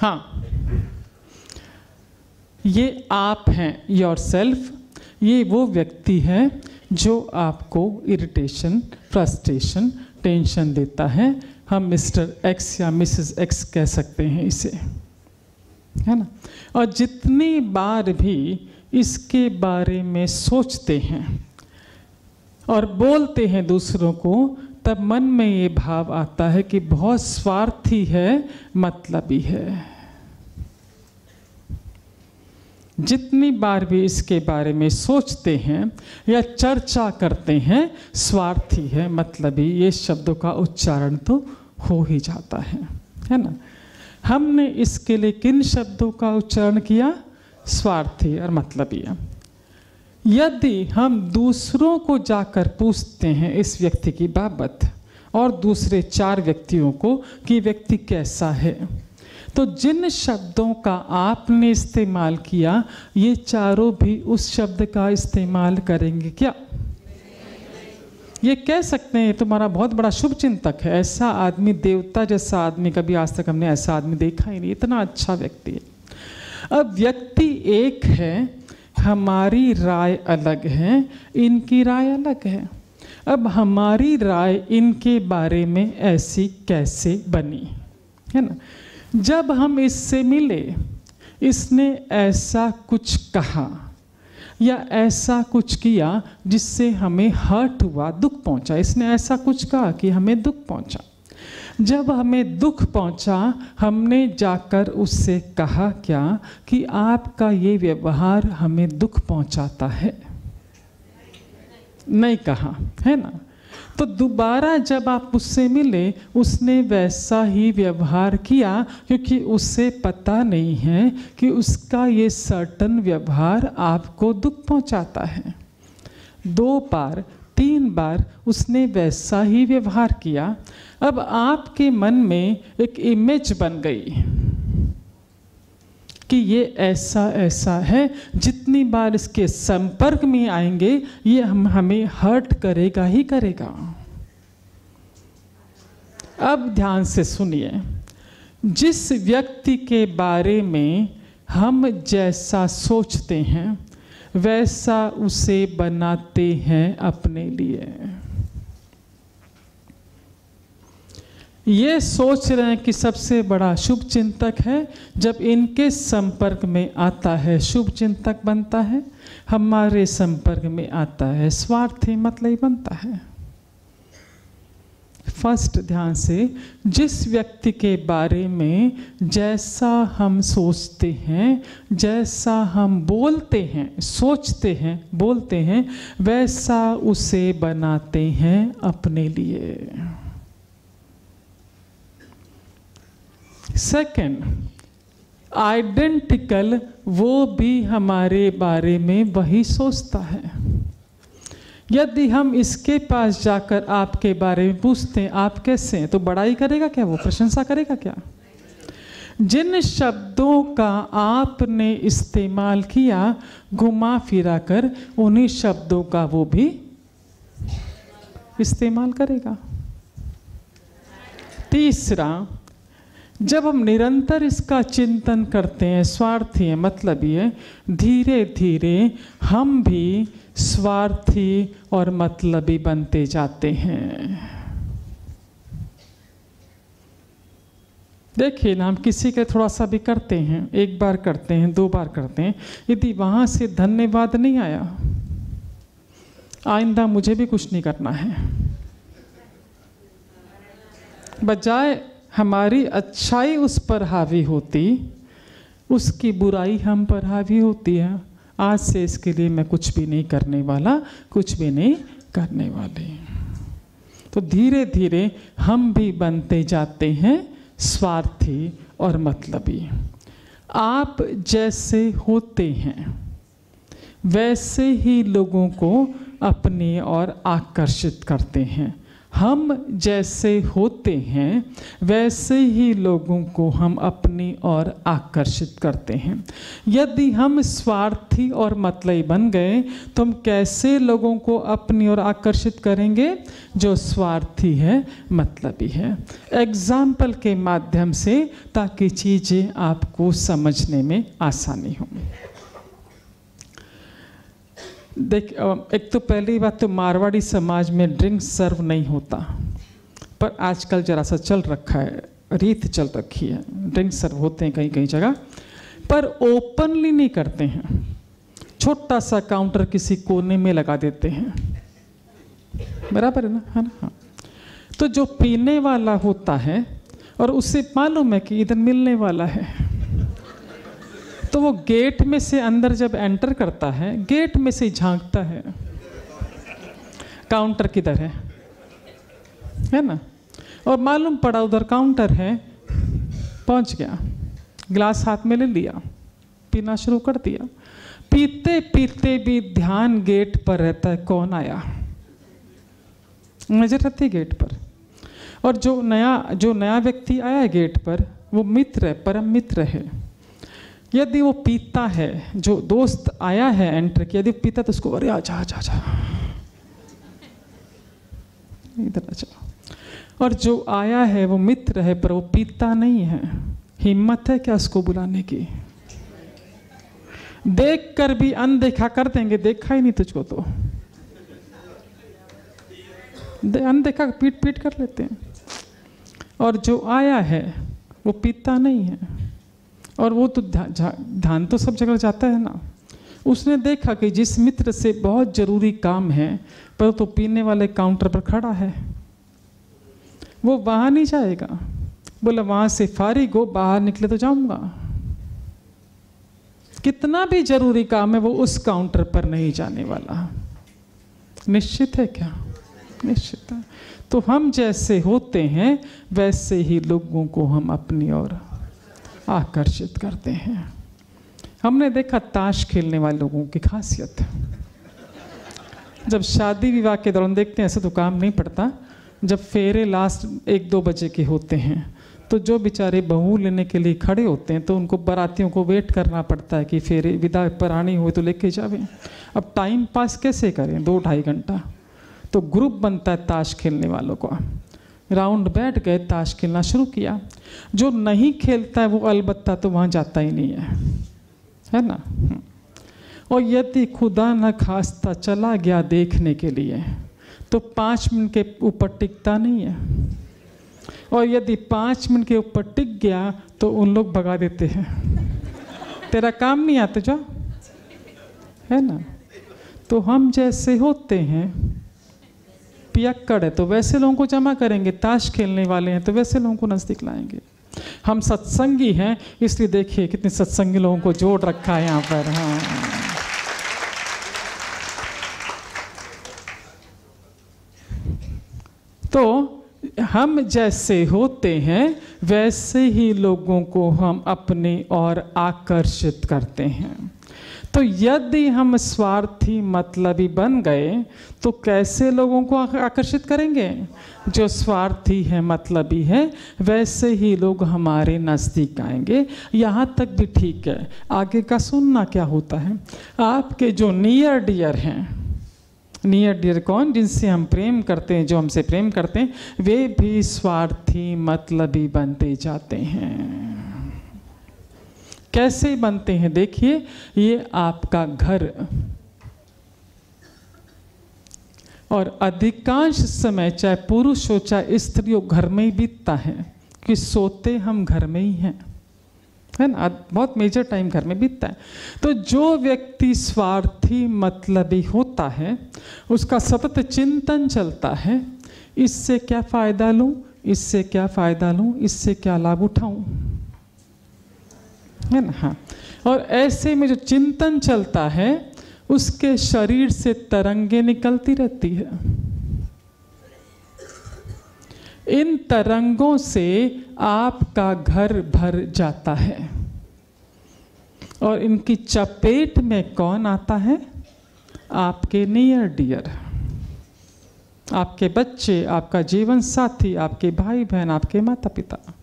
हाँ। ये आप हैं योर सेल्फ ये वो व्यक्ति है जो आपको इरिटेशन फ्रस्ट्रेशन टेंशन देता है। हम मिस्टर एक्स या मिसेस एक्स कह सकते हैं इसे। है ना? और जितनी बार भी इसके बारे में सोचते हैं और बोलते हैं दूसरों को, तब मन में ये भाव आता है कि बहुत स्वार्थी है, मतलबी है। जितनी बार भी इसके बारे में सोचते हैं या चर्चा करते हैं, स्वार्थी है मतलब ही ये शब्दों का उच्चारण तो हो ही जाता है है ना? हमने इसके लिए किन शब्दों का उच्चारण किया? स्वार्थी और मतलबी यदि हम दूसरों को जाकर पूछते हैं इस व्यक्ति की बाबत और दूसरे चार व्यक्तियों को कि व्यक्ति कैसा है तो जिन शब्दों का आपने इस्तेमाल किया, ये चारों भी उस शब्द का इस्तेमाल करेंगे क्या? ये कह सकते हैं, तुम्हारा बहुत बड़ा शुभ चिंतक है। ऐसा आदमी, देवता जैसा आदमी, कभी आज तक हमने ऐसा आदमी देखा ही नहीं। इतना अच्छा व्यक्ति है। अब व्यक्ति एक है, हमारी राय अलग है, इनकी राय अलग है। अब हमारी राय इनके बारे में ऐसी कैसे बनी? है ना? जब हम इससे मिले, इसने ऐसा कुछ कहा या ऐसा कुछ किया जिससे हमें हर्ट हुआ, दुख पहुँचा। इसने ऐसा कुछ कहा कि हमें दुख पहुँचा। जब हमें दुख पहुँचा, हमने जाकर उससे कहा, क्या? कि आपका ये व्यवहार हमें दुख पहुंचाता है? नहीं कहा, है ना? तो दोबारा जब आप उससे मिले, उसने वैसा ही व्यवहार किया, क्योंकि उससे पता नहीं है कि उसका ये सर्टन व्यवहार आपको दुख पहुंचाता है। दो बार, तीन बार उसने वैसा ही व्यवहार किया। अब आपके मन में एक इमेज बन गई। कि ये ऐसा ऐसा है। जितनी बार इसके संपर्क में आएँगे, ये हम, हमें हर्ट करेगा ही करेगा। अब ध्यान से सुनिए। जिस व्यक्ति के बारे में हम जैसा सोचते हैं, वैसा उसे बनाते हैं अपने लिए। ये सोच रहे हैं कि सबसे बड़ा शुभ चिंतक है जब इनके संपर्क में आता है। शुभ चिंतक बनता है, हमारे संपर्क में आता है। स्वार्थी मतलब बनता है। फ़र्स्ट ध्यान से, जिस व्यक्ति के बारे में जैसा हम सोचते हैं, जैसा हम बोलते हैं, सोचते हैं, बोलते हैं, वैसा उसे बनाते हैं अपने लिए। सेकंड आइडेंटिकल वो भी हमारे बारे में वही सोचता है। यदि हम इसके पास जाकर आपके बारे में पूछते हैं, आप कैसे हैं? तो बड़ाई करेगा क्या वो? प्रशंसा करेगा क्या? जिन शब्दों का आपने इस्तेमाल किया, घुमा फिरा कर, उन्हीं शब्दों का वो भी इस्तेमाल करेगा। तीसरा जब हम निरंतर इसका चिंतन करते हैं, स्वार्थी है मतलब ये, धीरे धीरे हम भी स्वार्थी और मतलबी बनते जाते हैं। देखिए ना, हम किसी के थोड़ा सा भी करते हैं, एक बार करते हैं, दो बार करते हैं, यदि वहाँ से धन्यवाद नहीं आया, आइंदा मुझे भी कुछ नहीं करना है। बजाय हमारी अच्छाई उस पर हावी होती, उसकी बुराई हम पर हावी होती है। आज से इसके लिए मैं कुछ भी नहीं करने वाला, कुछ भी नहीं करने वाली। तो धीरे धीरे हम भी बनते जाते हैं स्वार्थी और मतलबी। आप जैसे होते हैं, वैसे ही लोगों को अपनी ओर आकर्षित करते हैं। हम जैसे होते हैं, वैसे ही लोगों को हम अपनी ओर आकर्षित करते हैं। यदि हम स्वार्थी और मतलई बन गए तो हम कैसे लोगों को अपनी ओर आकर्षित करेंगे? जो स्वार्थी है, मतलबी है। एग्ज़ाम्पल के माध्यम से ताकि चीज़ें आपको समझने में आसानी हो। देख एक तो पहली बात तो मारवाड़ी समाज में ड्रिंक सर्व नहीं होता, पर आजकल जरा सा चल रखा है, रीत चल रखी है, ड्रिंक सर्व होते हैं कहीं कहीं जगह, पर ओपनली नहीं करते हैं, छोटा सा काउंटर किसी कोने में लगा देते हैं, बराबर है ना है ना? हाँ। तो जो पीने वाला होता है, और उसे मालूम है कि इधर मिलने वाला है तो वो गेट में से अंदर जब एंटर करता है, गेट में से झांकता है। काउंटर किधर है? है ना? और मालूम पड़ा उधर काउंटर है, पहुँच गया। ग्लास हाथ में ले लिया, पीना शुरू कर दिया। पीते पीते भी ध्यान गेट पर रहता है, कौन आया? नज़र रहती गेट पर। और जो नया जो नया व्यक्ति आया है गेट पर, वो मित्र है, परम मित्र है। यदि वो पीता है, जो दोस्त आया है एंटर किया यदि पीता तो उसको अरे आजा आजा आजा इधर आजा और जो आया है, वो मित्र है, पर वो पीता नहीं है। हिम्मत है क्या उसको बुलाने की? देख कर भी अनदेखा कर देंगे, देखा ही नहीं तुझको तो। अनदेखा पीट पीट कर लेते हैं। और जो आया है, वो पीता नहीं है। और वो तो ध्यान तो सब जगह जाता है ना। उसने देखा कि जिस मित्र से बहुत ज़रूरी काम है, पर तो पीने वाले काउंटर पर खड़ा है। वो वहाँ नहीं जाएगा। बोला, वहाँ से फारिग हो, बाहर निकले तो जाऊँगा। कितना भी ज़रूरी काम है, वो उस काउंटर पर नहीं जाने वाला। निश्चित है क्या? निश्चित है। तो हम जैसे होते हैं, वैसे ही लोगों को हम अपनी ओर आकर्षित करते हैं। हमने देखा ताश खेलने वाले लोगों की खासियत। जब शादी विवाह के दौरान देखते हैं, ऐसे तो काम नहीं पड़ता। जब फेरे लास्ट एक दो बजे के होते हैं तो जो बेचारे बहू लेने के लिए खड़े होते हैं तो उनको बारातियों को वेट करना पड़ता है कि फेरे विदा परानी हुए तो लेके जावे। अब टाइम पास कैसे करें? दो ढाई घंटा। तो ग्रुप बनता है ताश खेलने वालों का। राउंड बैठ गए, ताश खेलना शुरू किया। जो नहीं खेलता है, वो अलबत्ता तो वहाँ जाता ही नहीं है। है ना? और यदि खुदा न खास्ता चला गया देखने के लिए तो पाँच मिनट के ऊपर टिकता नहीं है। और यदि पाँच मिनट के ऊपर टिक गया तो उन लोग भगा देते हैं। तेरा काम नहीं आता जो है ना? तो हम जैसे होते हैं पियक्कड़ है तो वैसे लोगों को जमा करेंगे, ताश खेलने वाले हैं तो वैसे लोगों को नज़दीक लाएँगे। हम सत्संगी हैं, इसलिए देखिए कितने सत्संगी लोगों को जोड़ रखा है यहाँ पर हाँ। तो हम जैसे होते हैं, वैसे ही लोगों को हम अपने और आकर्षित करते हैं। तो यदि हम स्वार्थी मतलबी बन गए तो कैसे लोगों को आकर्षित करेंगे? जो स्वार्थी है, मतलबी है, वैसे ही लोग हमारे नज़दीक आएँगे। यहाँ तक भी ठीक है। आगे का सुनना क्या होता है? आपके जो नियर डियर हैं नियर डियर कौन? जिनसे हम प्रेम करते हैं, जो हमसे प्रेम करते हैं, वे भी स्वार्थी, मतलबी बनते जाते हैं। कैसे बनते हैं? देखिए, ये आपका घर। और अधिकांश समय चाहे पुरुष हो, चाहे स्त्री हो, घर में ही बीतता है कि सोते हम घर में ही हैं। है ना? बहुत मेजर टाइम घर में बीतता है। तो जो व्यक्ति स्वार्थी मतलबी होता है, उसका सतत चिंतन चलता है, इससे क्या फ़ायदा लूँ? इससे क्या फ़ायदा लूँ? इससे क्या लाभ उठाऊँ? है ना? हाँ। और ऐसे में जो चिंतन चलता है, उसके शरीर से तरंगे निकलती रहती है। इन तरंगों से आपका घर भर जाता है। और इनकी चपेट में कौन आता है? आपके नियर डियर आपके बच्चे, आपका जीवन साथी, आपके भाई बहन आपके माता पिता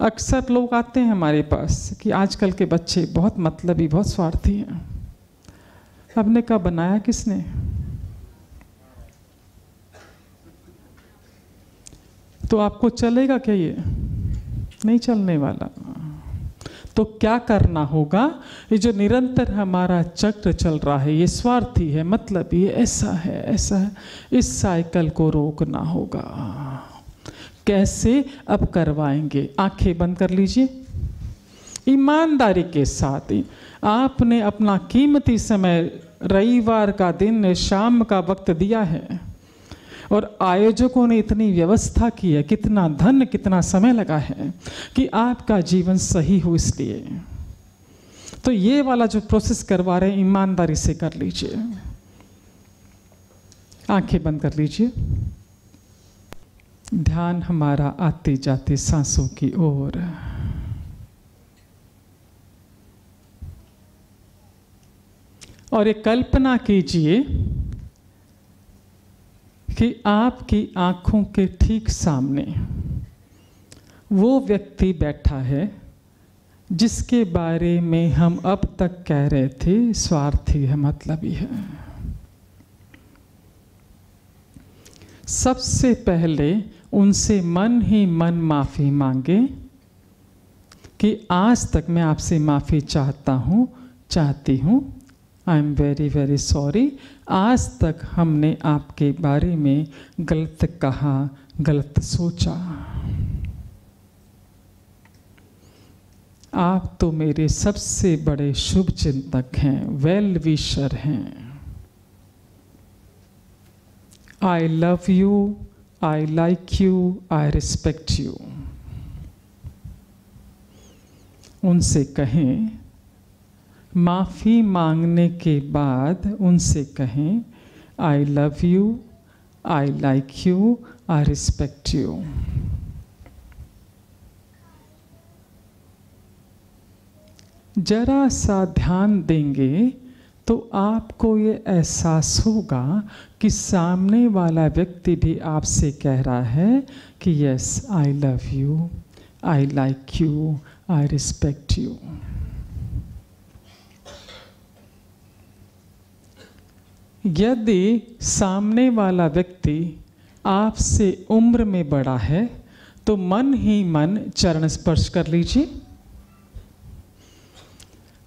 अक्सर लोग आते हैं हमारे पास कि आजकल के बच्चे बहुत मतलबी, बहुत स्वार्थी हैं। हमने कहा, बनाया किसने? तो आपको चलेगा क्या ये? नहीं चलने वाला। तो क्या करना होगा? ये जो निरंतर हमारा चक्र चल रहा है, ये स्वार्थी है मतलब ये ऐसा है ऐसा है। इस साइकिल को रोकना होगा। कैसे अब करवाएँगे? आँखें बंद कर लीजिए। ईमानदारी के साथ आपने अपना कीमती समय रविवार का दिन, शाम का वक्त दिया है और आयोजकों ने इतनी व्यवस्था की है, कितना धन, कितना समय लगा है कि आपका जीवन सही हो इसलिए। तो ये वाला जो प्रोसेस करवा रहे हैं, ईमानदारी से कर लीजिए। आँखें बंद कर लीजिए। ध्यान हमारा आते जाते सांसों की ओर। और एक कल्पना कीजिए कि आपकी आँखों के ठीक सामने वो व्यक्ति बैठा है जिसके बारे में हम अब तक कह रहे थे, स्वार्थी है मतलब ही है सबसे पहले उनसे मन ही मन माफ़ी मांगे कि आज तक मैं आपसे माफ़ी चाहता हूँ, चाहती हूँ। I am very very sorry आज तक हमने आपके बारे में गलत कहा, गलत सोचा। आप तो मेरे सबसे बड़े शुभ चिंतक हैं वेल विशर हैं। I love you I like you I respect you उनसे कहें, माफ़ी मांगने के बाद उनसे कहें I love you I like you I respect you जरा सा ध्यान देंगे तो आपको ये एहसास होगा कि सामने वाला व्यक्ति भी आपसे कह रहा है कि yes I love you I like you I respect you यदि सामने वाला व्यक्ति आपसे उम्र में बड़ा है तो मन ही मन चरण स्पर्श कर लीजिए।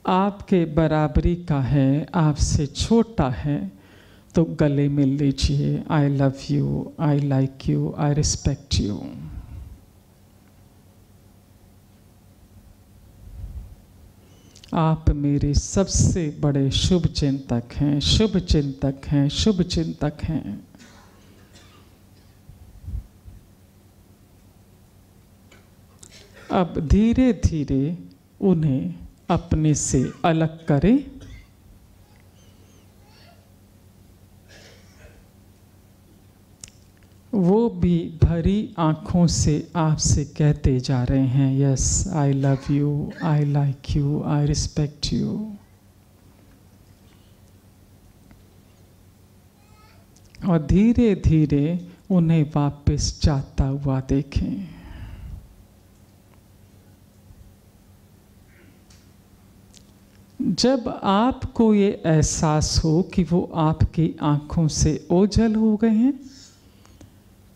आपके बराबरी का है, आपसे छोटा है तो गले मिल लीजिए। I love you I like you I respect you आप मेरे सबसे बड़े शुभ चिंतक हैं शुभ चिंतक हैं शुभ चिंतक हैं। अब धीरे धीरे उन्हें अपने से अलग करें। वो भी भरी आँखों से आपसे कहते जा रहे हैं yes I love you I like you I respect you और धीरे धीरे उन्हें वापस जाता हुआ देखें। जब आपको ये एहसास हो कि वो आपकी आँखों से ओझल हो गए हैं,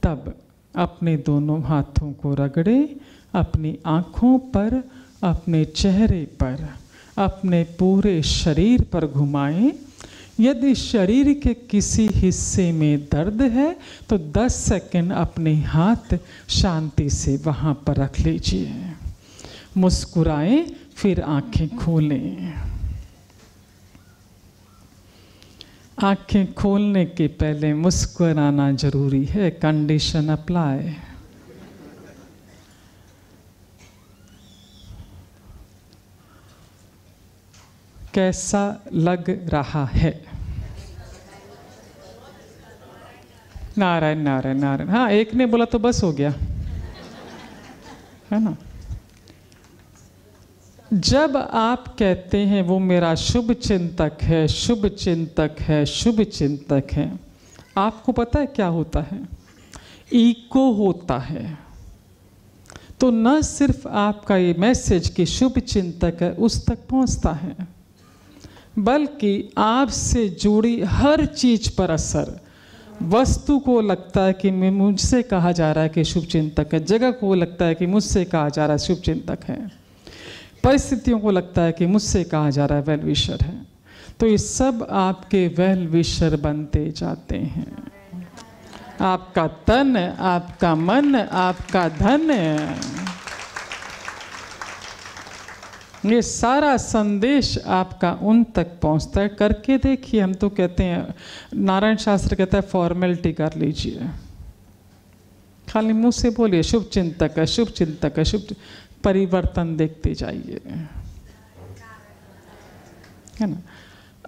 तब अपने दोनों हाथों को रगड़े, अपनी आँखों पर, अपने चेहरे पर, अपने पूरे शरीर पर घुमाएँ। यदि शरीर के किसी हिस्से में दर्द है तो 10 सेकंड अपने हाथ शांति से वहाँ पर रख लीजिए। मुस्कुराएँ, फिर आँखें खोलें। आँखें खोलने के पहले मुस्कुराना ज़रूरी है कंडीशन अप्लाई कैसा लग रहा है? नारायण नारायण नारायण. हाँ एक ने बोला तो बस हो गया। है ना? जब आप कहते हैं वो मेरा शुभ चिंतक है, शुभ चिंतक है, शुभ चिंतक है, आपको पता है क्या होता है? ईको होता है। तो न सिर्फ़ आपका ये मैसेज कि शुभ चिंतक है, उस तक पहुँचता है, बल्कि आपसे जुड़ी हर चीज़ पर असर। वस्तु को लगता है कि मुझसे कहा जा रहा है कि शुभ चिंतक है, जगह को लगता है कि मुझसे कहा जा रहा है शुभ चिंतक है। परिस्थितियों को लगता है कि मुझसे कहा जा रहा है वेल विशर है। तो ये सब आपके वेल विशर बनते जाते हैं। आपका तन, आपका मन, आपका धन। ये सारा संदेश आपका उन तक पहुँचता है। करके देखिए, हम तो कहते हैं, नारायण शास्त्र कहता है, फॉर्मेलिटी कर लीजिए। खाली मुँह से बोलिए शुभ चिंतक है शुभ चिंतक है शुभ परिवर्तन देखते जाइए। है ना?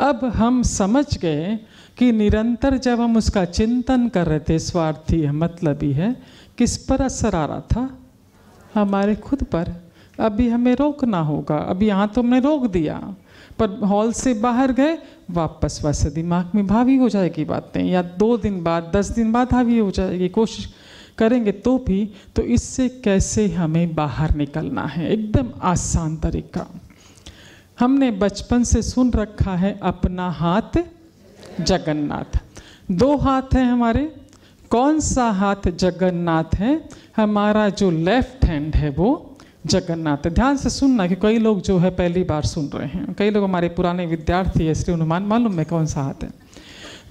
अब हम समझ गए कि निरंतर जब हम उसका चिंतन कर रहे थे, स्वार्थी है मतलब ही है, किस पर असर आ रहा था? हमारे खुद पर। अभी हमें रोकना होगा। अभी यहाँ तो हमने रोक दिया। पर हॉल से बाहर गए, वापस वैसे दिमाग में भावी हो जाएगी बातें, या दो दिन बाद, दस दिन बाद हावी हो जाएगी। कोशिश करेंगे तो भी तो इससे कैसे हमें बाहर निकलना है? एकदम आसान तरीका। हमने बचपन से सुन रखा है अपना हाथ जगन्नाथ। दो हाथ हैं हमारे। कौन सा हाथ जगन्नाथ है? हमारा जो लेफ़्ट हैंड है वो जगन्नाथ। ध्यान से सुनना कि कई लोग जो है पहली बार सुन रहे हैं। कई लोग हमारे पुराने विद्यार्थी है इसलिए अनुमान मालूम है कौन सा हाथ है?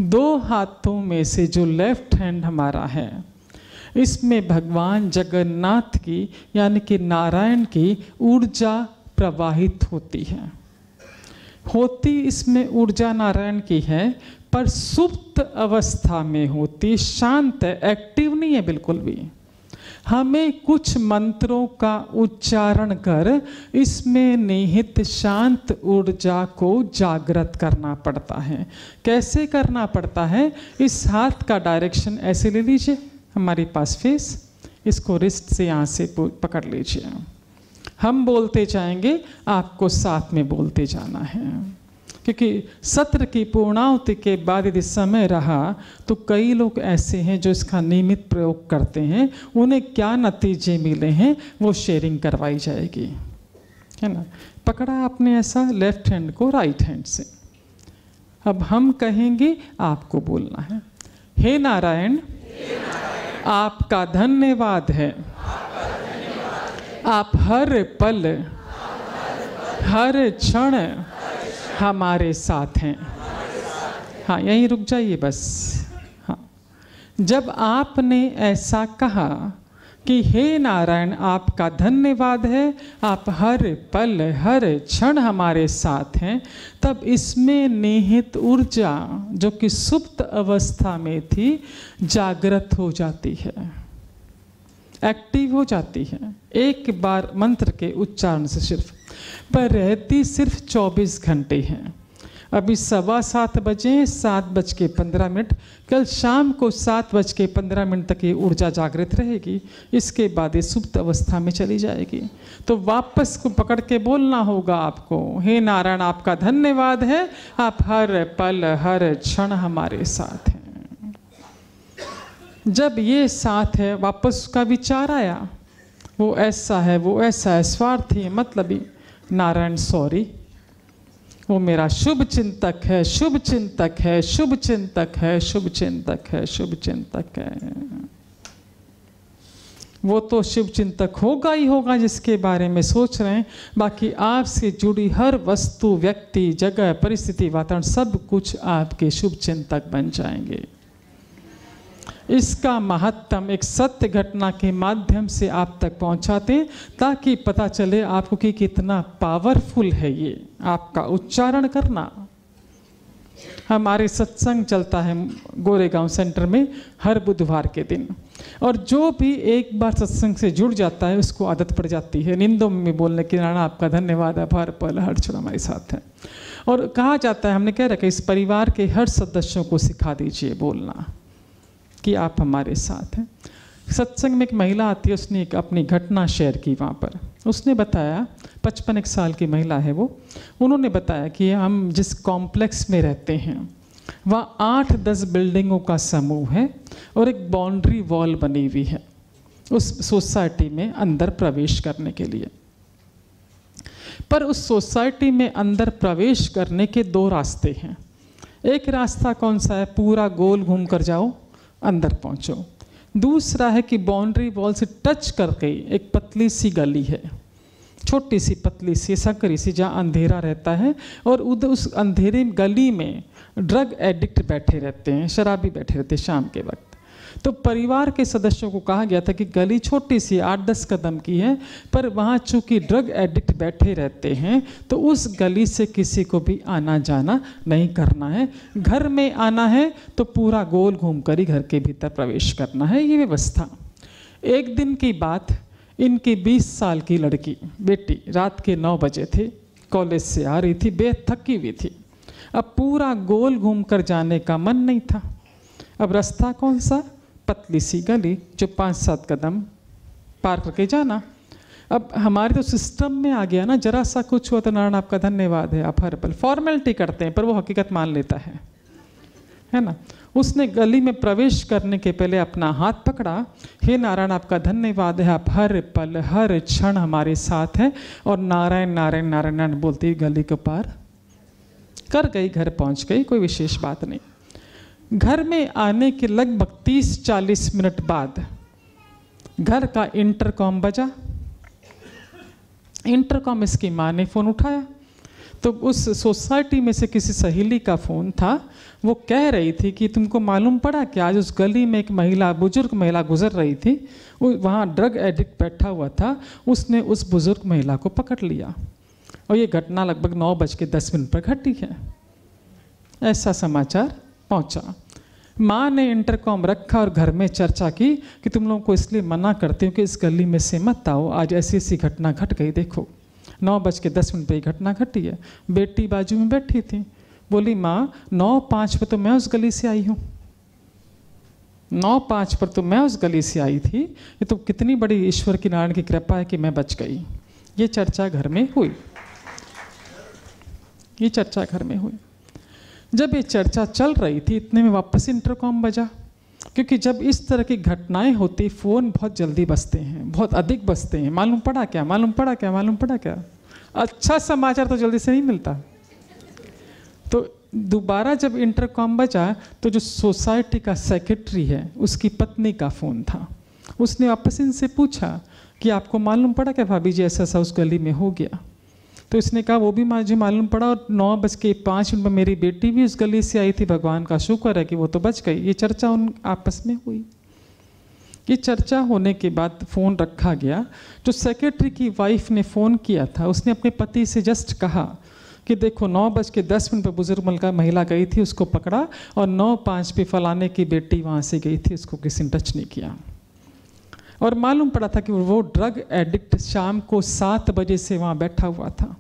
दो हाथों में से जो लेफ़्ट हैंड हमारा है इसमें भगवान जगन्नाथ की, यानी कि नारायण की ऊर्जा प्रवाहित होती है। होती इसमें ऊर्जा नारायण की है, पर सुप्त अवस्था में होती, शांत है एक्टिव नहीं है बिल्कुल भी। हमें कुछ मंत्रों का उच्चारण कर इसमें निहित शांत ऊर्जा को जागृत करना पड़ता है। कैसे करना पड़ता है? इस हाथ का डायरेक्शन ऐसे ले लीजिए। हमारे पास फेस इसको रिस्ट से यहाँ से पकड़ लीजिए हम बोलते जाएँगे, आपको साथ में बोलते जाना है। क्योंकि सत्र की पूर्णावति के बाद यदि समय रहा तो कई लोग ऐसे हैं जो इसका नियमित प्रयोग करते हैं, उन्हें क्या नतीजे मिले हैं, वो शेयरिंग करवाई जाएगी। है ना? पकड़ा आपने ऐसा लेफ़्ट हैंड को राइट हैंड से। अब हम कहेंगे, आपको बोलना है। हे नारायण आपका धन्यवाद है। आप हर पल, हर क्षण हमारे साथ हैं। हाँ यहीं रुक जाइए बस। हाँ। जब आपने ऐसा कहा कि हे नारायण, आपका धन्यवाद है। आप हर पल, हर क्षण हमारे साथ हैं। तब इसमें निहित ऊर्जा, जो कि सुप्त अवस्था में थी, जागृत हो जाती है। एक्टिव हो जाती है। एक बार मंत्र के उच्चारण से सिर्फ़। पर रहती सिर्फ़ 24 घंटे हैं। अभी सवा सात बजे, सात बज के पंद्रह मिनट। कल शाम को सात बज के पंद्रह मिनट तक ये ऊर्जा जागृत रहेगी। इसके बाद ये सुप्त अवस्था में चली जाएगी। तो वापस को पकड़ के बोलना होगा आपको। हे नारायण, आपका धन्यवाद है। आप हर पल, हर क्षण हमारे साथ हैं। जब ये साथ है, वापस उसका विचार आया, वो ऐसा है, वो ऐसा है, स्वार्थी है मतलब नारायण सॉरी वो मेरा शुभ चिंतक है, शुभ चिंतक है, शुभ चिंतक है, शुभ चिंतक है, शुभ चिंतक है। वो तो शिव चिंतक होगा ही होगा जिसके बारे में सोच रहे हैं। बाकी आपसे जुड़ी हर वस्तु, व्यक्ति, जगह, परिस्थिति, वातावरण, सब कुछ आपके शुभ चिंतक बन जाएँगे। इसका महत्तम एक सत्य घटना के माध्यम से आप तक पहुंचाते ताकि पता चले आपको कि कितना पावरफुल है ये। आपका उच्चारण करना। हमारे सत्संग चलता है गोरेगांव सेंटर में हर बुधवार के दिन। और जो भी एक बार सत्संग से जुड़ जाता है, उसको आदत पड़ जाती है। निंदों में बोलने की राणा आपका धन्यवाद, आभार, पल, हर क्षण हमारे साथ है। और कहा जाता है, हमने कह रखा इस परिवार के हर सदस्यों को सिखा दीजिए बोलना। कि आप हमारे साथ हैं। सत्संग में एक महिला आती है, उसने एक अपनी घटना शेयर की वहाँ पर। उसने बताया, पचपन एक साल की महिला है वो। उन्होंने बताया कि हम जिस कॉम्प्लेक्स में रहते हैं, वहाँ आठ दस बिल्डिंगों का समूह है और एक बाउंड्री वॉल बनी हुई है उस सोसाइटी में अंदर प्रवेश करने के लिए। पर उस सोसाइटी में अंदर प्रवेश करने के दो रास्ते हैं। एक रास्ता कौन सा है? पूरा गोल घूम कर जाओ। अंदर पहुंचो। दूसरा है कि बाउंड्री वॉल से टच करके एक पतली सी गली है। छोटी सी, पतली सी सकरी सी जहाँ अंधेरा रहता है और उधर उस अंधेरे गली में ड्रग एडिक्ट बैठे रहते हैं, शराबी बैठे रहते हैं शाम के वक्त। तो परिवार के सदस्यों को कहा गया था कि गली छोटी सी आठ दस कदम की है, पर वहाँ चूँकि ड्रग एडिक्ट बैठे रहते हैं तो उस गली से किसी को भी आना जाना नहीं करना है। घर में आना है तो पूरा गोल घूम कर ही घर के भीतर प्रवेश करना है, ये व्यवस्था। एक दिन की बात, इनकी 20 साल की लड़की, बेटी, रात के 9 बजे थे, कॉलेज से आ रही थी, बेहद थकी हुई थी। अब पूरा गोल घूम कर जाने का मन नहीं था। अब रास्ता कौन सा? पतली सी गली, जो पाँच सात कदम पार करके जाना। अब हमारे तो सिस्टम में आ गया ना, जरा सा कुछ हुआ तो नारायण आपका धन्यवाद है, आप हर पल फॉर्मेलिटी करते हैं, पर वो हकीकत मान लेता है। है ना? उसने गली में प्रवेश करने के पहले अपना हाथ पकड़ा। हे नारायण, आपका धन्यवाद है, आप हर पल, हर क्षण हमारे साथ हैं। और नारायण नारायण नारायण नारायण बोलती, गली के पार कर गई, घर पहुँच गई, कोई विशेष बात नहीं। घर में आने के लगभग 30-40 मिनट बाद घर का इंटरकॉम बजा। इंटरकॉम इसकी माँ ने फ़ोन उठाया। तो उस सोसाइटी में से किसी सहेली का फ़ोन था। वो कह रही थी कि तुमको मालूम पड़ा कि आज उस गली में एक महिला, बुज़ुर्ग महिला गुजर रही थी। वहाँ ड्रग एडिक्ट बैठा हुआ था। उसने उस बुज़ुर्ग महिला को पकड़ लिया। और ये घटना लगभग नौ बज के दस मिनट पर घटी है। ऐसा समाचार पहुँचा। माँ ने इंटरकॉम रखा और घर में चर्चा की कि तुम लोगों को इसलिए मना करती हूँ कि इस गली में से मत आओ। आज ऐसी ऐसी घटना घट गई, देखो। नौ बज के दस मिनट पर घटना घटी है। बेटी बाजू में बैठी थी। बोली, माँ, नौ पाँच पर तो मैं उस गली से आई हूँ। नौ पाँच पर तो मैं उस गली से आई थी। ये तो कितनी बड़ी ईश्वर की नारायण की कृपा है कि मैं बच गई। ये चर्चा घर में हुई। ये चर्चा घर में हुई। जब ये चर्चा चल रही थी, इतने में वापस इंटरकॉम बजा। क्योंकि जब इस तरह की घटनाएँ होती फ़ोन बहुत जल्दी बसते हैं, बहुत अधिक बसते हैं। मालूम पड़ा क्या? मालूम पड़ा क्या? मालूम पड़ा क्या? अच्छा समाचार तो जल्दी से नहीं मिलता। तो दोबारा जब इंटरकॉम बजा तो जो सोसाइटी का सेक्रेटरी है, उसकी पत्नी का फ़ोन था। उसने वापस इनसे पूछा कि आपको मालूम पड़ा क्या भाभी जी ऐसा ऐसा उस गली में हो गया? तो इसने कहा, वो भी मुझे मालूम पड़ा और नौ बज के पाँच मिनट में मेरी बेटी भी उस गली से आई थी। भगवान का शुक्र है कि वो तो बच गई। ये चर्चा उन आपस में हुई। ये चर्चा होने के बाद फ़ोन रखा गया। जो सेक्रेटरी की वाइफ ने फ़ोन किया था, उसने अपने पति से जस्ट कहा कि, देखो, नौ बज के दस मिनट पर बुज़ुर्ग मलका महिला गई थी, उसको पकड़ा और नौ पाँच पे फलाने की बेटी वहाँ से गई थी, उसको किसी ने टच नहीं किया। और मालूम पड़ा था कि वो ड्रग एडिक्ट शाम को सात बजे से वहाँ बैठा हुआ था।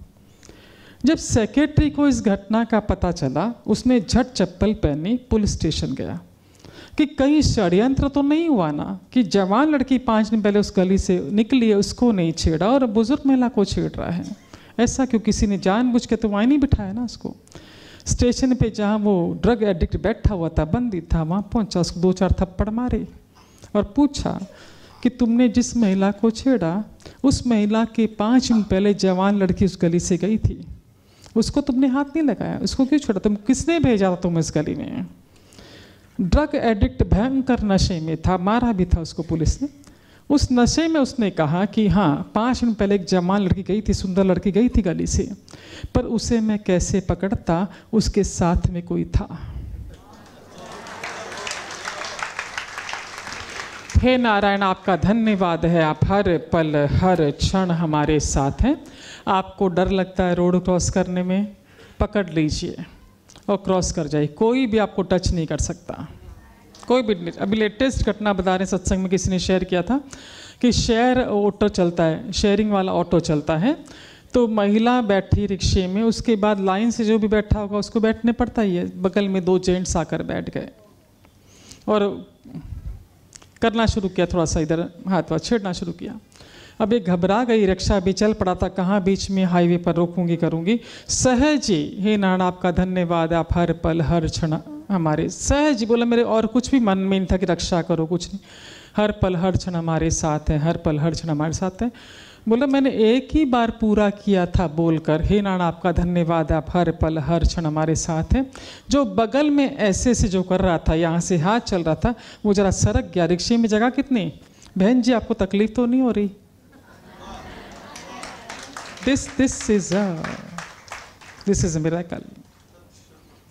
जब सेक्रेटरी को इस घटना का पता चला, उसने झट चप्पल पहनी, पुलिस स्टेशन गया। कि कहीं षड्यंत्र तो नहीं हुआ ना, कि जवान लड़की पाँच दिन पहले उस गली से निकली है, उसको नहीं छेड़ा और बुज़ुर्ग महिला को छेड़ रहा है। ऐसा क्यों? किसी ने जानबूझ के तो वहाँ नहीं बिठाया ना उसको। स्टेशन पे जहाँ वो ड्रग एडिक्ट बैठा हुआ था, बंदी था, वहाँ पहुँचा, उसको दो चार थप्पड़ मारे और पूछा कि तुमने जिस महिला को छेड़ा, उस महिला के पाँच मिनट पहले जवान लड़की उस गली से गई थी। उसको तुमने हाथ नहीं लगाया? उसको क्यों छोड़ा? तुम किसने भेजा था तुम इस गली में? ड्रग एडिक्ट भयंकर नशे में था, मारा भी था उसको पुलिस ने। उस नशे में उसने कहा कि हाँ पाँच मिनट पहले एक जवान लड़की गई थी, सुंदर लड़की गई थी गली से, पर उसे मैं कैसे पकड़ता? उसके साथ में कोई था। हे नारायण, आपका धन्यवाद है। आप हर पल, हर क्षण हमारे साथ हैं। आपको डर लगता है रोड क्रॉस करने में? पकड़ लीजिए और क्रॉस कर जाइए। कोई भी आपको टच नहीं कर सकता। कोई भी अभी लेटेस्ट घटना बता रहे हैं, सत्संग में किसी ने शेयर किया था कि शेयर ऑटो चलता है, शेयरिंग वाला ऑटो चलता है तो महिला बैठी रिक्शे में, उसके बाद लाइन से जो भी बैठा होगा, उसको बैठने पड़ता ही है। बगल में दो जेंट्स आकर बैठ गए। और करना शुरू किया, थोड़ा सा इधर हाथ वाथ छेड़ना शुरू किया। अब ये घबरा गई, रिक्शा भी चल पड़ा था, कहाँ बीच में हाईवे पर रोकूँगी, करूँगी? सहज ही हे नारायण, आपका धन्यवाद, आप हर पल, हर क्षण हमारे। सहज बोला, मेरे और कुछ भी मन में नहीं था कि रक्षा करो, कुछ नहीं। हर पल, हर क्षण हमारे साथ है, हर पल, हर क्षण हमारे साथ है। बोला, मैंने एक ही बार पूरा किया था बोलकर। हे नारायण आपका धन्यवाद। आप हर पल, हर क्षण हमारे साथ हैं। जो बगल में ऐसे से जो कर रहा था, यहाँ से हाथ चल रहा था, वो जरा सरक गया। रिक्शे में जगह कितनी? बहन जी, आपको तकलीफ़ तो नहीं हो रही? This this is this is मेरा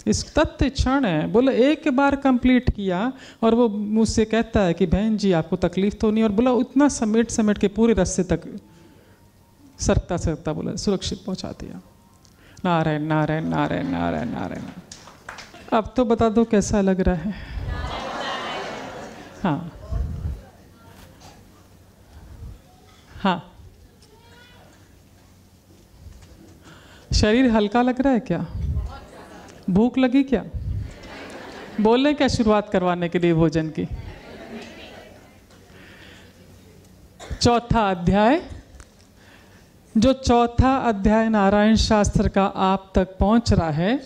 इस तथ्य क्षण है। बोला, एक बार कंप्लीट किया और वो मुझसे कहता है कि, बहन जी, आपको तकलीफ़ तो नहीं और बोला, उतना समेट समेट के पूरे रास्ते तक सरकता सरकता बोला, सुरक्षित पहुँचा दिया नारायण नारायण नारायण नारायण नारायण। अब तो बता दो कैसा लग रहा है? हाँ। हाँ। शरीर हल्का लग रहा है क्या? भूख लगी क्या? बोल रहे क्या शुरुआत करवाने के लिए भोजन की? चौथा अध्याय। जो चौथा अध्याय नारायण शास्त्र का आप तक पहुँच रहा है,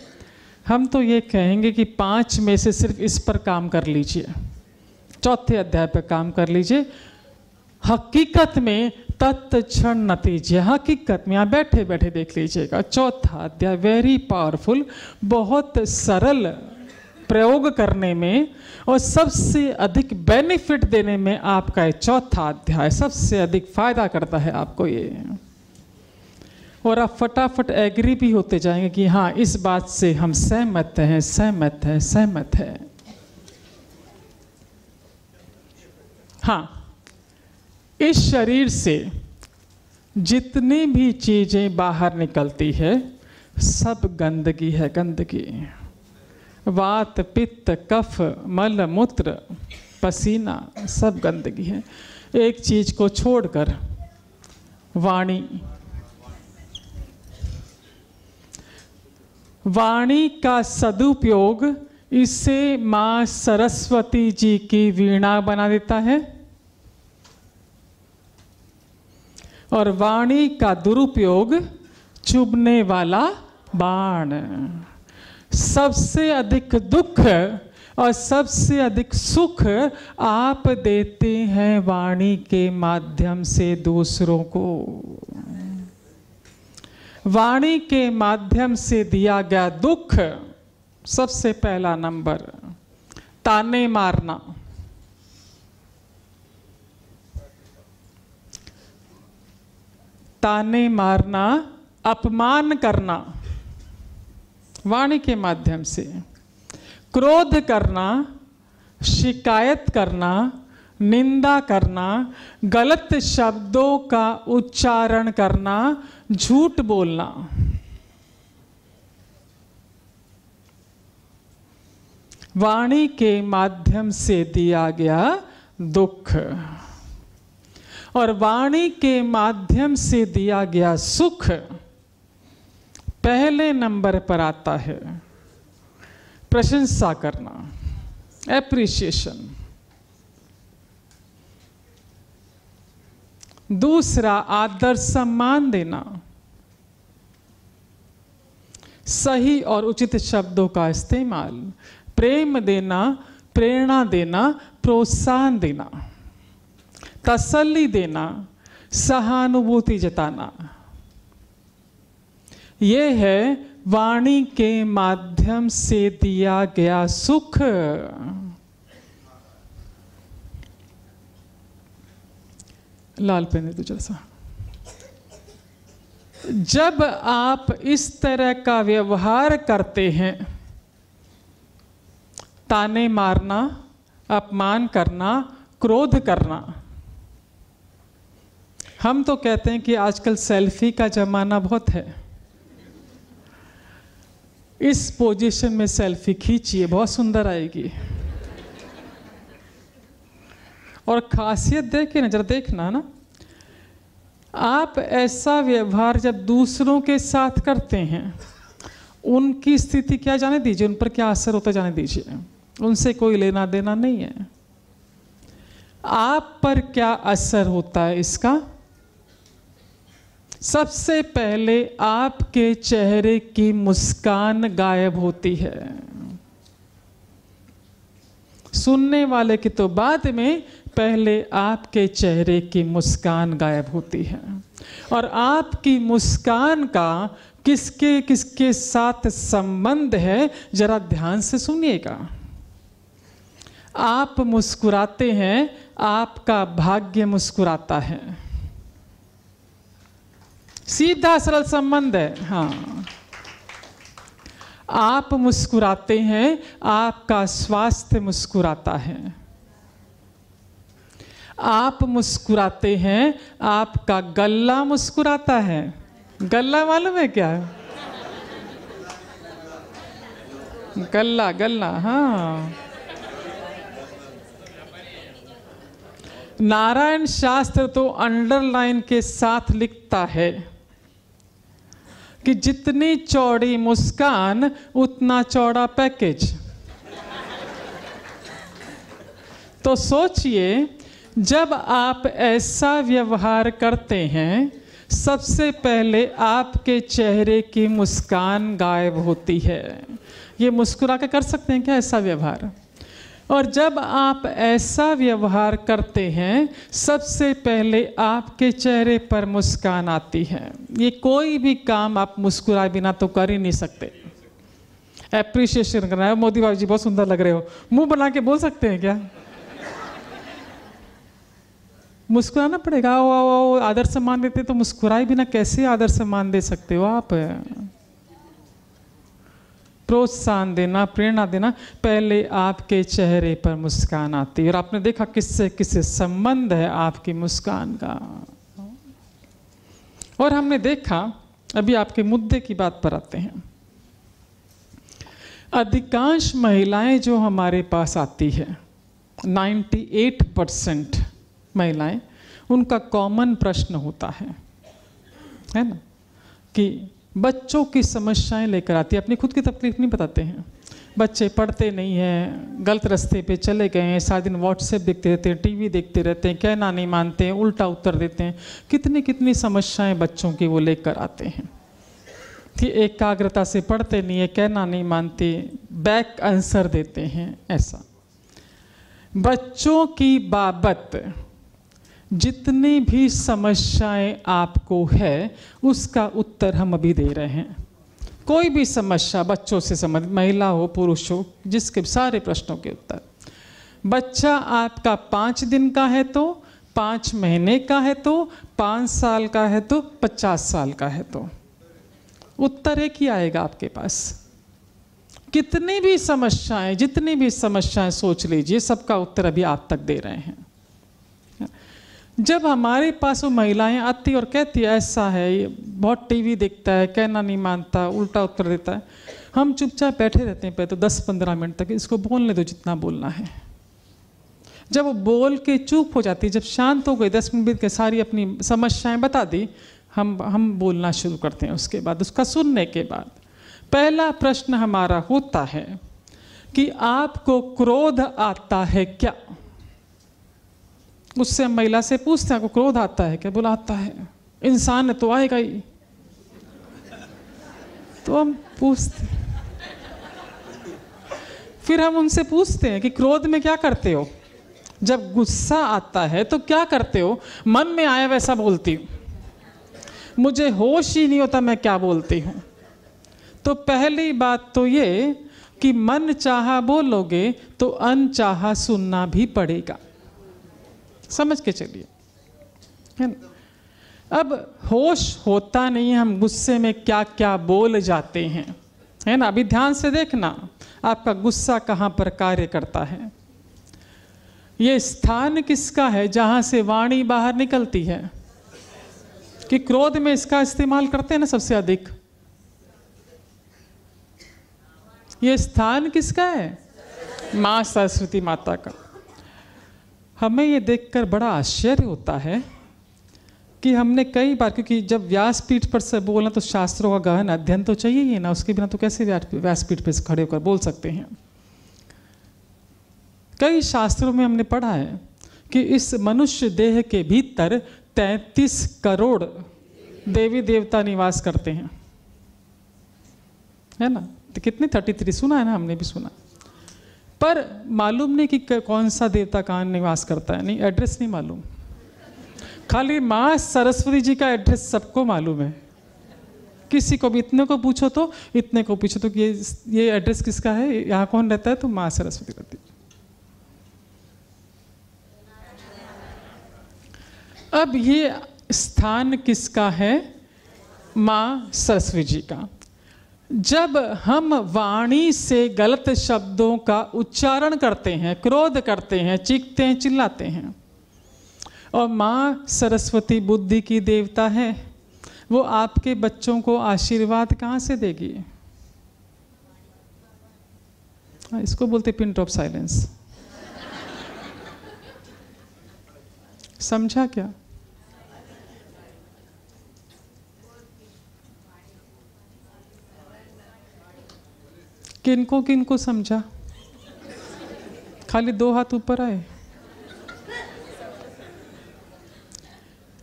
हम तो ये कहेंगे कि पाँच में से सिर्फ़ इस पर काम कर लीजिए। चौथे अध्याय पर काम कर लीजिए। हकीकत में तत्क्षण नतीजे, हकीकत में आप बैठे बैठे देख लीजिएगा। चौथा अध्याय वेरी पावरफुल बहुत सरल प्रयोग करने में और सबसे अधिक बेनिफिट देने में आपका ये चौथा अध्याय सबसे अधिक फ़ायदा करता है आपको ये। और आप फटाफट एग्री भी होते जाएँगे कि हाँ इस बात से हम सहमत हैं सहमत हैं सहमत हैं। हाँ इस शरीर से जितनी भी चीज़ें बाहर निकलती है, सब गंदगी है, गंदगी। वात, पित्त, कफ, मल, मूत्र, पसीना, सब गंदगी है। एक चीज़ को छोड़कर वाणी वाणी का सदुपयोग इसे माँ सरस्वती जी की वीणा बना देता है। और वाणी का दुरुपयोग चुभने वाला बाण। सबसे अधिक दुख और सबसे अधिक सुख आप देते हैं वाणी के माध्यम से दूसरों को। वाणी के माध्यम से दिया गया दुख सबसे पहला नंबर, ताने मारना। ताने मारना, अपमान करना, वाणी के माध्यम से। क्रोध करना, शिकायत करना, निंदा करना, गलत शब्दों का उच्चारण करना झूठ बोलना। वाणी के माध्यम से दिया गया दुख। और वाणी के माध्यम से दिया गया सुख पहले नंबर पर आता है। प्रशंसा करना एप्रिसिएशन दूसरा आदर सम्मान देना। सही और उचित शब्दों का इस्तेमाल। प्रेम देना, प्रेरणा देना, प्रोत्साहन देना। तसल्ली देना, सहानुभूति जताना। यह है वाणी के माध्यम से दिया गया सुख। लाल पेन दे जैसा जब आप इस तरह का व्यवहार करते हैं, ताने मारना, अपमान करना, क्रोध करना, हम तो कहते हैं कि आजकल सेल्फी का जमाना बहुत है। इस पोजीशन में सेल्फी खींचिए, बहुत सुंदर आएगी। और खासियत देखे ना जरा देखना ना, आप ऐसा व्यवहार जब दूसरों के साथ करते हैं, उनकी स्थिति क्या जाने दीजिए, उन पर क्या असर होता जाने दीजिए। उनसे कोई लेना देना नहीं है। आप पर क्या असर होता है इसका? सबसे पहले आपके चेहरे की मुस्कान गायब होती है। सुनने वाले की तो बाद में पहले आपके चेहरे की मुस्कान गायब होती है। और आपकी मुस्कान का किसके किसके साथ संबंध है, जरा ध्यान से सुनिएगा। आप मुस्कुराते हैं, आपका भाग्य मुस्कुराता है। सीधा सरल संबंध है हाँ। आप मुस्कुराते हैं, आपका स्वास्थ्य मुस्कुराता है। आप मुस्कुराते हैं, आपका गल्ला मुस्कुराता है। गल्ला मालूम है क्या? गल्ला गल्ला हाँ। नारायण शास्त्र तो अंडरलाइन के साथ लिखता है कि जितनी चौड़ी मुस्कान, उतना चौड़ा पैकेज। तो सोचिए जब आप ऐसा व्यवहार करते हैं, सबसे पहले आपके चेहरे की मुस्कान गायब होती है। ये मुस्कुरा के कर सकते हैं क्या ऐसा व्यवहार? और जब आप ऐसा व्यवहार करते हैं, सबसे पहले आपके चेहरे पर मुस्कान आती है। ये कोई भी काम आप मुस्कुराए बिना तो कर ही नहीं सकते। एप्रिशिएशन करना है। मोदी बाबू जी, बहुत सुंदर लग रहे हो। मुँह बना के बोल सकते हैं क्या? मुस्कुराना पड़ेगा ओ, ओ आदर सम्मान देते तो मुस्कुराए बिना कैसे आदर सम्मान दे सकते हो आप? प्रोत्साहन देना प्रेरणा देना पहले आपके चेहरे पर मुस्कान आती है। और आपने देखा किससे किससे संबंध है आपकी मुस्कान का? और हमने देखा अभी आपके मुद्दे की बात पर आते हैं। अधिकांश महिलाएँ जो हमारे पास आती है 98 परसेंट महिलाएँ, उनका कॉमन प्रश्न होता है। है ना? कि बच्चों की समस्याएँ लेकर आती है। अपनी खुद की तकलीफ़ नहीं बताते हैं। बच्चे पढ़ते नहीं हैं, गलत रास्ते पे चले गए हैं, सारा दिन व्हाट्सएप देखते रहते हैं टीवी देखते रहते हैं, कहना नहीं मानते हैं, उल्टा उत्तर देते हैं। कितनी कितनी समस्याएँ बच्चों की वो लेकर आते हैं। कि एकाग्रता से पढ़ते नहीं है, कहना नहीं मानते बैक आंसर देते हैं, ऐसा। बच्चों की बाबत जितनी भी समस्याएँ आपको है, उसका उत्तर हम अभी दे रहे हैं। कोई भी समस्या बच्चों से संबंधित महिला हो, पुरुष हो, जिसके सारे प्रश्नों के उत्तर। बच्चा आपका पाँच दिन का है तो पाँच महीने का है तो पाँच साल का है तो पचास साल का है तो। उत्तर एक ही आएगा आपके पास। कितनी भी समस्याएँ, जितनी भी समस्याएँ सोच लीजिए, सबका उत्तर अभी आप तक दे रहे हैं। जब हमारे पास वो महिलाएँ आती और कहती है, ऐसा है, ये बहुत टीवी देखता है, कहना नहीं मानता, उल्टा उत्तर देता है। हम चुपचाप बैठे रहते हैं, पहले तो दस पंद्रह मिनट तक इसको बोलने दो जितना बोलना है। जब वो बोल के चुप हो जाती, जब शांत हो गई, दस मिनट बीत के सारी अपनी समस्याएँ बता दी, हम हम बोलना शुरू करते हैं उसके बाद, उसका सुनने के बाद। पहला प्रश्न हमारा होता है कि आपको क्रोध आता है क्या? उससे महिला से पूछते हैं क्रोध आता है, क्या बुलाता है? इंसान है तो आएगा ही। तो हम पूछते फिर हम उनसे पूछते हैं कि क्रोध में क्या करते हो? जब गुस्सा आता है तो क्या करते हो? मन में आया वैसा बोलती हूँ। मुझे होश ही नहीं होता मैं क्या बोलती हूँ। तो पहली बात तो ये कि मन चाहा बोलोगे तो अनचाहा सुनना भी पड़ेगा। समझ के चलिए। है ना? अब होश होता नहीं, हम गुस्से में क्या क्या बोल जाते हैं। है ना? अभी ध्यान से देखना, आपका गुस्सा कहाँ पर कार्य करता है। ये स्थान किसका है जहाँ से वाणी बाहर निकलती है? कि क्रोध में इसका इस्तेमाल करते हैं ना सबसे अधिक? ये स्थान किसका है? माँ सरस्वती माता का। हमें ये देखकर बड़ा आश्चर्य होता है कि हमने कई बार, क्योंकि जब व्यासपीठ पर से बोलना तो शास्त्रों का गहन अध्ययन तो चाहिए ही ना, उसके बिना तो कैसे व्यासपीठ पर खड़े होकर बोल सकते हैं? कई शास्त्रों में हमने पढ़ा है कि इस मनुष्य देह के भीतर तैतीस करोड़ देवी देवता निवास करते हैं। है ना? तो कितने थर्टी थ्री सुना है ना हमने भी सुना। पर मालूम नहीं कि कौन सा देवता कहाँ निवास करता है। नहीं एड्रेस नहीं मालूम। खाली माँ सरस्वती जी का एड्रेस सबको मालूम है। किसी को भी, इतने को पूछो तो इतने को पूछो। तो ये ये एड्रेस किसका है? यहाँ कौन रहता है? तो माँ सरस्वती रहती अब ये स्थान किसका है? माँ सरस्वती जी का। जब हम वाणी से गलत शब्दों का उच्चारण करते हैं क्रोध करते हैं चीखते हैं चिल्लाते हैं और माँ सरस्वती बुद्धि की देवता है वो आपके बच्चों को आशीर्वाद कहाँ से देगी? हाँ, इसको बोलते पिंट ऑफ़ साइलेंस। समझा क्या? किनको किनको समझा? खाली दो हाथ ऊपर आए।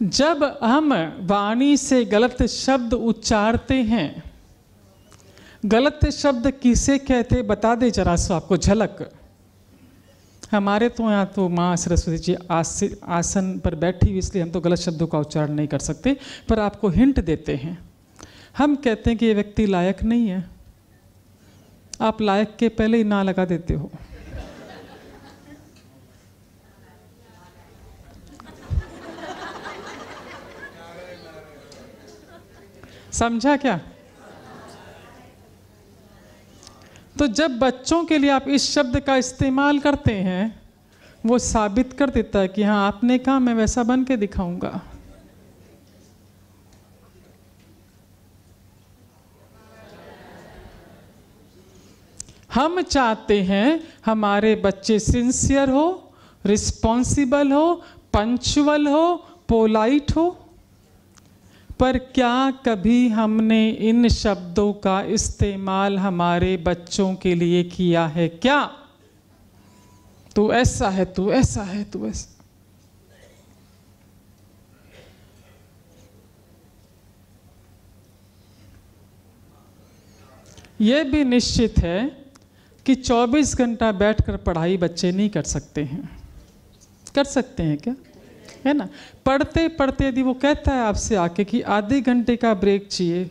जब हम वाणी से गलत शब्द उच्चारते हैं गलत शब्द किसे कहते बता दे जरा सो आपको झलक। हमारे तो यहाँ तो माँ सरस्वती जी आस, आसन पर बैठी हुई इसलिए हम तो गलत शब्दों का उच्चारण नहीं कर सकते पर आपको हिंट देते हैं। हम कहते हैं कि ये व्यक्ति लायक नहीं है। आप लायक के पहले ही ना लगा देते हो। समझा क्या? तो जब बच्चों के लिए आप इस शब्द का इस्तेमाल करते हैं, वो साबित कर देता है कि हाँ आपने कहा, मैं वैसा बन के दिखाऊँगा। हम चाहते हैं हमारे बच्चे सिंसियर हो रिस्पॉन्सिबल हो पंचुअल हो पोलाइट हो। पर क्या कभी हमने इन शब्दों का इस्तेमाल हमारे बच्चों के लिए किया है? क्या? तू ऐसा है, तू ऐसा है, तू ऐसा। यह भी निश्चित है कि 24 घंटा बैठकर पढ़ाई बच्चे नहीं कर सकते हैं। कर सकते हैं क्या? है ना? पढ़ते पढ़ते यदि वो कहता है आपसे आके कि आधे घंटे का ब्रेक चाहिए,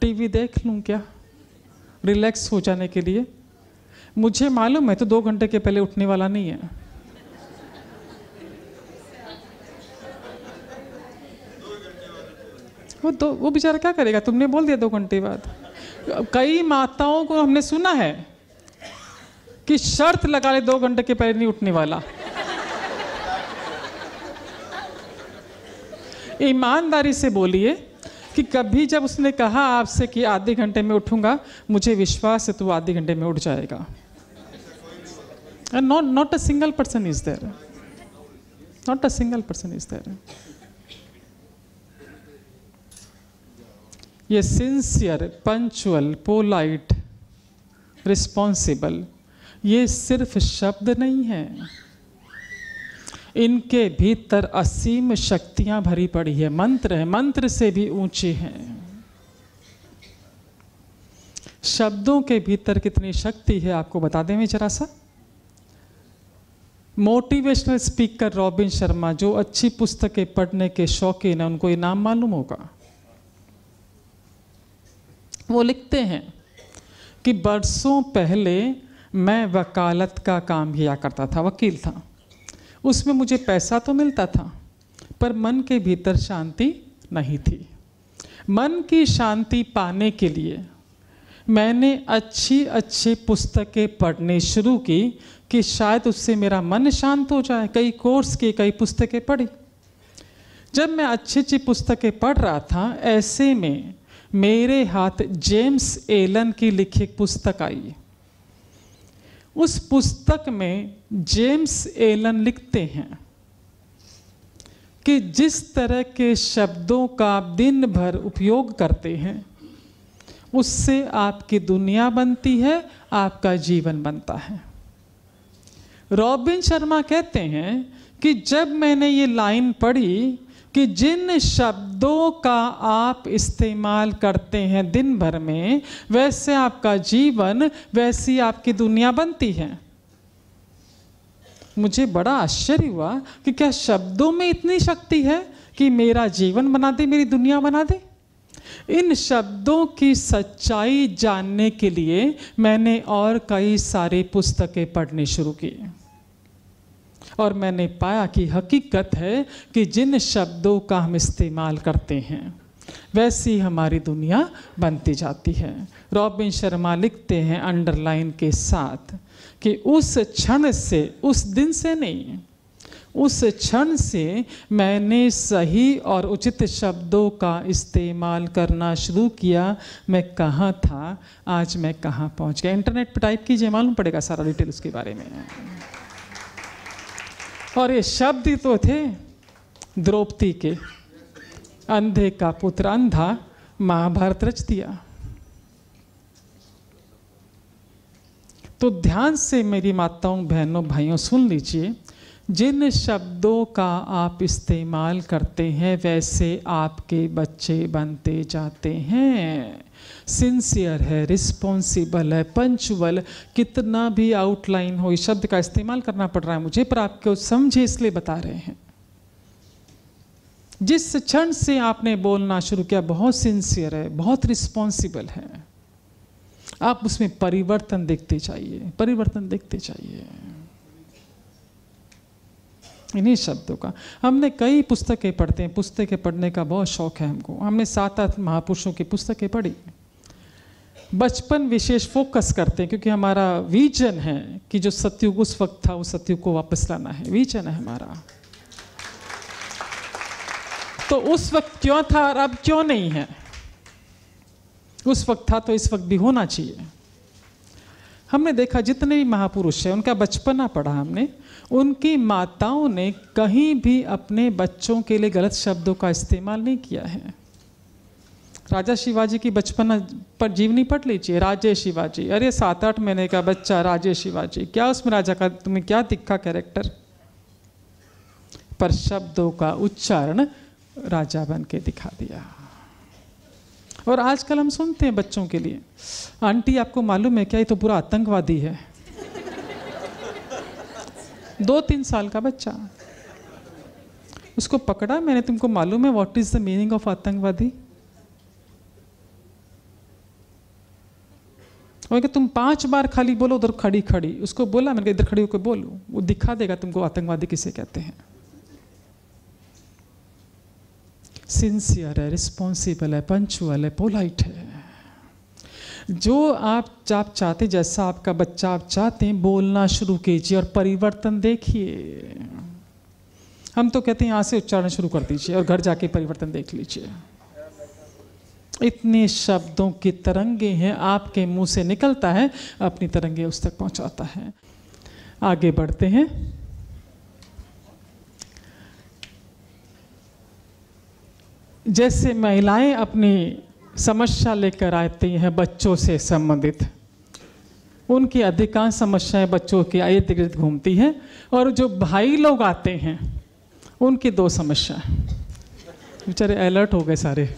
टीवी देख लूँ क्या? रिलैक्स हो जाने के लिए? मुझे मालूम है तो दो घंटे के पहले उठने वाला नहीं है। वो दो, वो बेचारा क्या करेगा? तुमने बोल दिया दो घंटे बाद। कई माताओं को हमने सुना है कि शर्त लगा ले दो घंटे के पहले नहीं उठने वाला। ईमानदारी से बोलिए कि कभी जब उसने कहा आपसे कि आधे घंटे में उठूँगा, मुझे विश्वास है तू आधे घंटे में उठ जाएगा। Not not a single person is there not a single person is there ये सिंसियर पंचुअल पोलाइट रिस्पॉन्सिबल ये सिर्फ़ शब्द नहीं है। इनके भीतर असीम शक्तियाँ भरी पड़ी है। मंत्र है, मंत्र से भी ऊँचे हैं। शब्दों के भीतर कितनी शक्ति है, आपको बता दें मैं जरा सा। मोटिवेशनल स्पीकर रॉबिन शर्मा, जो अच्छी पुस्तकें पढ़ने के शौकीन है, उनको ये नाम मालूम होगा। वो लिखते हैं कि, बरसों पहले मैं वकालत का काम किया करता था, वकील था। उसमें मुझे पैसा तो मिलता था, पर मन के भीतर शांति नहीं थी। मन की शांति पाने के लिए मैंने अच्छी अच्छी पुस्तकें पढ़नी शुरू की कि शायद उससे मेरा मन शांत हो जाए, कई कोर्स की, कई पुस्तकें पढ़ी। जब मैं अच्छी अच्छी पुस्तकें पढ़ रहा था, ऐसे में मेरे हाथ जेम्स एलन की लिखी पुस्तक आई। उस पुस्तक में जेम्स एलन लिखते हैं कि जिस तरह के शब्दों का दिन भर उपयोग करते हैं, उससे आपकी दुनिया बनती है, आपका जीवन बनता है। रॉबिन शर्मा कहते हैं कि जब मैंने ये लाइन पढ़ी कि जिन शब्दों का आप इस्तेमाल करते हैं दिन भर में, वैसे आपका जीवन, वैसी आपकी दुनिया बनती है। मुझे बड़ा आश्चर्य हुआ कि क्या शब्दों में इतनी शक्ति है कि मेरा जीवन बना दे, मेरी दुनिया बना दे। इन शब्दों की सच्चाई जानने के लिए मैंने और कई सारी पुस्तकें पढ़नी शुरू की और मैंने पाया कि हकीकत है कि जिन शब्दों का हम इस्तेमाल करते हैं, वैसी हमारी दुनिया बनती जाती है। रॉबिन शर्मा लिखते हैं अंडरलाइन के साथ कि उस क्षण से, उस दिन से नहीं, उस क्षण से मैंने सही और उचित शब्दों का इस्तेमाल करना शुरू किया। मैं कहाँ था? आज मैं कहाँ पहुँच गया? इंटरनेट पर टाइप कीजिए, मालूम पड़ेगा सारा डिटेल उसके बारे में। और ये शब्द ही तो थे द्रौपदी के। अंधे का पुत्र अंधा महाभारत रच दिया। तो ध्यान से मेरी माताओं, बहनों, भाइयों, सुन लीजिए। जिन शब्दों का आप इस्तेमाल करते हैं, वैसे आपके बच्चे बनते जाते हैं। सिंसियर है, रिस्पॉन्सिबल है पंचुअल कितना भी आउटलाइन हो, इस शब्द का इस्तेमाल करना पड़ रहा है मुझे, पर आपको समझे इसलिए बता रहे हैं। जिस क्षण से आपने बोलना शुरू किया, बहुत सिंसियर है, बहुत रिस्पॉन्सिबल है। आप उसमें परिवर्तन देखते चाहिए परिवर्तन देखते चाहिए इन्हीं शब्दों का। हमने कई पुस्तकें पढ़ते हैं, पुस्तकें पढ़ने का बहुत शौक है हमको। हमने सात आठ महापुरुषों की पुस्तकें पढ़ी। बचपन विशेष फोकस करते हैं, क्योंकि हमारा विजन है कि जो सत्युग उस वक्त था, उस सत्युग को वापस लाना है। विजन है हमारा। तो उस वक्त क्यों था और अब क्यों नहीं है? उस वक्त था तो इस वक्त भी होना चाहिए। हमने देखा जितने भी महापुरुष हैं, उनका बचपना पढ़ा हमने, उनकी माताओं ने कहीं भी अपने बच्चों के लिए गलत शब्दों का इस्तेमाल नहीं किया है। राजा शिवाजी की बचपन पर जीवनी पढ़ लीजिए, राजे शिवाजी। अरे सात आठ महीने का बच्चा, राजे शिवाजी। क्या उसमें राजा का, तुम्हें क्या दिखा कैरेक्टर पर शब्दों का उच्चारण राजा बन के दिखा दिया। और आजकल हम सुनते हैं बच्चों के लिए, आंटी, आपको मालूम है क्या? ये तो पूरा आतंकवादी है। दो तीन साल का बच्चा। उसको पकड़ा मैंने, तुमको मालूम है what is the meaning of आतंकवादी? कि तुम पाँच बार खाली बोलो, उधर खड़ी खड़ी। उसको बोला, मैंने इधर खड़ी होकर बोलो, वो दिखा देगा तुमको आतंकवादी किसे कहते हैं। सिंसियर है रिस्पॉन्सिबल है पंचुअल है पोलाइट है। जो आप आप चाहते जैसा आपका बच्चा आप चाहते हैं, बोलना शुरू कीजिए और परिवर्तन देखिए। हम तो कहते हैं, यहाँ से उच्चारण शुरू कर दीजिए और घर जाके परिवर्तन देख लीजिए। इतने शब्दों की तरंगे हैं, आपके मुँह से निकलता है, अपनी तरंगे उस तक पहुंचाता है। आगे बढ़ते हैं। जैसे महिलाएँ अपनी समस्या लेकर आती हैं, बच्चों से संबंधित। उनकी अधिकांश समस्याएँ बच्चों के इर्द गिर्द घूमती हैं और जो भाई लोग आते हैं, उनकी दो समस्या बेचारे अलर्ट हो गए सारे।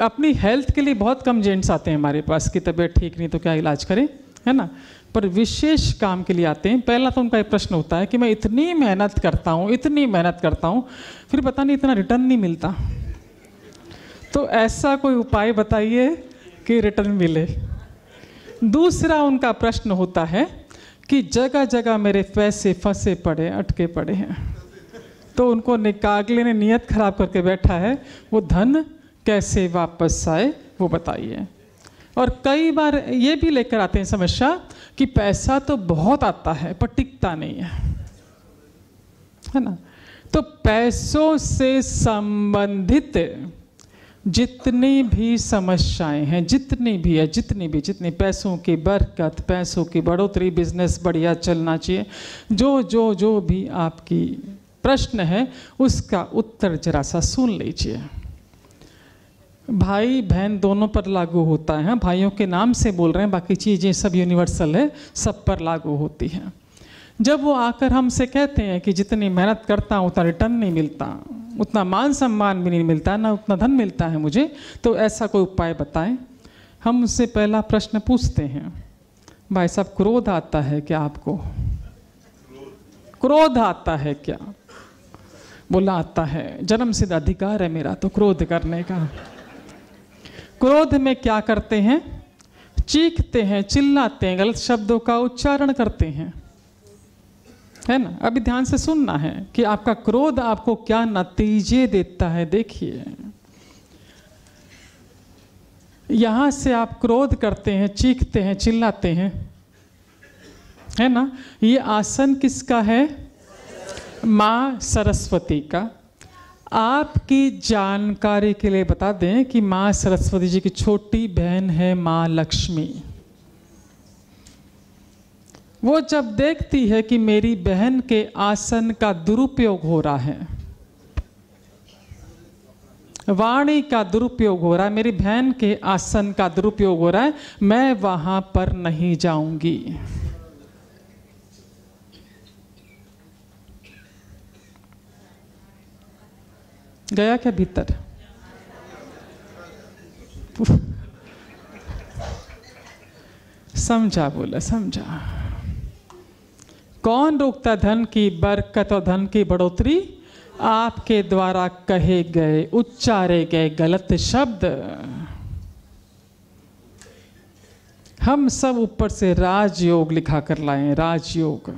अपनी हेल्थ के लिए बहुत कम जेंट्स आते हैं हमारे पास, की तबीयत ठीक नहीं तो क्या इलाज करें, है ना? पर विशेष काम के लिए आते हैं। पहला तो उनका एक प्रश्न होता है कि मैं इतनी मेहनत करता हूँ, इतनी मेहनत करता हूँ, फिर पता नहीं इतना रिटर्न नहीं मिलता। तो ऐसा कोई उपाय बताइए कि रिटर्न मिले। दूसरा उनका प्रश्न होता है कि जगह जगह मेरे पैसे फंसे पड़े, अटके पड़े हैं। तो उनको निकागले ने नियत खराब करके बैठा है, वो धन कैसे वापस आए, वो बताइए। और कई बार ये भी लेकर आते हैं समस्या कि पैसा तो बहुत आता है, पर टिकता नहीं है। है ना? तो पैसों से संबंधित जितनी भी समस्याएँ हैं, जितनी भी है, जितनी भी, जितनी पैसों की बरकत, पैसों की बढ़ोतरी, बिज़नेस बढ़िया चलना चाहिए, जो जो जो भी आपकी प्रश्न है, उसका उत्तर जरा सा सुन लीजिए। भाई, बहन दोनों पर लागू होता है। भाइयों के नाम से बोल रहे हैं, बाकी चीज़ें सब यूनिवर्सल है, सब पर लागू होती हैं। जब वो आकर हमसे कहते हैं कि जितनी मेहनत करता हूँ, उतना रिटर्न नहीं मिलता, उतना मान सम्मान भी नहीं मिलता, ना उतना धन मिलता है मुझे तो ऐसा कोई उपाय बताएँ? हम उससे पहला प्रश्न पूछते हैं। भाई साहब, क्रोध आता है क्या आपको? क्रोध आता है क्या? बोला, आता है। जन्म सिद्ध अधिकार है मेरा तो क्रोध करने का। क्रोध में क्या करते हैं? चीखते हैं, चिल्लाते हैं, गलत शब्दों का उच्चारण करते हैं। है ना? अभी ध्यान से सुनना है कि आपका क्रोध आपको क्या नतीजे देता है, देखिए। यहाँ से आप क्रोध करते हैं, चीखते हैं, चिल्लाते हैं। है ना? ये आसन किसका है? माँ सरस्वती का। आपकी जानकारी के लिए बता दें कि माँ सरस्वती जी की छोटी बहन है माँ लक्ष्मी। वो जब देखती है कि मेरी बहन के आसन का दुरुपयोग हो रहा है, वाणी का दुरुपयोग हो रहा है, मेरी बहन के आसन का दुरुपयोग हो रहा है, मैं वहाँ पर नहीं जाऊँगी। गया क्या भीतर? समझा बोला, समझा। कौन रोकता धन की बरकत और धन की बढ़ोतरी? आपके द्वारा कहे गए, उच्चारे गए गलत शब्द। हम सब ऊपर से राजयोग लिखा कर लाए राजयोग।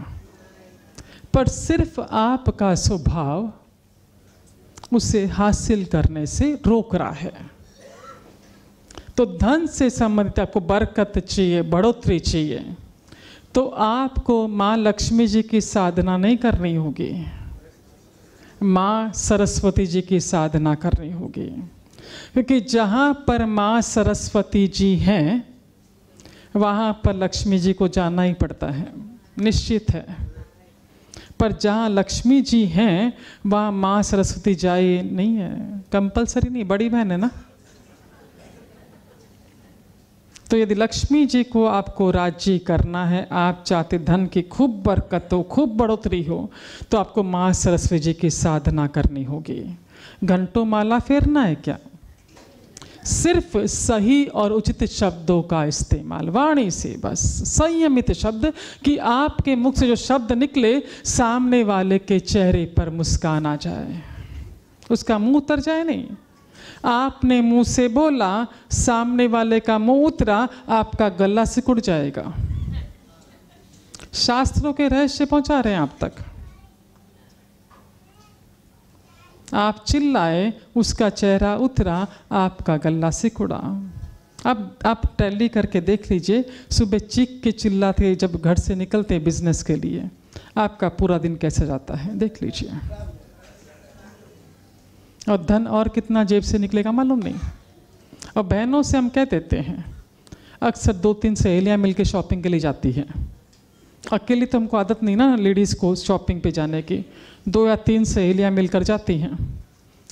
पर सिर्फ़ आपका स्वभाव उसे हासिल करने से रोक रहा है। तो धन से संबंधित आपको बरकत चाहिए, बढ़ोतरी चाहिए। तो आपको माँ लक्ष्मी जी की साधना नहीं करनी होगी। माँ सरस्वती जी की साधना करनी होगी। क्योंकि जहाँ पर माँ सरस्वती जी हैं, वहाँ पर लक्ष्मी जी को जाना ही पड़ता है। निश्चित है। पर जहाँ लक्ष्मी जी हैं, वहाँ माँ सरस्वती जाए नहीं है। कंपलसरी नहीं, बड़ी बहन है ना? तो यदि लक्ष्मी जी को आपको राज्य करना है, आप चाहते धन की खूब बरकत हो, खूब बढ़ोतरी हो तो आपको माँ सरस्वती जी की साधना करनी होगी। घंटों माला फेरना है क्या? सिर्फ़ सही और उचित शब्दों का इस्तेमाल। वाणी से बस। संयमित शब्द कि आपके मुख से जो शब्द निकले, सामने वाले के चेहरे पर मुस्कान आ जाए। उसका मुँह उतर जाए नहीं। आपने मुँह से बोला, सामने वाले का मुँह उतरा, आपका गला सिकुड़ जाएगा। शास्त्रों के रहस्य पहुँचा रहे हैं आप तक। आप चिल्लाए, उसका चेहरा उतरा, आपका गला सिकुड़ा। अब आप टैली करके देख लीजिए, सुबह चीख के चिल्लाते जब घर से निकलते बिज़नेस के लिए। आपका पूरा दिन कैसे जाता है, देख लीजिए। और धन और कितना जेब से निकलेगा मालूम नहीं। और बहनों से हम कह देते हैं, अक्सर दो तीन सहेलियाँ मिलकर शॉपिंग के लिए जाती हैं। अकेली तो हमको आदत नहीं ना लेडीज़ को शॉपिंग पे जाने की। दो या तीन सहेलियाँ मिलकर जाती हैं,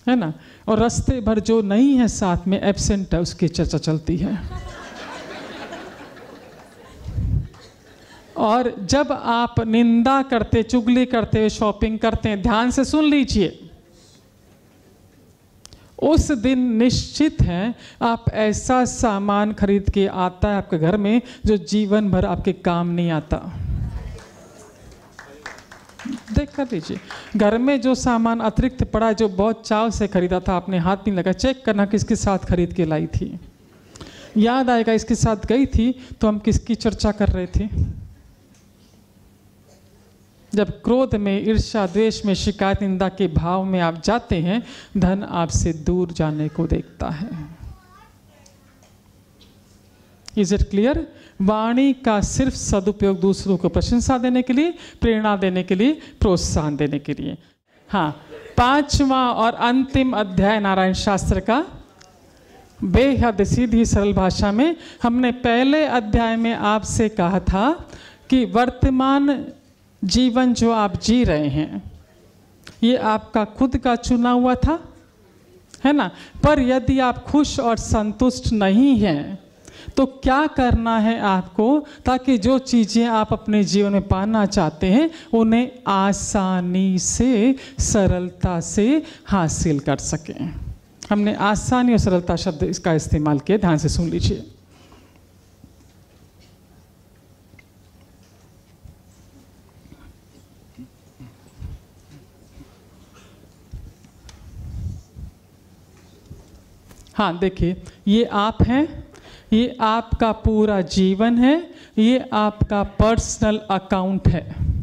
है ना? और रास्ते भर जो नहीं है साथ में एबसेंट है, उसकी चर्चा चलती है। और जब आप निंदा करते, चुगली करते हुए शॉपिंग करते हैं, ध्यान से सुन लीजिए। उस दिन निश्चित है, आप ऐसा सामान खरीद के आता है आपके घर में, जो जीवन भर आपके काम नहीं आता। देख कर लीजिए। घर में जो सामान अतिरिक्त पड़ा है, जो बहुत चाव से खरीदा था, आपने हाथ नहीं लगा, चेक करना किसके साथ खरीद के लाई थी। याद आएगा, इसके साथ गई थी तो हम किसकी चर्चा कर रहे थे? जब क्रोध में ईर्षा द्वेष में, शिकायत, निंदा के भाव में आप जाते हैं, धन आपसे दूर जाने को देखता है। इज़ इट क्लियर वाणी का सिर्फ़ सदुपयोग दूसरों को प्रशंसा देने के लिए, प्रेरणा देने के लिए, प्रोत्साहन देने के लिए। हाँ पांचवा और अंतिम अध्याय नारायण शास्त्र का। बेहद सीधी सरल भाषा में हमने पहले अध्याय में आपसे कहा था कि वर्तमान जीवन जो आप जी रहे हैं, ये आपका खुद का चुना हुआ था, है ना? पर यदि आप खुश और संतुष्ट नहीं हैं तो क्या करना है आपको ताकि जो चीज़ें आप अपने जीवन में पाना चाहते हैं, उन्हें आसानी से, सरलता से हासिल कर सकें। हमने आसानी और सरलता शब्द इसका इस्तेमाल किया, ध्यान से सुन लीजिए। हाँ देखिए, ये आप हैं ये आपका पूरा जीवन है, ये आपका पर्सनल अकाउंट है।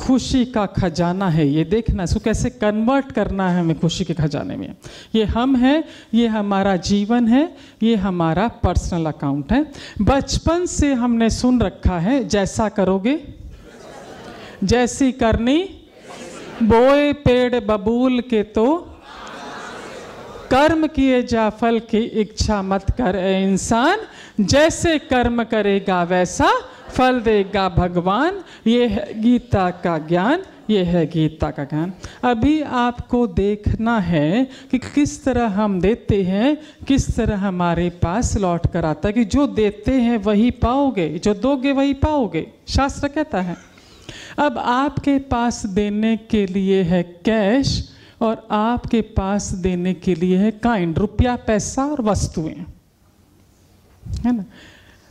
खुशी का खजाना है ये देखना, इसको कैसे कन्वर्ट करना है हमें खुशी के खजाने में। ये हम हैं, ये हमारा जीवन है, ये हमारा पर्सनल अकाउंट है। बचपन से हमने सुन रखा है, जैसा करोगे, जैसी करनी, बोए पेड़ बबूल के तो कर्म किए जा, फल की इच्छा मत कर। इंसान, जैसे कर्म करेगा वैसा फल देगा भगवान। ये है गीता का ज्ञान, ये है गीता का ज्ञान। अभी आपको देखना है कि किस तरह हम देते हैं, किस तरह हमारे पास लौट कर आता है कि जो देते हैं वही पाओगे, जो दोगे वही पाओगे। शास्त्र कहता है, अब आपके पास देने के लिए है कैश और आपके पास देने के लिए है काइंड, रुपया, पैसा और वस्तुएँ। है ना?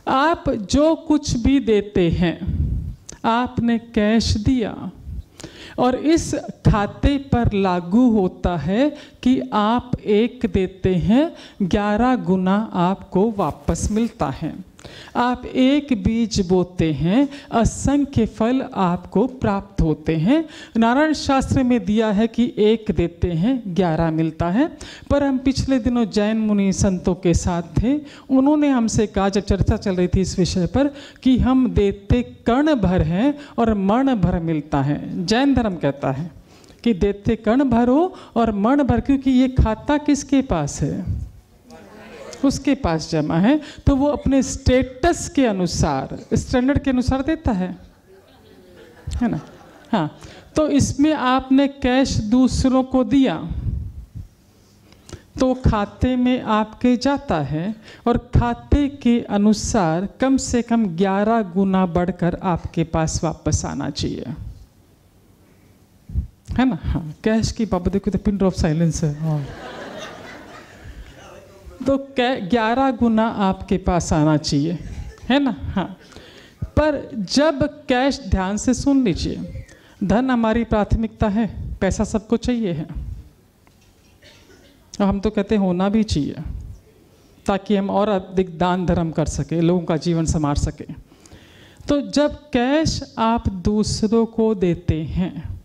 आप जो कुछ भी देते हैं, आपने कैश दिया। और इस खाते पर लागू होता है कि आप एक देते हैं, ग्यारह गुना आपको वापस मिलता है। आप एक बीज बोते हैं, असंख्य फल आपको प्राप्त होते हैं। नारायण शास्त्र में दिया है कि एक देते हैं, ग्यारह मिलता है। पर हम पिछले दिनों जैन मुनि संतों के साथ थे। उन्होंने हमसे कहा, जब चर्चा चल रही थी इस विषय पर, कि हम देते कर्ण भर हैं और मण भर मिलता है। जैन धर्म कहता है कि देते कर्ण भर और मण भर, क्योंकि ये खाता किसके पास है? उसके पास जमा है तो वो अपने स्टेटस के अनुसार स्टैंडर्ड के अनुसार देता है। है ना? हाँ। तो इसमें आपने कैश दूसरों को दिया तो खाते में आपके जाता है, और खाते के अनुसार कम से कम 11 गुना बढ़कर आपके पास वापस आना चाहिए। है ना? हाँ। कैश की बाबा देखो तो पिन ऑफ़ साइलेंस है। हाँ। तो कै, ग्यारह गुना आपके पास आना चाहिए, है ना? हाँ। पर जब कैश ध्यान से सुन लीजिए। धन हमारी प्राथमिकता है, पैसा सबको चाहिए है। और हम तो कहते हैं, होना भी चाहिए, ताकि हम और अधिक दान धर्म कर सके, लोगों का जीवन संवार सके। तो जब कैश आप दूसरों को देते हैं,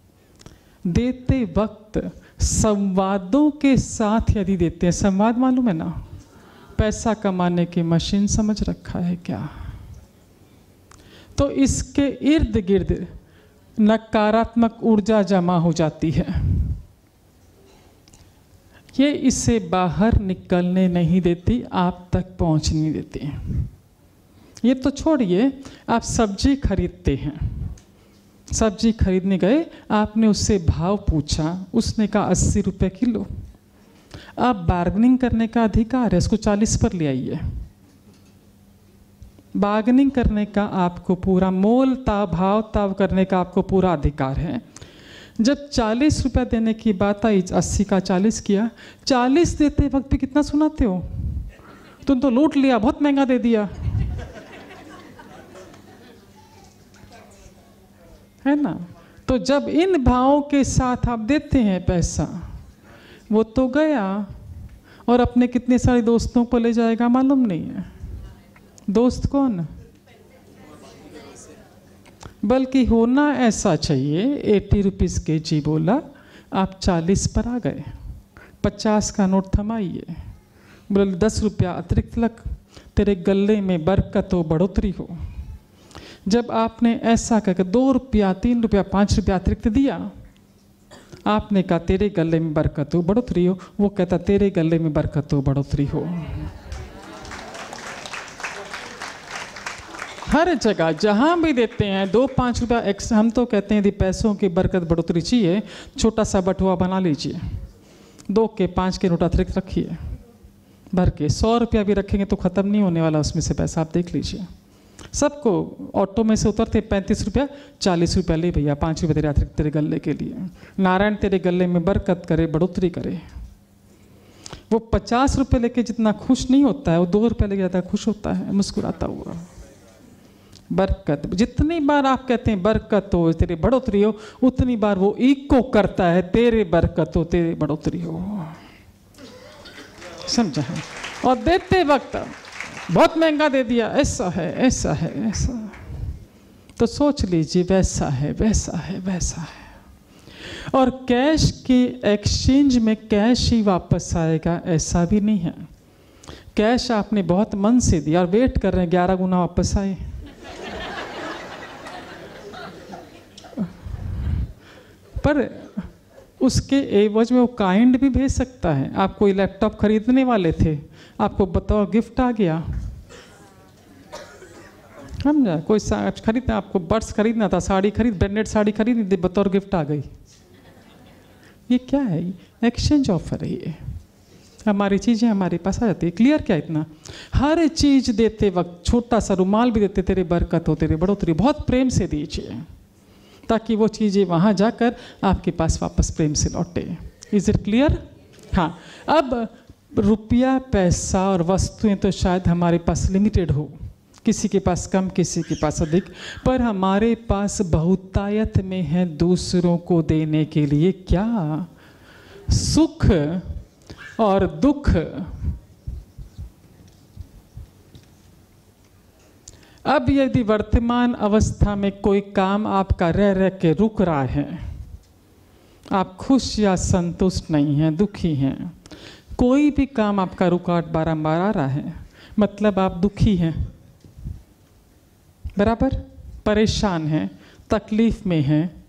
देते वक्त संवादों के साथ यदि देते हैं, संवाद मालूम है ना? पैसा कमाने की मशीन समझ रखा है क्या? तो इसके इर्द गिर्द नकारात्मक ऊर्जा जमा हो जाती है। ये इसे बाहर निकलने नहीं देती, आप तक पहुँच नहीं देती। ये तो छोड़िए, आप सब्ज़ी खरीदते हैं। सब्ज़ी खरीदने गए, आपने उससे भाव पूछा, उसने कहा अस्सी रुपये किलो। अब बार्गनिंग करने का अधिकार है इसको चालीस पर ले आइए। बार्गनिंग करने का आपको पूरा मोल ताव, भाव ताव करने का आपको पूरा अधिकार है। जब चालीस रुपया देने की बात आई, अस्सी का चालीस किया, चालीस देते वक्त भी कितना सुनाते हो? तुम तो लूट लिया, बहुत महँगा दे दिया। है ना? तो जब इन भावों के साथ आप देते हैं पैसा वो तो गया और अपने कितने सारे दोस्तों को ले जाएगा मालूम नहीं है। दोस्त कौन? बल्कि होना ऐसा चाहिए एटी रुपीज़ के जी बोला, आप चालीस पर आ गए। पचास का नोट थमाइए। बोले, दस रुपया अतिरिक्त लग, तेरे गले में बरकत हो, बढ़ोतरी हो। जब आपने ऐसा करके दो रुपया, तीन रुपया, पाँच रुपया अतिरिक्त दिया आपने कहा, तेरे गले में बरकत हो, बढ़ोतरी हो। वो कहता, तेरे गले में बरकत हो, बढ़ोतरी हो। हर जगह जहाँ भी देते हैं, दो पाँच रुपया एक्स हम तो कहते हैं यदि पैसों की बरकत, बढ़ोतरी चाहिए। छोटा सा बटुआ बना लीजिए। दो के पाँच के नोट अतिरिक्त रखिए। भर के सौ रुपया भी रखेंगे तो ख़त्म नहीं होने वाला, उसमें से पैसा आप देख लीजिए। सबको ऑटो में से उतरते पैंतीस रुपया, चालीस रुपया, ले भैया, पाँच रुपये तेरे तेरे गले के लिए। नारायण तेरे गले में बरकत करे, बढ़ोतरी करे। वो पचास रुपये लेके जितना खुश नहीं होता है, वो दो रुपये लेके जाता है खुश होता है, मुस्कुराता हुआ। बरकत। जितनी बार आप कहते हैं, बरकत हो, तेरे बढ़ोतरी हो, उतनी बार वो इको करता है, तेरे बरकत हो, तेरे बढ़ोतरी हो। समझा और देते वक्त बहुत महँगा दे दिया, ऐसा है ऐसा है, ऐसा तो सोच लीजिए, वैसा है वैसा है वैसा है। और कैश के एक्सचेंज में कैश ही वापस आएगा, ऐसा भी नहीं है। कैश आपने बहुत मन से दिया, और वेट कर रहे हैं, ग्यारह गुना वापस आए। पर उसके एवज में वो काइंड भी भेज सकता है। आप कोई लैपटॉप खरीदने वाले थे आपको बताओ गिफ्ट आ गया। समझा कोई खरीदना, आपको बर्ड्स खरीदना था, साड़ी खरीद, ब्रांडेड साड़ी खरीदनी थी, बतौर गिफ्ट आ गई। ये क्या है? एक्सचेंज ऑफ़र है ये। हमारी चीज़ें हमारे पास आ जाती है। क्लियर क्या इतना? हर चीज़ देते वक्त, छोटा सा रुमाल भी देते, तेरे बरकत हो, तेरे बढ़ोतरी। बहुत प्रेम से दीजिए, ताकि वो चीज़ें वहाँ जाकर आपके पास वापस प्रेम से लौटे। इज़ इट क्लियर हाँ। अब रुपया, पैसा और वस्तुएँ तो शायद हमारे पास लिमिटेड हो। किसी के पास कम, किसी के पास अधिक। पर हमारे पास बहुतायत में है दूसरों को देने के लिए क्या? सुख और दुख। अब यदि वर्तमान अवस्था में कोई काम आपका रह रह के रुक रहा है, आप खुश या संतुष्ट नहीं हैं, दुखी हैं कोई भी काम आपका रुकावट बारंबार आ रहा है मतलब आप दुखी हैं। बराबर? परेशान हैं, तकलीफ़ में हैं।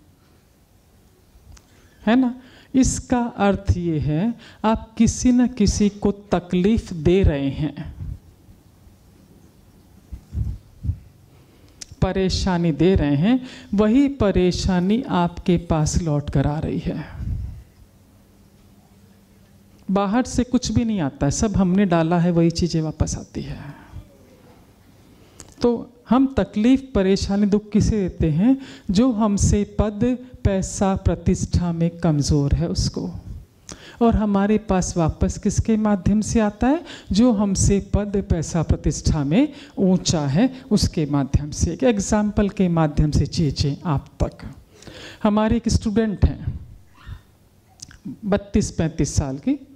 है ना? इसका अर्थ ये है, आप किसी न किसी को तकलीफ़ दे रहे हैं। परेशानी दे रहे हैं, वही परेशानी आपके पास लौट कर आ रही है। बाहर से कुछ भी नहीं आता है, सब हमने डाला है, वही चीज़ें वापस आती है। तो हम तकलीफ़, परेशानी, दुख किसे देते हैं? जो हमसे पद, पैसा, प्रतिष्ठा में कमज़ोर है उसको। और हमारे पास वापस किसके माध्यम से आता है? जो हमसे पद, पैसा, प्रतिष्ठा में ऊँचा है, उसके माध्यम से। एक एग्ज़ाम्पल के माध्यम से चीज़ें आप तक। हमारे एक स्टूडेंट हैं, बत्तीस पैंतीस साल की।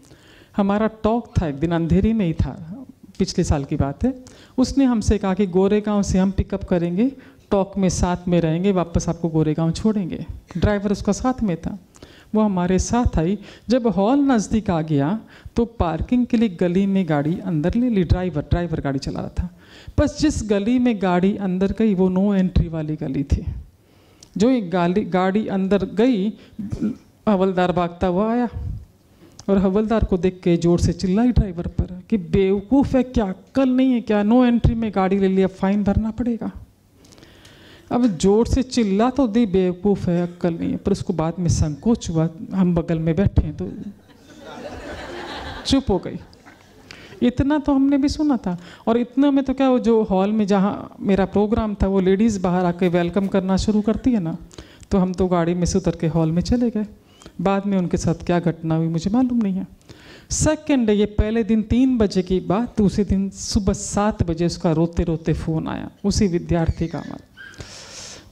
हमारा टॉक था, एक दिन अंधेरी में ही था, पिछले साल की बात है। उसने हमसे कहा कि गोरेगांव से हम पिकअप करेंगे, टॉक में साथ में रहेंगे, वापस आपको गोरेगांव छोड़ेंगे। ड्राइवर उसका साथ में था। वो हमारे साथ आई। जब हॉल नज़दीक आ गया तो पार्किंग के लिए गली में गाड़ी अंदर ले ली। ड्राइवर ड्राइवर गाड़ी चला रहा था। बस जिस गली में गाड़ी अंदर गई, वो नो एंट्री वाली गली थी। जो एक गाड़ी गाड़ी अंदर गई, हवलदार भागता हुआ आया। और हवलदार को देख के ज़ोर से चिल्लाई ड्राइवर पर कि बेवकूफ़ है, क्या अक्ल नहीं है, क्या नो एंट्री में गाड़ी ले लिया फाइन भरना पड़ेगा। अब ज़ोर से चिल्ला तो दी, बेवकूफ़ है अक्ल नहीं है, पर उसको बाद में संकोच हुआ, हम बगल में बैठे हैं तो चुप हो गई। इतना तो हमने भी सुना था, और इतना में तो क्या वो जो हॉल में जहाँ मेरा प्रोग्राम था, वो लेडीज़ बाहर आके वेलकम करना शुरू करती है ना तो हम तो गाड़ी में से उतर के हॉल में चले गए। बाद में उनके साथ क्या घटना हुई मुझे मालूम नहीं है। सेकेंड ये पहले दिन तीन बजे की बात दूसरे दिन सुबह सात बजे उसका रोते रोते फ़ोन आया। उसी विद्यार्थी का हमारा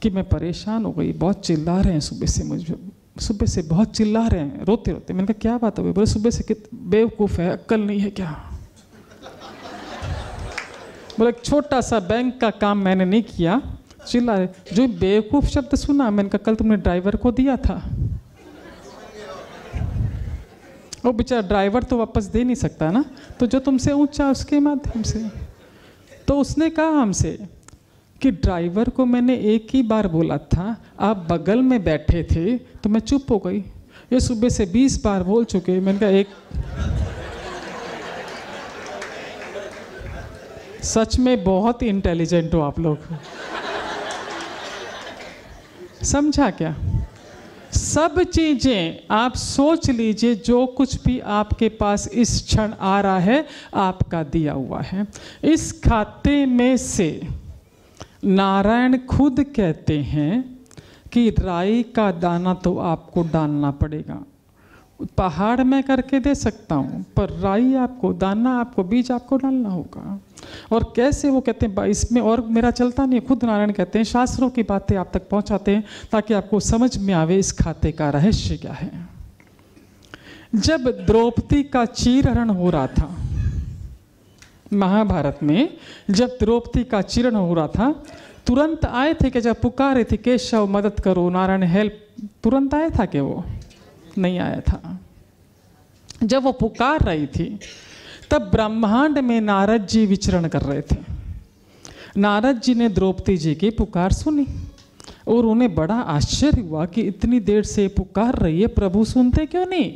कि मैं परेशान हो गई, बहुत चिल्ला रहे हैं सुबह से मुझे। सुबह से बहुत चिल्ला रहे हैं रोते रोते मैंने कहा, क्या बात हो गई? बोले, सुबह से कित, बेवकूफ़ है अक्ल नहीं है क्या? बोले एक छोटा सा बैंक का काम मैंने नहीं किया। चिल्ला रहे जो बेवकूफ़ शब्द सुना, मैंने कहा, कल तुमने ड्राइवर को दिया था। वो बेचारा ड्राइवर तो वापस दे नहीं सकता ना। तो जो तुमसे ऊँचा उसके माध्यम से। तो उसने कहा हमसे कि ड्राइवर को मैंने एक ही बार बोला था, आप बगल में बैठे थे तो मैं चुप हो गई। ये सुबह से बीस बार बोल चुके मैंने कहा, एक सच में बहुत इंटेलिजेंट हो आप लोग। समझा क्या? सब चीज़ें आप सोच लीजिए, जो कुछ भी आपके पास इस क्षण आ रहा है, आपका दिया हुआ है। इस खाते में से नारायण खुद कहते हैं कि राई का दाना तो आपको डालना पड़ेगा। पहाड़ में करके दे सकता हूँ, पर राई आपको, दाना आपको, बीज आपको डालना होगा। और कैसे वो कहते हैं इसमें और मेरा चलता नहीं खुद नारायण कहते हैं, शास्त्रों की बातें आप तक पहुंचाते हैं ताकि आपको समझ में आवे इस खाते का रहस्य क्या है। जब द्रौपदी का चीरहरण हो रहा था, महाभारत में जब द्रौपदी का चीरण हो रहा था, तुरंत आए थे कि जब पुकारे थे, केशव, मदद करो, नारायण, हेल्प। तुरंत आया था कि वो? नहीं आया था। जब वो पुकार रही थी तब ब्रह्मांड में नारद जी विचरण कर रहे थे। नारद जी ने द्रौपदी जी की पुकार सुनी और उन्हें बड़ा आश्चर्य हुआ कि इतनी देर से पुकार रही है, प्रभु सुनते क्यों नहीं?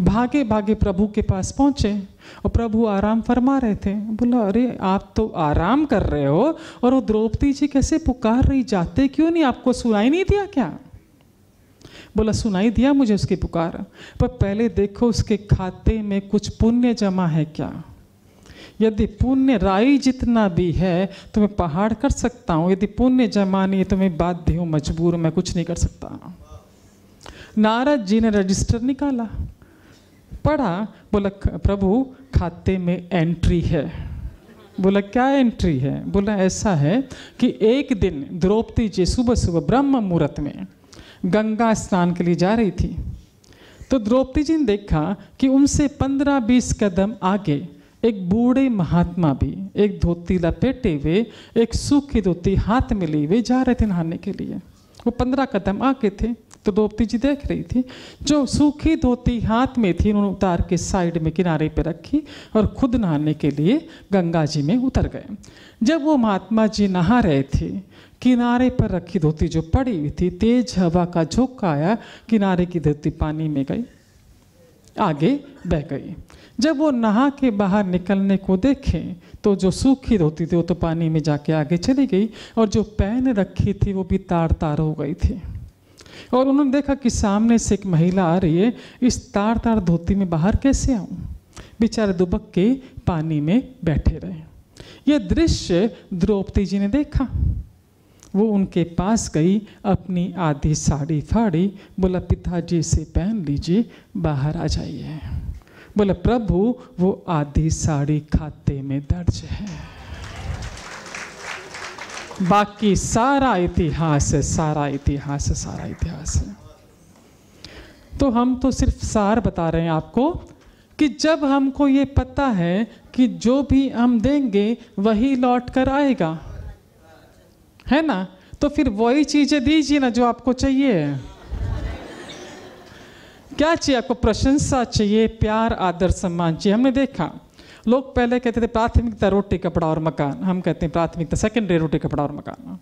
भागे भागे प्रभु के पास पहुँचे और प्रभु आराम फरमा रहे थे। बोला, अरे, आप तो आराम कर रहे हो और वो द्रौपदी जी कैसे पुकार रही? जाते क्यों नहीं? आपको सुनाई नहीं दिया क्या? बोला, सुनाई दिया मुझे उसकी पुकार। पर पहले देखो उसके खाते में कुछ पुण्य जमा है क्या? यदि पुण्य राई जितना भी है तो मैं पहाड़ कर सकता हूँ। यदि पुण्य जमा नहीं तो मैं बाध्य हूँ, मजबूर मैं कुछ नहीं कर सकता। नारद जी ने रजिस्टर निकाला, पढ़ा, बोला प्रभु, खाते में एंट्री है। बोला, क्या एंट्री है? बोला, ऐसा है कि एक दिन द्रौपदी जी सुबह सुबह ब्रह्म मुहूर्त में गंगा स्नान के लिए जा रही थी। तो द्रौपदी जी ने देखा कि उनसे पंद्रह बीस कदम आगे एक बूढ़े महात्मा भी, एक धोती लपेटे हुए, एक सूखी धोती हाथ में लिए हुए जा रहे थे नहाने के लिए। वो पंद्रह कदम आगे थे। तो द्रौपदी जी देख रही थी, जो सूखी धोती हाथ में थी, उन्होंने उतार के साइड में किनारे पे रखी और खुद नहाने के लिए गंगा जी में उतर गए। जब वो महात्मा जी नहा रहे थे किनारे पर रखी धोती जो पड़ी हुई थी, तेज हवा का झोंका आया, किनारे की धोती पानी में गई, आगे बह गई। जब वो नहा के बाहर निकलने को देखे तो जो सूखी धोती थी, वो तो पानी में जाके आगे चली गई, और जो पहन रखी थी, वो भी तार तार हो गई थी। और उन्होंने देखा कि सामने से एक महिला आ रही है, इस तार तार धोती में बाहर कैसे आऊँ? बेचारे दुबक के पानी में बैठे रहे। ये दृश्य द्रौपदी जी ने देखा। वो उनके पास गई, अपनी आधी साड़ी फाड़ी, बोला, पिताजी से पहन लीजिए, बाहर आ जाइए। बोला, प्रभु, वो आधी साड़ी खाते में दर्ज है। बाकी सारा इतिहास है सारा इतिहास है सारा इतिहास। है तो हम तो सिर्फ़ सार बता रहे हैं आपको कि जब हमको ये पता है कि जो भी हम देंगे, वही लौट कर आएगा। है ना? तो फिर वही चीज़ें दीजिए ना जो आपको चाहिए। क्या चाहिए? आपको प्रशंसा चाहिए, प्यार, आदर, सम्मान चाहिए। हमने देखा, लोग पहले कहते थे प्राथमिकता रोटी, कपड़ा और मकान। हम कहते हैं प्राथमिकता सेकेंडरी रोटी, कपड़ा और मकान।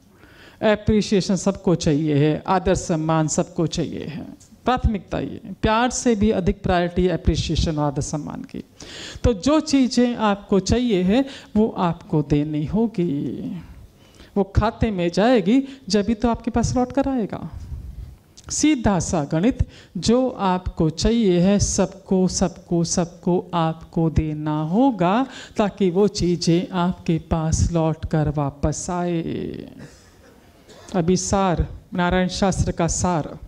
एप्रिसिएशन सबको चाहिए है, आदर, सम्मान सबको चाहिए है। प्राथमिकता ये, प्यार से भी अधिक प्रायोरिटी एप्रिसिएशन और आदर, सम्मान की। तो जो चीज़ें आपको चाहिए है, वो आपको देनी होगी। वो खाते में जाएगी, जब भी तो आपके पास लौट कर आएगा। सीधा सा गणित, जो आपको चाहिए है, सबको सबको सबको आपको देना होगा, ताकि वो चीज़ें आपके पास लौट कर वापस आए। अभी सार, नारायण शास्त्र का सार।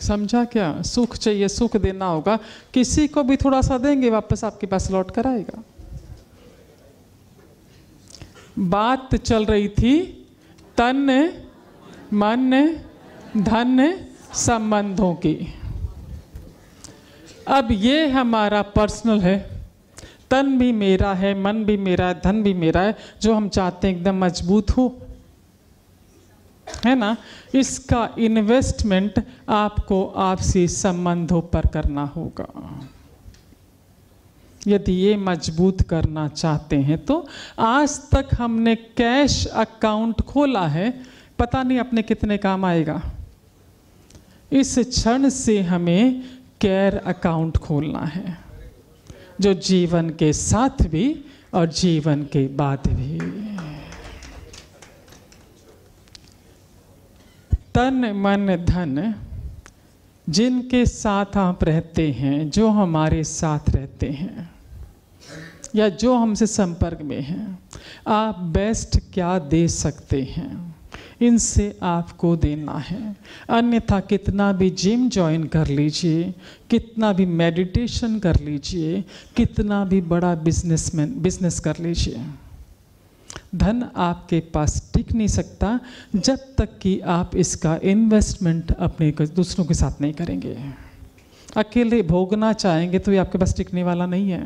समझा क्या? सुख चाहिए, सुख देना होगा। किसी को भी थोड़ा सा देंगे, वापस आपके पास लौट कर आएगा। बात चल रही थी तन, मन, धन संबंधों की। अब ये हमारा पर्सनल है। तन भी मेरा है, मन भी मेरा है, धन भी मेरा है, जो हम चाहते हैं एकदम मज़बूत हो। है ना? इसका इन्वेस्टमेंट आपको आपसी संबंधों पर करना होगा। यदि ये मज़बूत करना चाहते हैं तो आज तक हमने कैश अकाउंट खोला है। पता नहीं अपने कितने काम आएगा। इस क्षण से हमें केयर अकाउंट खोलना है, जो जीवन के साथ भी और जीवन के बाद भी। तन, मन, धन जिनके साथ आप रहते हैं, जो हमारे साथ रहते हैं, या जो हमसे संपर्क में हैं, आप बेस्ट क्या दे सकते हैं? इनसे आपको देना है। अन्यथा कितना भी जिम ज्वाइन कर लीजिए, कितना भी मेडिटेशन कर लीजिए, कितना भी बड़ा बिजनेसमैन बिज़नेस कर लीजिए। धन आपके पास टिक नहीं सकता, जब तक कि आप इसका इन्वेस्टमेंट अपने दूसरों के साथ नहीं करेंगे। अकेले भोगना चाहेंगे तो ये आपके पास टिकने वाला नहीं है।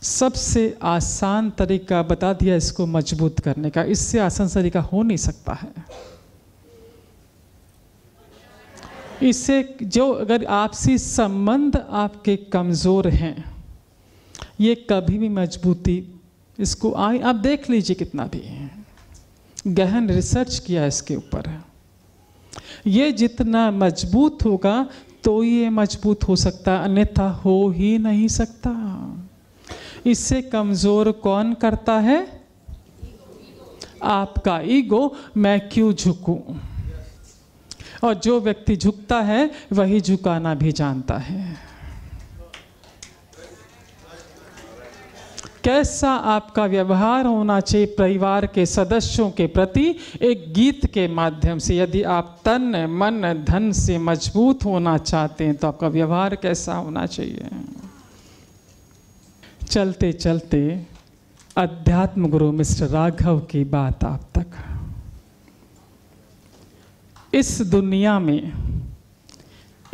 सबसे आसान तरीका बता दिया इसको मज़बूत करने का, इससे आसान तरीका हो नहीं सकता है। इससे जो अगर आपसी संबंध आपके कमज़ोर हैं ये कभी भी मजबूती, इसको आए आप देख लीजिए कितना भी है। गहन रिसर्च किया इसके ऊपर ये जितना मज़बूत होगा तो ये मज़बूत हो सकता, अन्यथा हो ही नहीं सकता। इससे कमज़ोर कौन करता है? आपका ईगो, मैं क्यों झुकूं? और जो व्यक्ति झुकता है, वही झुकाना भी जानता है। कैसा आपका व्यवहार होना चाहिए परिवार के सदस्यों के प्रति एक गीत के माध्यम से? यदि आप तन, मन, धन से मज़बूत होना चाहते हैं तो आपका व्यवहार कैसा होना चाहिए? चलते चलते अध्यात्म गुरु मिस्टर राघव की बात आप तक। इस दुनिया में,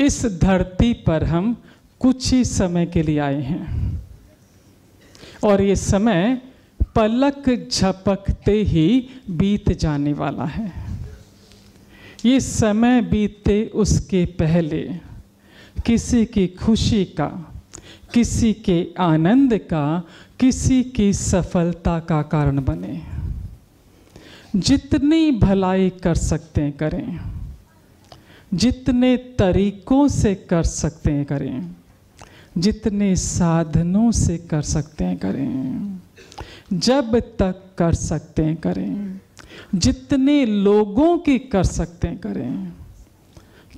इस धरती पर हम कुछ ही समय के लिए आए हैं। और ये समय पलक झपकते ही बीत जाने वाला है। ये समय बीते उसके पहले, किसी की खुशी का, किसी के आनंद का, किसी की सफलता का कारण बने। जितनी भलाई कर सकते हैं करें, जितने तरीकों से कर सकते हैं करें जितने साधनों से कर सकते हैं करें। जब तक कर सकते हैं करें। जितने लोगों की कर सकते हैं करें।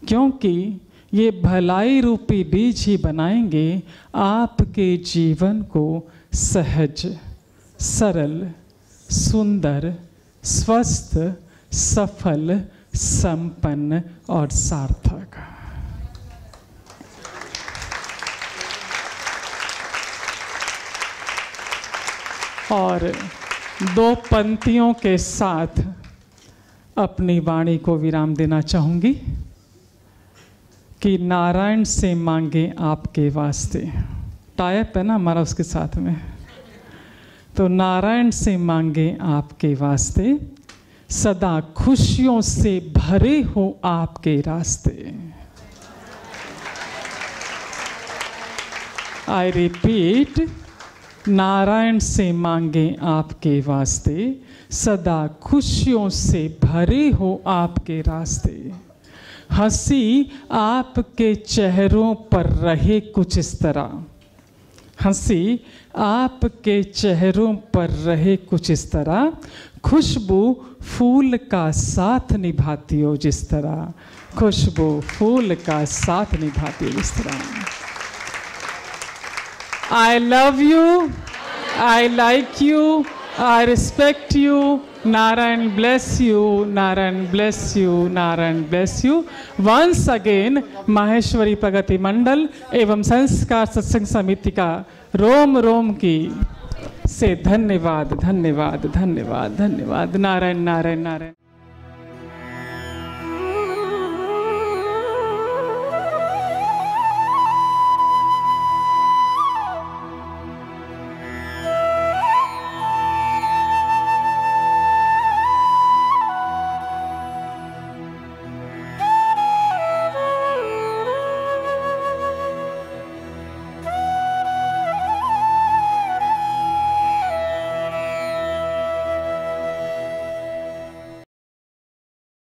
क्योंकि ये भलाई रूपी बीज ही बनाएँगे, आपके जीवन को सहज, सरल, सुंदर, स्वस्थ, सफल, संपन्न और सार्थक। और दो पंक्तियों के साथ अपनी वाणी को विराम देना चाहूँगी कि नारायण से मांगे आपके वास्ते। टाइप है ना हमारा उसके साथ में। तो नारायण से मांगे आपके वास्ते, सदा खुशियों से भरे हो आपके रास्ते। आई रिपीट नारायण से मांगे आपके वास्ते, सदा खुशियों से भरे हो आपके रास्ते। हँसी आपके चेहरों पर रहे कुछ इस तरह। हँसी आपके चेहरों पर रहे कुछ इस तरह। खुशबू फूल का साथ निभाती हो जिस तरह। खुशबू फूल का साथ निभाती हो जिस तरह। I love you. I like you. I respect you. Narayan bless you. Narayan bless you. Narayan bless you. Once again, Maheshwari प्रगति मंडल एवं संस्कार सत्संग समिति का रोम रोम की से धन्यवाद धन्यवाद धन्यवाद धन्यवाद नारायण नारायण नारायण